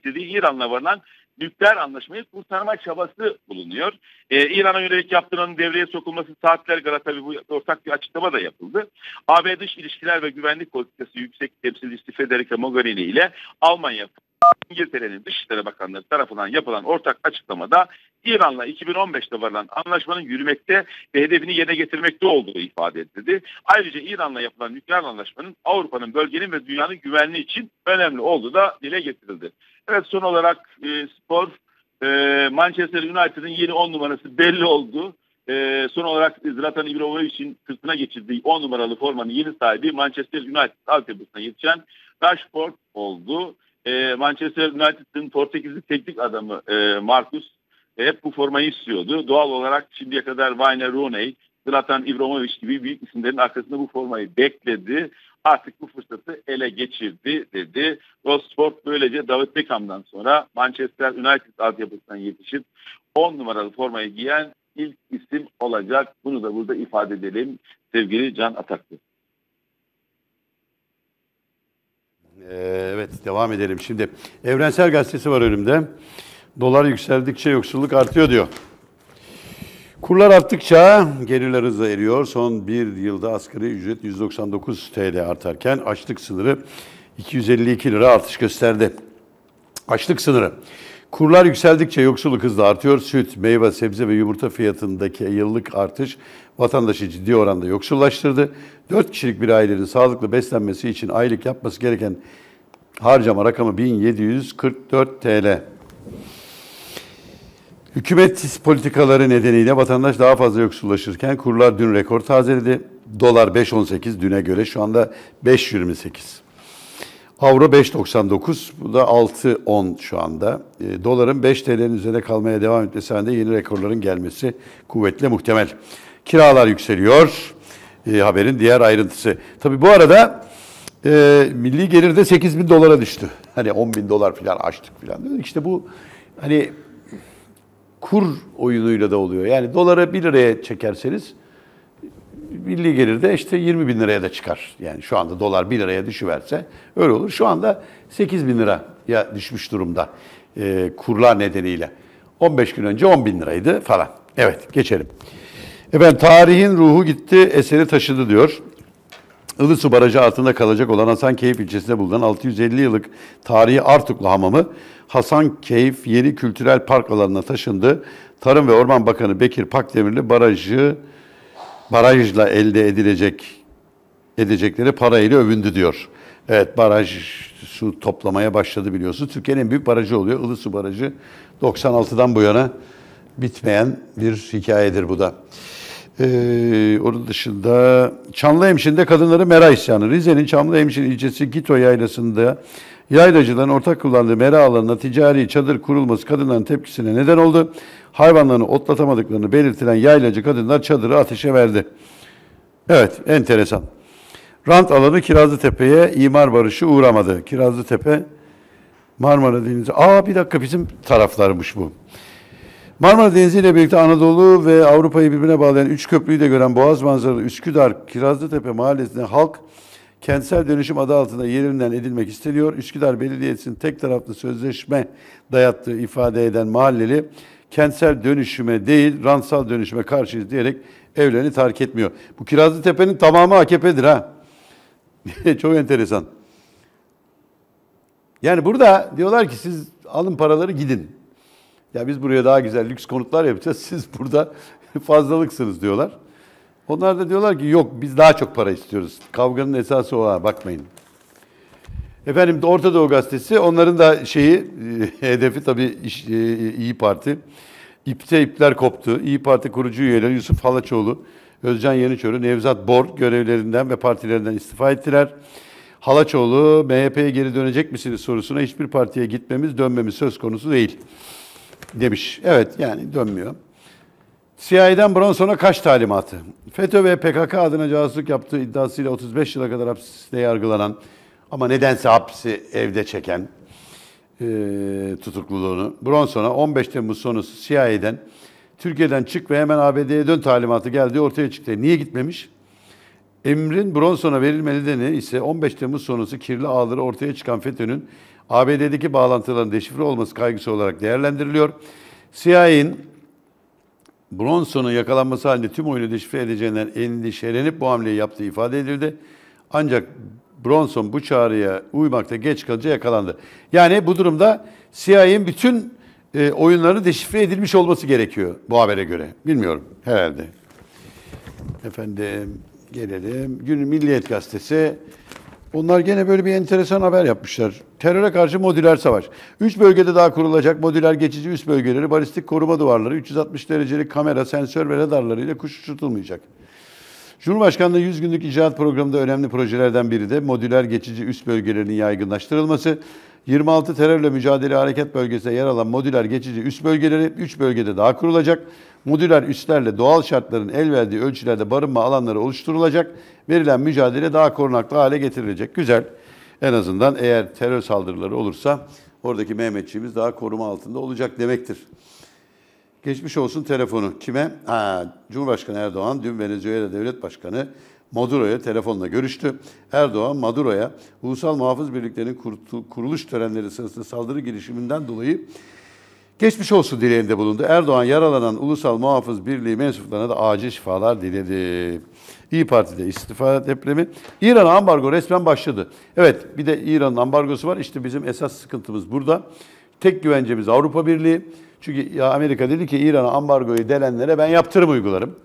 e, İran'la varılan nükleer anlaşmayı kurtarma çabası bulunuyor. Ee, İran'a yönelik yaptırmanın devreye sokulması saatler kadar tabii bu ortak bir açıklama da yapıldı. AB Dış İlişkiler ve Güvenlik Politikası Yüksek Temsilcisi Federica Mogherini ile Almanya İngiltere'nin Dışişleri Bakanları tarafından yapılan ortak açıklamada İran'la 2015'te varılan anlaşmanın yürümekte ve hedefini yerine getirmekte olduğu ifade edildi. Ayrıca İran'la yapılan nükleer anlaşmanın Avrupa'nın, bölgenin ve dünyanın güvenliği için önemli olduğu da dile getirildi. Evet son olarak e, spor Ee, Manchester United'ın yeni 10 numarası belli oldu. Ee, son olarak Zlatan İbrahimovic'in sırtına geçirdiği 10 numaralı formanın yeni sahibi Manchester United altyapısına yetişen Rashford oldu. Ee, Manchester United'ın Portekizli teknik adamı e, Marcus e, hep bu formayı istiyordu. Doğal olarak şimdiye kadar Wayne Rooney, Zlatan İbrahimovic gibi büyük isimlerin arkasında bu formayı bekledi. Artık bu fırsatı ele geçirdi dedi. Rosport böylece David Beckham'dan sonra Manchester United altyapısından yetişip 10 numaralı formayı giyen ilk isim olacak. Bunu da burada ifade edelim sevgili Can Ataklı. Ee, evet devam edelim. Şimdi Evrensel Gazetesi var önümde. Dolar yükseldikçe yoksulluk artıyor diyor. Kurlar arttıkça gelirler hızla eriyor. Son bir yılda asgari ücret 199 TL artarken açlık sınırı 252 lira artış gösterdi. Açlık sınırı. Kurlar yükseldikçe yoksulluk hızla artıyor. Süt, meyve, sebze ve yumurta fiyatındaki yıllık artış vatandaşı ciddi oranda yoksullaştırdı. 4 kişilik bir ailenin sağlıklı beslenmesi için aylık yapması gereken harcama rakamı 1744 TL. Hükümet politikaları nedeniyle vatandaş daha fazla yoksullaşırken kurlar dün rekor tazeledi. Dolar 5.18 düne göre şu anda 5.28. Avro 5.99 bu da 6.10 şu anda. E, doların 5 TL'nin üzerinde kalmaya devam etmesi halinde yeni rekorların gelmesi kuvvetle muhtemel. Kiralar yükseliyor. E, haberin diğer ayrıntısı. Tabii bu arada e, milli gelir de 8 bin dolara düştü. Hani 10 bin dolar falan açtık falan. İşte bu hani kur oyunuyla da oluyor. Yani doları 1 liraya çekerseniz milli gelir de işte 20 bin liraya da çıkar. Yani şu anda dolar 1 liraya düşüverse öyle olur. Şu anda 8 bin liraya düşmüş durumda e, kurlar nedeniyle. 15 gün önce 10 bin liraydı falan. Evet geçelim. Efendim tarihin ruhu gitti eseri taşıdı diyor. Ilısu Barajı altında kalacak olan Hasankeyf ilçesinde bulunan 650 yıllık tarihi Artuklu Hamamı Hasankeyf Yeni Kültürel Park alanına taşındı. Tarım ve Orman Bakanı Bekir Pakdemirli barajı barajla elde edilecek edecekleri parayla övündü diyor. Evet baraj su toplamaya başladı biliyorsun. Türkiye'nin en büyük barajı oluyor. Ilısu Barajı 96'dan bu yana bitmeyen bir hikayedir bu da. Ee, onun dışında Çamlıhemşin'de kadınları mera isyanı. Rize'nin Çamlıhemşin ilçesi Gito yaylasında yaylacıların ortak kullandığı mera alanına ticari çadır kurulması kadınların tepkisine neden oldu. Hayvanlarını otlatamadıklarını belirtilen yaylacı kadınlar çadırı ateşe verdi. Evet, enteresan. Rant alanı Kirazlıtepe'ye imar barışı uğramadı. Kirazlıtepe Marmara Denizi. Aa bir dakika bizim taraflarmış bu. Marmara Denizi ile birlikte Anadolu ve Avrupa'yı birbirine bağlayan üç köprüyü de gören Boğaz manzaralı Üsküdar Kirazlıtepe mahallesinde halk kentsel dönüşüm adı altında yerinden edilmek isteniyor. Üsküdar Belediyesi'nin tek taraflı sözleşme dayattığı ifade eden mahalleli kentsel dönüşüme değil rantsal dönüşüme karşıyız diyerek evlerini terk etmiyor. Bu Kirazlıtepe'nin tamamı AKP'dir ha. Çok enteresan. Yani burada diyorlar ki siz alın paraları gidin. Ya biz buraya daha güzel lüks konutlar yapacağız. Siz burada fazlalıksınız diyorlar. Onlar da diyorlar ki yok biz daha çok para istiyoruz. Kavganın esası o ha bakmayın. Efendim Orta Doğu Gazetesi onların da şeyi e, hedefi tabii iş, e, İyi Parti. İpte ipler koptu. İyi Parti kurucu üyeleri Yusuf Halaçoğlu, Özcan Yeniçöre, Nevzat Bor görevlerinden ve partilerinden istifa ettiler. Halaçoğlu MHP'ye geri dönecek misiniz sorusuna hiçbir partiye gitmemiz, dönmemiz söz konusu değil demiş. Evet yani dönmüyor. CIA'den Bronson'a kaç talimatı? FETÖ ve PKK adına casusluk yaptığı iddiasıyla 35 yıla kadar hapiste yargılanan ama nedense hapsi evde çeken e, tutukluluğunu Bronson'a 15 Temmuz sonrası CIA'den Türkiye'den çık ve hemen ABD'ye dön talimatı geldiği ortaya çıktı. Niye gitmemiş? Emrin Bronson'a verilme nedeni ise 15 Temmuz sonrası kirli ağları ortaya çıkan FETÖ'nün ABD'deki bağlantıların deşifre olması kaygısı olarak değerlendiriliyor. CIA'nin Bronson'un yakalanması halinde tüm oyunu deşifre edeceğinden endişelenip bu hamleyi yaptığı ifade edildi. Ancak Bronson bu çağrıya uymakta geç kalınca yakalandı. Yani bu durumda CIA'nin bütün e, oyunları deşifre edilmiş olması gerekiyor bu habere göre. Bilmiyorum herhalde. Efendim gelelim. Gün Milliyet Gazetesi Onlar gene böyle bir enteresan haber yapmışlar. Teröre karşı modüler savaş. Üç bölgede daha kurulacak modüler geçici üst bölgeleri, balistik koruma duvarları, 360 derecelik kamera, sensör ve radarlarıyla kuş uçurtulmayacak. Cumhurbaşkanlığı 100 günlük icraat programında önemli projelerden biri de modüler geçici üst bölgelerinin yaygınlaştırılması. 26 terörle mücadele hareket bölgesinde yer alan modüler geçici üst bölgeleri 3 bölgede daha kurulacak. Modüler üslerle doğal şartların el verdiği ölçülerde barınma alanları oluşturulacak. Verilen mücadele daha korunaklı hale getirilecek. Güzel. En azından eğer terör saldırıları olursa oradaki Mehmetçiğimiz daha koruma altında olacak demektir. Geçmiş olsun telefonu. Kime? Ha, Cumhurbaşkanı Erdoğan dün Venezuela Devlet Başkanı Maduro'ya telefonla görüştü. Erdoğan Maduro'ya Ulusal Muhafız Birliklerinin kuruluş törenleri sırasında saldırı girişiminden dolayı geçmiş olsun dileğinde bulundu. Erdoğan yaralanan Ulusal Muhafız Birliği mensuplarına da acil şifalar diledi. İyi Parti'de istifa depremi. İran ambargo resmen başladı. Evet bir de İran'ın ambargosu var. İşte bizim esas sıkıntımız burada. Tek güvencemiz Avrupa Birliği. Çünkü ya Amerika dedi ki İran'a ambargoyu delenlere ben yaptırım uygularım.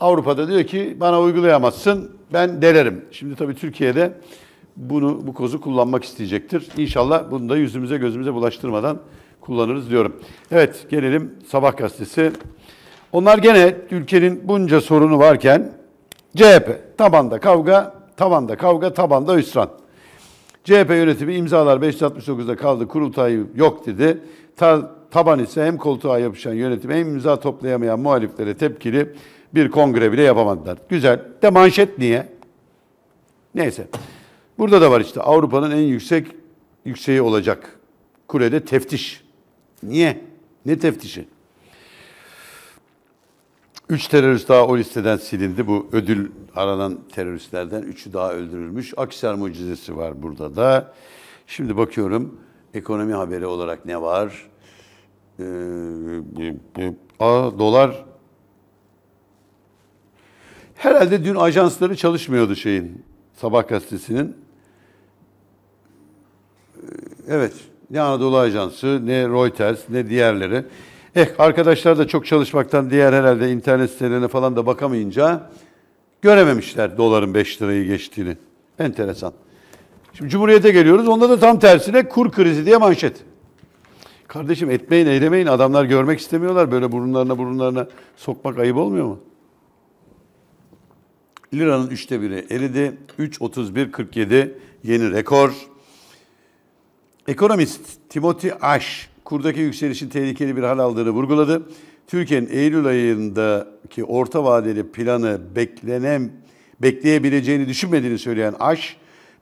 Avrupa'da diyor ki bana uygulayamazsın ben delerim. Şimdi tabii Türkiye'de bunu bu kozu kullanmak isteyecektir. İnşallah bunu da yüzümüze gözümüze bulaştırmadan kullanırız diyorum. Evet gelelim Sabah gazetesi. Onlar gene ülkenin bunca sorunu varken CHP tabanda kavga, tabanda kavga, tabanda hüsran. CHP yönetimi imzalar 569'da kaldı, kurultay yok dedi. Ta, taban ise hem koltuğa yapışan yönetim hem imza toplayamayan muhaliflere tepkili bir kongre bile yapamadılar. Güzel. De manşet niye? Neyse. Burada da var işte Avrupa'nın en yüksek yükseği olacak. Kulede teftiş. Niye? Ne teftişi? Üç terörist daha o listeden silindi. Bu ödül aranan teröristlerden üçü daha öldürülmüş. Akhisar mucizesi var burada da. Şimdi bakıyorum ekonomi haberi olarak ne var? Ee, aa, dolar herhalde dün ajansları çalışmıyordu şeyin Sabah gazetesinin. Ee, Evet. Ne Anadolu Ajansı, ne Reuters, ne diğerleri. Eh arkadaşlar da çok çalışmaktan diğer herhalde internet sitelerine falan da bakamayınca görememişler doların 5 lirayı geçtiğini. Enteresan. Şimdi Cumhuriyet'e geliyoruz. Onda da tam tersine kur krizi diye manşet. Kardeşim etmeyin, eylemeyin. Adamlar görmek istemiyorlar. Böyle burunlarına burunlarına sokmak ayıp olmuyor mu? Liranın üçte biri eridi. 3.31.47 yeni rekor. Ekonomist Timothy Ash kurdaki yükselişin tehlikeli bir hal aldığını vurguladı. Türkiye'nin Eylül ayındaki orta vadeli planı beklenem bekleyebileceğini düşünmediğini söyleyen Aş,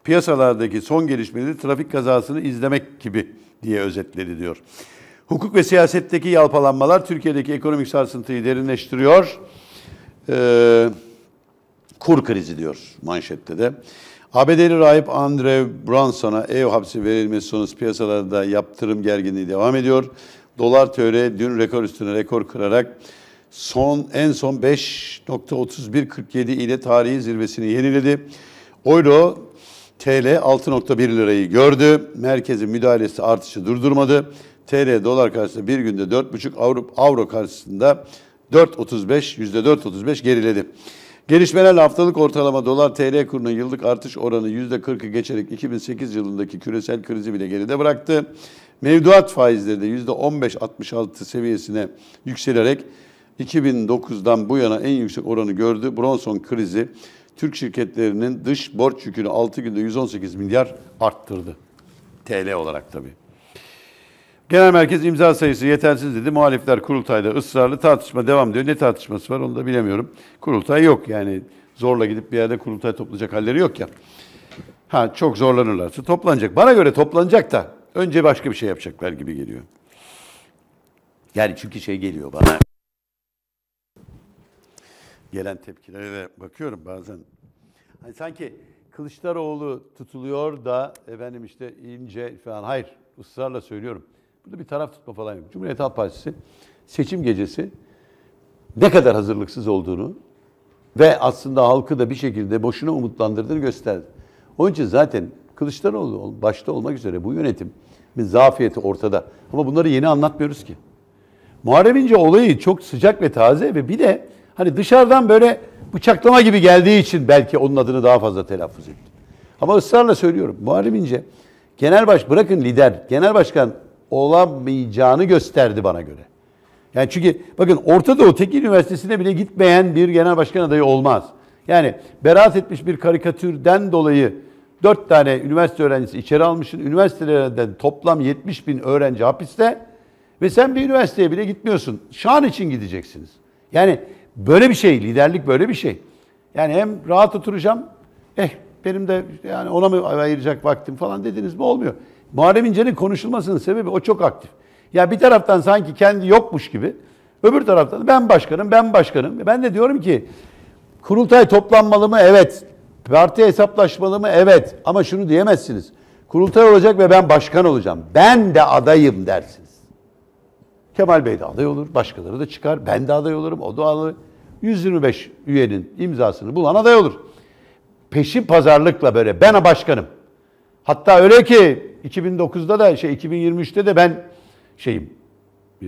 piyasalardaki son gelişmeleri trafik kazasını izlemek gibi diye özetledi diyor. Hukuk ve siyasetteki yalpalanmalar Türkiye'deki ekonomik sarsıntıyı derinleştiriyor. Ee, kur krizi diyor manşette de. ABD'li rahip Andre Brunson'a ev hapsi verilmesi sonrası piyasalarda yaptırım gerginliği devam ediyor. Dolar TL dün rekor üstüne rekor kırarak son en son 5.3147 ile tarihi zirvesini yeniledi. Euro TL 6.1 lirayı gördü. Merkezin müdahalesi artışı durdurmadı. TL dolar karşısında bir günde 4.5 avro, avro karşısında 4.35 %4.35 geriledi. Gelişmelerle haftalık ortalama dolar TL kurunun yıllık artış oranı %40'ı geçerek 2008 yılındaki küresel krizi bile geride bıraktı. Mevduat faizleri de %15-66 seviyesine yükselerek 2009'dan bu yana en yüksek oranı gördü. Bronson krizi Türk şirketlerinin dış borç yükünü 6 günde 118 milyar arttırdı. TL olarak tabii. Genel merkez imza sayısı yetersiz dedi. Muhalifler kurultayda ısrarlı tartışma devam ediyor. Ne tartışması var onu da bilemiyorum. Kurultay yok yani zorla gidip bir yerde kurultay toplayacak halleri yok ya. Ha çok zorlanırlarsa toplanacak. Bana göre toplanacak da önce başka bir şey yapacaklar gibi geliyor. Yani çünkü şey geliyor bana. Gelen tepkilere de bakıyorum bazen. Hani sanki Kılıçdaroğlu tutuluyor da efendim işte ince falan. Hayır ısrarla söylüyorum. Burada bir taraf tutma falan yok. Cumhuriyet Halk Partisi seçim gecesi ne kadar hazırlıksız olduğunu ve aslında halkı da bir şekilde boşuna umutlandırdığını gösterdi. Onun için zaten Kılıçdaroğlu başta olmak üzere bu yönetim bir zafiyeti ortada. Ama bunları yeni anlatmıyoruz ki. Muharrem İnce olayı çok sıcak ve taze ve bir de hani dışarıdan böyle bıçaklama gibi geldiği için belki onun adını daha fazla telaffuz etti. Ama ısrarla söylüyorum. Muharrem İnce genel baş bırakın lider, genel başkan olamayacağını gösterdi bana göre. Yani çünkü bakın Orta Doğu Teknik Üniversitesi'ne bile gitmeyen bir genel başkan adayı olmaz. Yani beraat etmiş bir karikatürden dolayı dört tane üniversite öğrencisi içeri almışsın. Üniversitelerden toplam 70 bin öğrenci hapiste ve sen bir üniversiteye bile gitmiyorsun. Şan için gideceksiniz. Yani böyle bir şey, liderlik böyle bir şey. Yani hem rahat oturacağım, eh benim de yani ona mı ayıracak vaktim falan dediniz mi olmuyor. Muharrem İnce'nin konuşulmasının sebebi o çok aktif. Ya bir taraftan sanki kendi yokmuş gibi, öbür taraftan ben başkanım, ben başkanım. Ben de diyorum ki kurultay toplanmalı mı? Evet. Parti hesaplaşmalı mı? Evet. Ama şunu diyemezsiniz. Kurultay olacak ve ben başkan olacağım. Ben de adayım dersiniz. Kemal Bey de aday olur, başkaları da çıkar. Ben de aday olurum, o da aday. 125 üyenin imzasını bulan aday olur. Peşin pazarlıkla böyle ben başkanım. Hatta öyle ki 2009'da da şey 2023'te de ben şeyim e,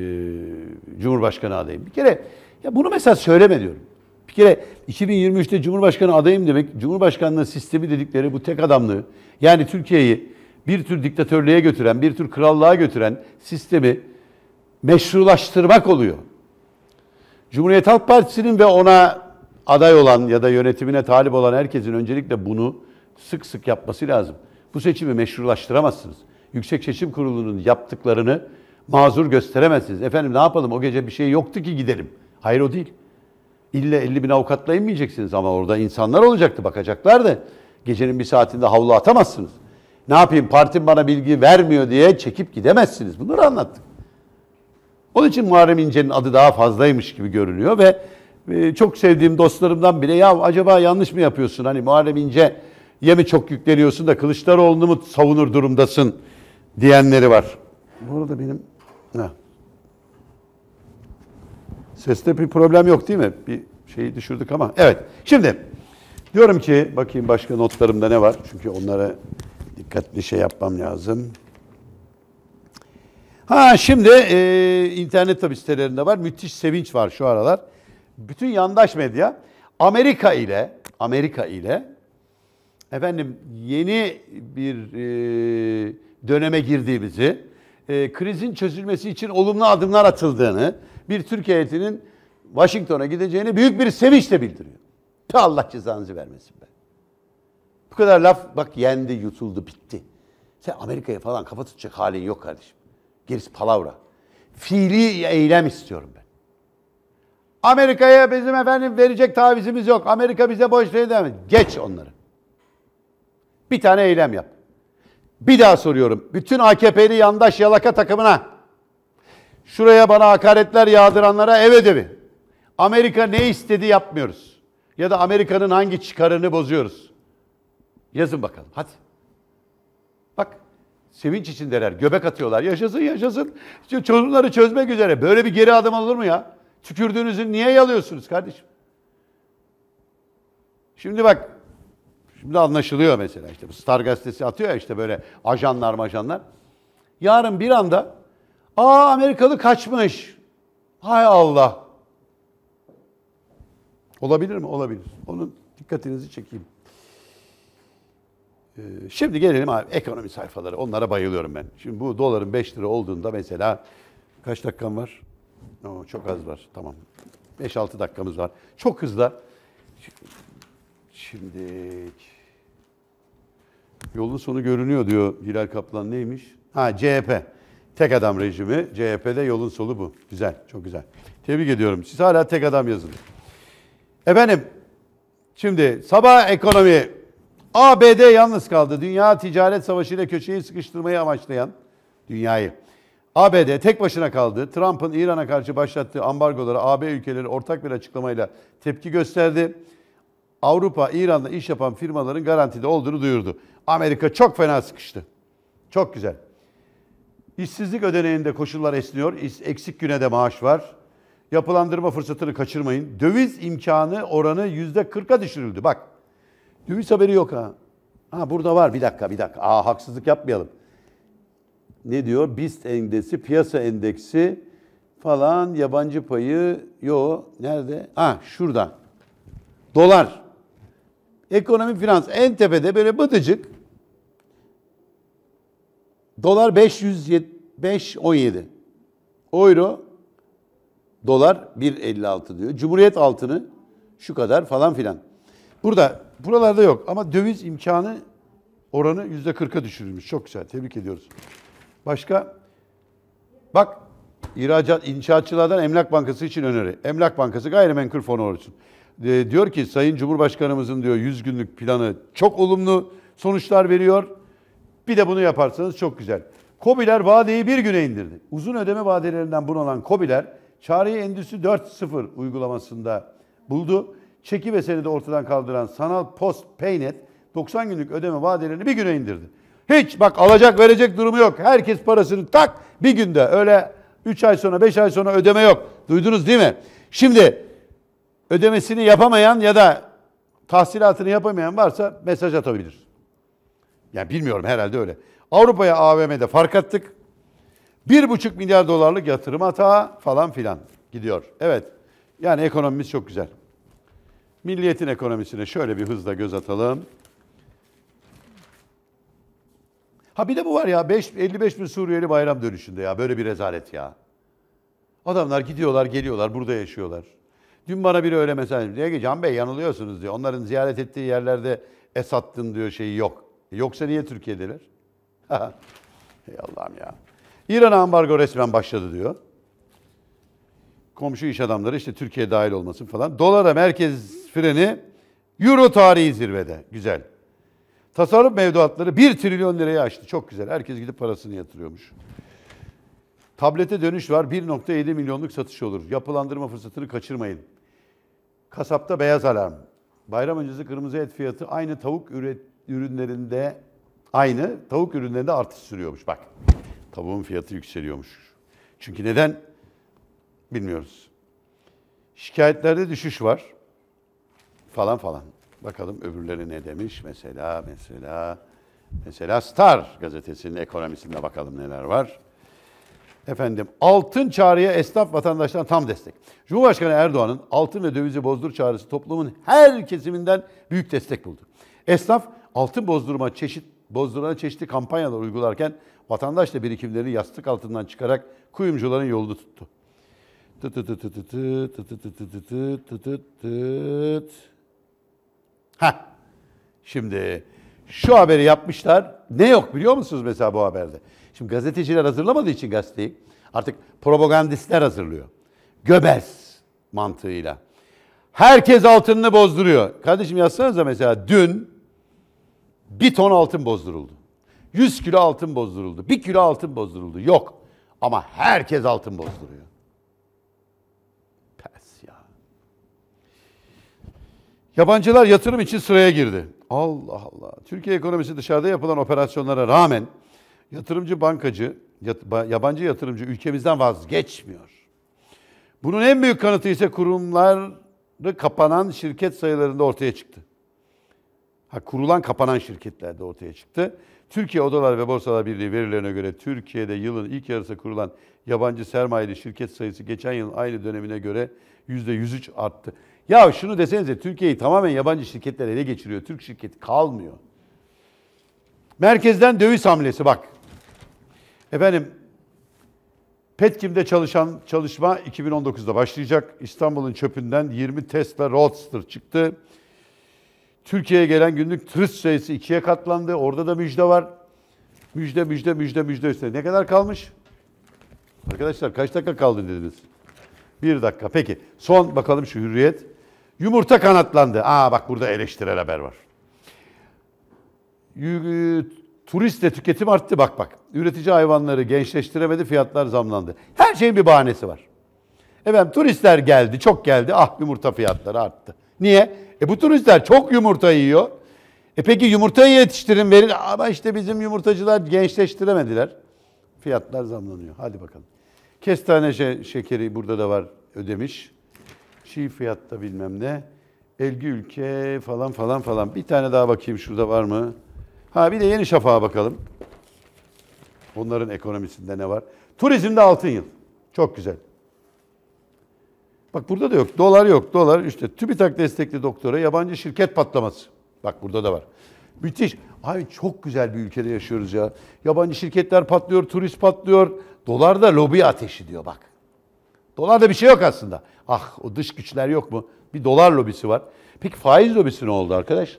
Cumhurbaşkanı adayım. Bir kere ya bunu mesela söyleme diyorum. Bir kere 2023'te Cumhurbaşkanı adayım demek, Cumhurbaşkanlığı sistemi dedikleri bu tek adamlığı, yani Türkiye'yi bir tür diktatörlüğe götüren, bir tür krallığa götüren sistemi meşrulaştırmak oluyor. Cumhuriyet Halk Partisi'nin ve ona aday olan ya da yönetimine talip olan herkesin öncelikle bunu sık sık yapması lazım. Bu seçimi meşrulaştıramazsınız. Yüksek Seçim Kurulu'nun yaptıklarını mazur gösteremezsiniz. Efendim ne yapalım o gece bir şey yoktu ki gidelim. Hayır o değil. İlle 50 bin avukatla inmeyeceksiniz ama orada insanlar olacaktı bakacaklardı. Gecenin bir saatinde havlu atamazsınız. Ne yapayım partim bana bilgi vermiyor diye çekip gidemezsiniz. Bunları anlattık. Onun için Muharrem İnce'nin adı daha fazlaymış gibi görünüyor ve e, çok sevdiğim dostlarımdan bile ya acaba yanlış mı yapıyorsun? Hani Muharrem İnce ye mi çok yükleniyorsun da Kılıçdaroğlu'nu mu savunur durumdasın diyenleri var. Bu arada benim ha. Seste bir problem yok değil mi? Bir şeyi düşürdük ama. Evet. Şimdi diyorum ki bakayım başka notlarımda ne var? Çünkü onlara dikkatli şey yapmam lazım. Ha şimdi e, internet tabi sitelerinde var. Müthiş sevinç var şu aralar. Bütün yandaş medya Amerika ile Amerika ile efendim yeni bir e, döneme girdiğimizi, e, krizin çözülmesi için olumlu adımlar atıldığını, bir Türk heyetinin Washington'a gideceğini büyük bir sevinçle bildiriyor. Ta Allah cezanızı vermesin be. Bu kadar laf bak yendi, yutuldu, bitti. Sen Amerika'ya falan kafa tutacak halin yok kardeşim. Gerisi palavra. Fiili eylem istiyorum ben. Amerika'ya bizim efendim verecek tavizimiz yok. Amerika bize boş verir Geç onları. Bir tane eylem yap. Bir daha soruyorum. Bütün AKP'li yandaş yalaka takımına şuraya bana hakaretler yağdıranlara ev ödevi. Amerika ne istedi yapmıyoruz. Ya da Amerika'nın hangi çıkarını bozuyoruz. Yazın bakalım hadi. Bak sevinç içindeler. Göbek atıyorlar. Yaşasın yaşasın. Çözümleri çözmek üzere. Böyle bir geri adım olur mu ya? Tükürdüğünüzü niye yalıyorsunuz kardeşim? Şimdi bak Şimdi anlaşılıyor mesela işte Star gazetesi atıyor ya işte böyle ajanlar majanlar. Yarın bir anda aa Amerikalı kaçmış. Hay Allah. Olabilir mi? Olabilir. Onun dikkatinizi çekeyim. Ee, şimdi gelelim abi ekonomi sayfaları. Onlara bayılıyorum ben. Şimdi bu doların 5 lira olduğunda mesela kaç dakikam var? Oo, çok az var. Tamam. 5-6 dakikamız var. Çok hızlı. Şimdi yolun sonu görünüyor diyor Hilal Kaplan neymiş? Ha CHP. Tek adam rejimi. CHP'de yolun sonu bu. Güzel, çok güzel. Tebrik ediyorum. Siz hala tek adam yazın. Efendim, şimdi sabah ekonomi ABD yalnız kaldı. Dünya ticaret savaşıyla köşeyi sıkıştırmayı amaçlayan dünyayı. ABD tek başına kaldı. Trump'ın İran'a karşı başlattığı ambargolara AB ülkeleri ortak bir açıklamayla tepki gösterdi. Avrupa, İran'da iş yapan firmaların garantide olduğunu duyurdu. Amerika çok fena sıkıştı. Çok güzel. İşsizlik ödeneğinde koşullar esniyor. Eksik güne de maaş var. Yapılandırma fırsatını kaçırmayın. Döviz imkanı oranı yüzde 40'a düşürüldü. Bak döviz haberi yok ha. Ha burada var bir dakika bir dakika. Aa haksızlık yapmayalım. Ne diyor? BIST endeksi, piyasa endeksi falan yabancı payı yo nerede? Ha şurada. Dolar Ekonomi finans en tepede böyle bıdıcık. Dolar 517. Euro dolar 1.56 diyor. Cumhuriyet altını şu kadar falan filan. Burada buralarda yok ama döviz imkanı oranı %40'a düşürülmüş. Çok güzel. Tebrik ediyoruz. Başka? Bak ihracat inşaatçılardan Emlak Bankası için öneri. Emlak Bankası gayrimenkul fonu olsun. E, diyor ki Sayın Cumhurbaşkanımızın diyor 100 günlük planı çok olumlu sonuçlar veriyor. Bir de bunu yaparsanız çok güzel. Kobiler vadeyi bir güne indirdi. Uzun ödeme vadelerinden bunalan Kobiler çareyi Endüstri 4.0 uygulamasında buldu. Çeki ve senedi ortadan kaldıran sanal post paynet 90 günlük ödeme vadelerini bir güne indirdi. Hiç bak alacak verecek durumu yok. Herkes parasını tak bir günde öyle 3 ay sonra 5 ay sonra ödeme yok. Duydunuz değil mi? Şimdi ödemesini yapamayan ya da tahsilatını yapamayan varsa mesaj atabilir. Yani bilmiyorum herhalde öyle. Avrupa'ya AVM'de fark attık. 1,5 milyar dolarlık yatırım hata falan filan gidiyor. Evet. Yani ekonomimiz çok güzel. Milliyetin ekonomisine şöyle bir hızla göz atalım. Ha bir de bu var ya 5, 55 bin Suriyeli bayram dönüşünde ya böyle bir rezalet ya. Adamlar gidiyorlar geliyorlar burada yaşıyorlar. Dün bana biri öyle mesaj diyor ki Can Bey yanılıyorsunuz diyor. Onların ziyaret ettiği yerlerde Esad'ın diyor şeyi yok. Yoksa niye Türkiye'deler? Ey Allah'ım ya. İran'a ambargo resmen başladı diyor. Komşu iş adamları işte Türkiye dahil olmasın falan. Dolara merkez freni Euro tarihi zirvede. Güzel. Tasarruf mevduatları 1 trilyon liraya aştı. Çok güzel. Herkes gidip parasını yatırıyormuş. Tablete dönüş var. 1.7 milyonluk satış olur. Yapılandırma fırsatını kaçırmayın. Kasapta beyaz alarm. Bayram öncesi kırmızı et fiyatı aynı tavuk üret, ürünlerinde aynı tavuk ürünlerinde artış sürüyormuş. Bak tavuğun fiyatı yükseliyormuş. Çünkü neden? Bilmiyoruz. Şikayetlerde düşüş var. Falan falan. Bakalım öbürleri ne demiş? Mesela, mesela, mesela Star gazetesinin ekonomisinde bakalım neler var efendim altın çağrıya esnaf vatandaştan tam destek. Cumhurbaşkanı Erdoğan'ın altın ve dövizi bozdur çağrısı toplumun her kesiminden büyük destek buldu. Esnaf altın bozdurma çeşit bozdurana çeşitli kampanyalar uygularken vatandaş da birikimlerini yastık altından çıkarak kuyumcuların yolunu tuttu. Ha. Şimdi şu haberi yapmışlar. Ne yok biliyor musunuz mesela bu haberde? Şimdi gazeteciler hazırlamadığı için gazeteyi artık propagandistler hazırlıyor. Göbez mantığıyla. Herkes altınını bozduruyor. Kardeşim yazsanıza mesela dün bir ton altın bozduruldu. 100 kilo altın bozduruldu. 1 kilo altın bozduruldu. Yok. Ama herkes altın bozduruyor. Pes ya. Yabancılar yatırım için sıraya girdi. Allah Allah. Türkiye ekonomisi dışarıda yapılan operasyonlara rağmen yatırımcı bankacı, yabancı yatırımcı ülkemizden vazgeçmiyor. Bunun en büyük kanıtı ise kurumları kapanan şirket sayılarında ortaya çıktı. Ha, kurulan kapanan şirketlerde ortaya çıktı. Türkiye Odalar ve Borsalar Birliği verilerine göre Türkiye'de yılın ilk yarısı kurulan yabancı sermayeli şirket sayısı geçen yılın aynı dönemine göre %103 arttı. Ya şunu desenize Türkiye'yi tamamen yabancı şirketler ele geçiriyor. Türk şirketi kalmıyor. Merkezden döviz hamlesi bak. Efendim Petkim'de çalışan çalışma 2019'da başlayacak. İstanbul'un çöpünden 20 Tesla Roadster çıktı. Türkiye'ye gelen günlük turist sayısı ikiye katlandı. Orada da müjde var. Müjde, müjde, müjde, müjde üstüne. Ne kadar kalmış? Arkadaşlar kaç dakika kaldı dediniz? Bir dakika. Peki. Son bakalım şu hürriyet. Yumurta kanatlandı. Aa bak burada eleştirel haber var. Yü- Turistle tüketim arttı bak bak. Üretici hayvanları gençleştiremedi, fiyatlar zamlandı. Her şeyin bir bahanesi var. Efendim turistler geldi, çok geldi. Ah yumurta fiyatları arttı. Niye? E bu turistler çok yumurta yiyor. E peki yumurtayı yetiştirin verin. Ama işte bizim yumurtacılar gençleştiremediler. Fiyatlar zamlanıyor. Hadi bakalım. Kestane şe- şekeri burada da var ödemiş. Çiğ fiyatta bilmem ne. Elgi ülke falan falan falan. Bir tane daha bakayım şurada var mı? Ha bir de Yeni Şafak'a bakalım. Onların ekonomisinde ne var? Turizmde altın yıl. Çok güzel. Bak burada da yok. Dolar yok. Dolar işte TÜBİTAK destekli doktora yabancı şirket patlaması. Bak burada da var. Müthiş. Abi çok güzel bir ülkede yaşıyoruz ya. Yabancı şirketler patlıyor, turist patlıyor. Dolar da lobi ateşi diyor bak. Dolarda bir şey yok aslında. Ah o dış güçler yok mu? Bir dolar lobisi var. Peki faiz lobisi ne oldu arkadaş?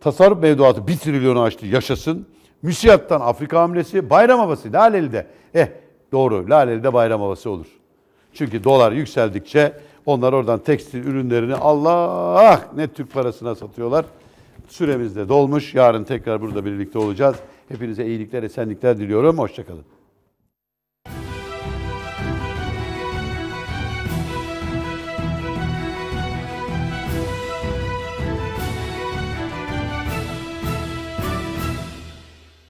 Tasarruf mevduatı 1 trilyonu aştı yaşasın. Müsiyattan Afrika hamlesi bayram havası Laleli'de. Eh doğru Laleli'de bayram havası olur. Çünkü dolar yükseldikçe onlar oradan tekstil ürünlerini Allah ne Türk parasına satıyorlar. Süremiz de dolmuş. Yarın tekrar burada birlikte olacağız. Hepinize iyilikler, esenlikler diliyorum. Hoşçakalın.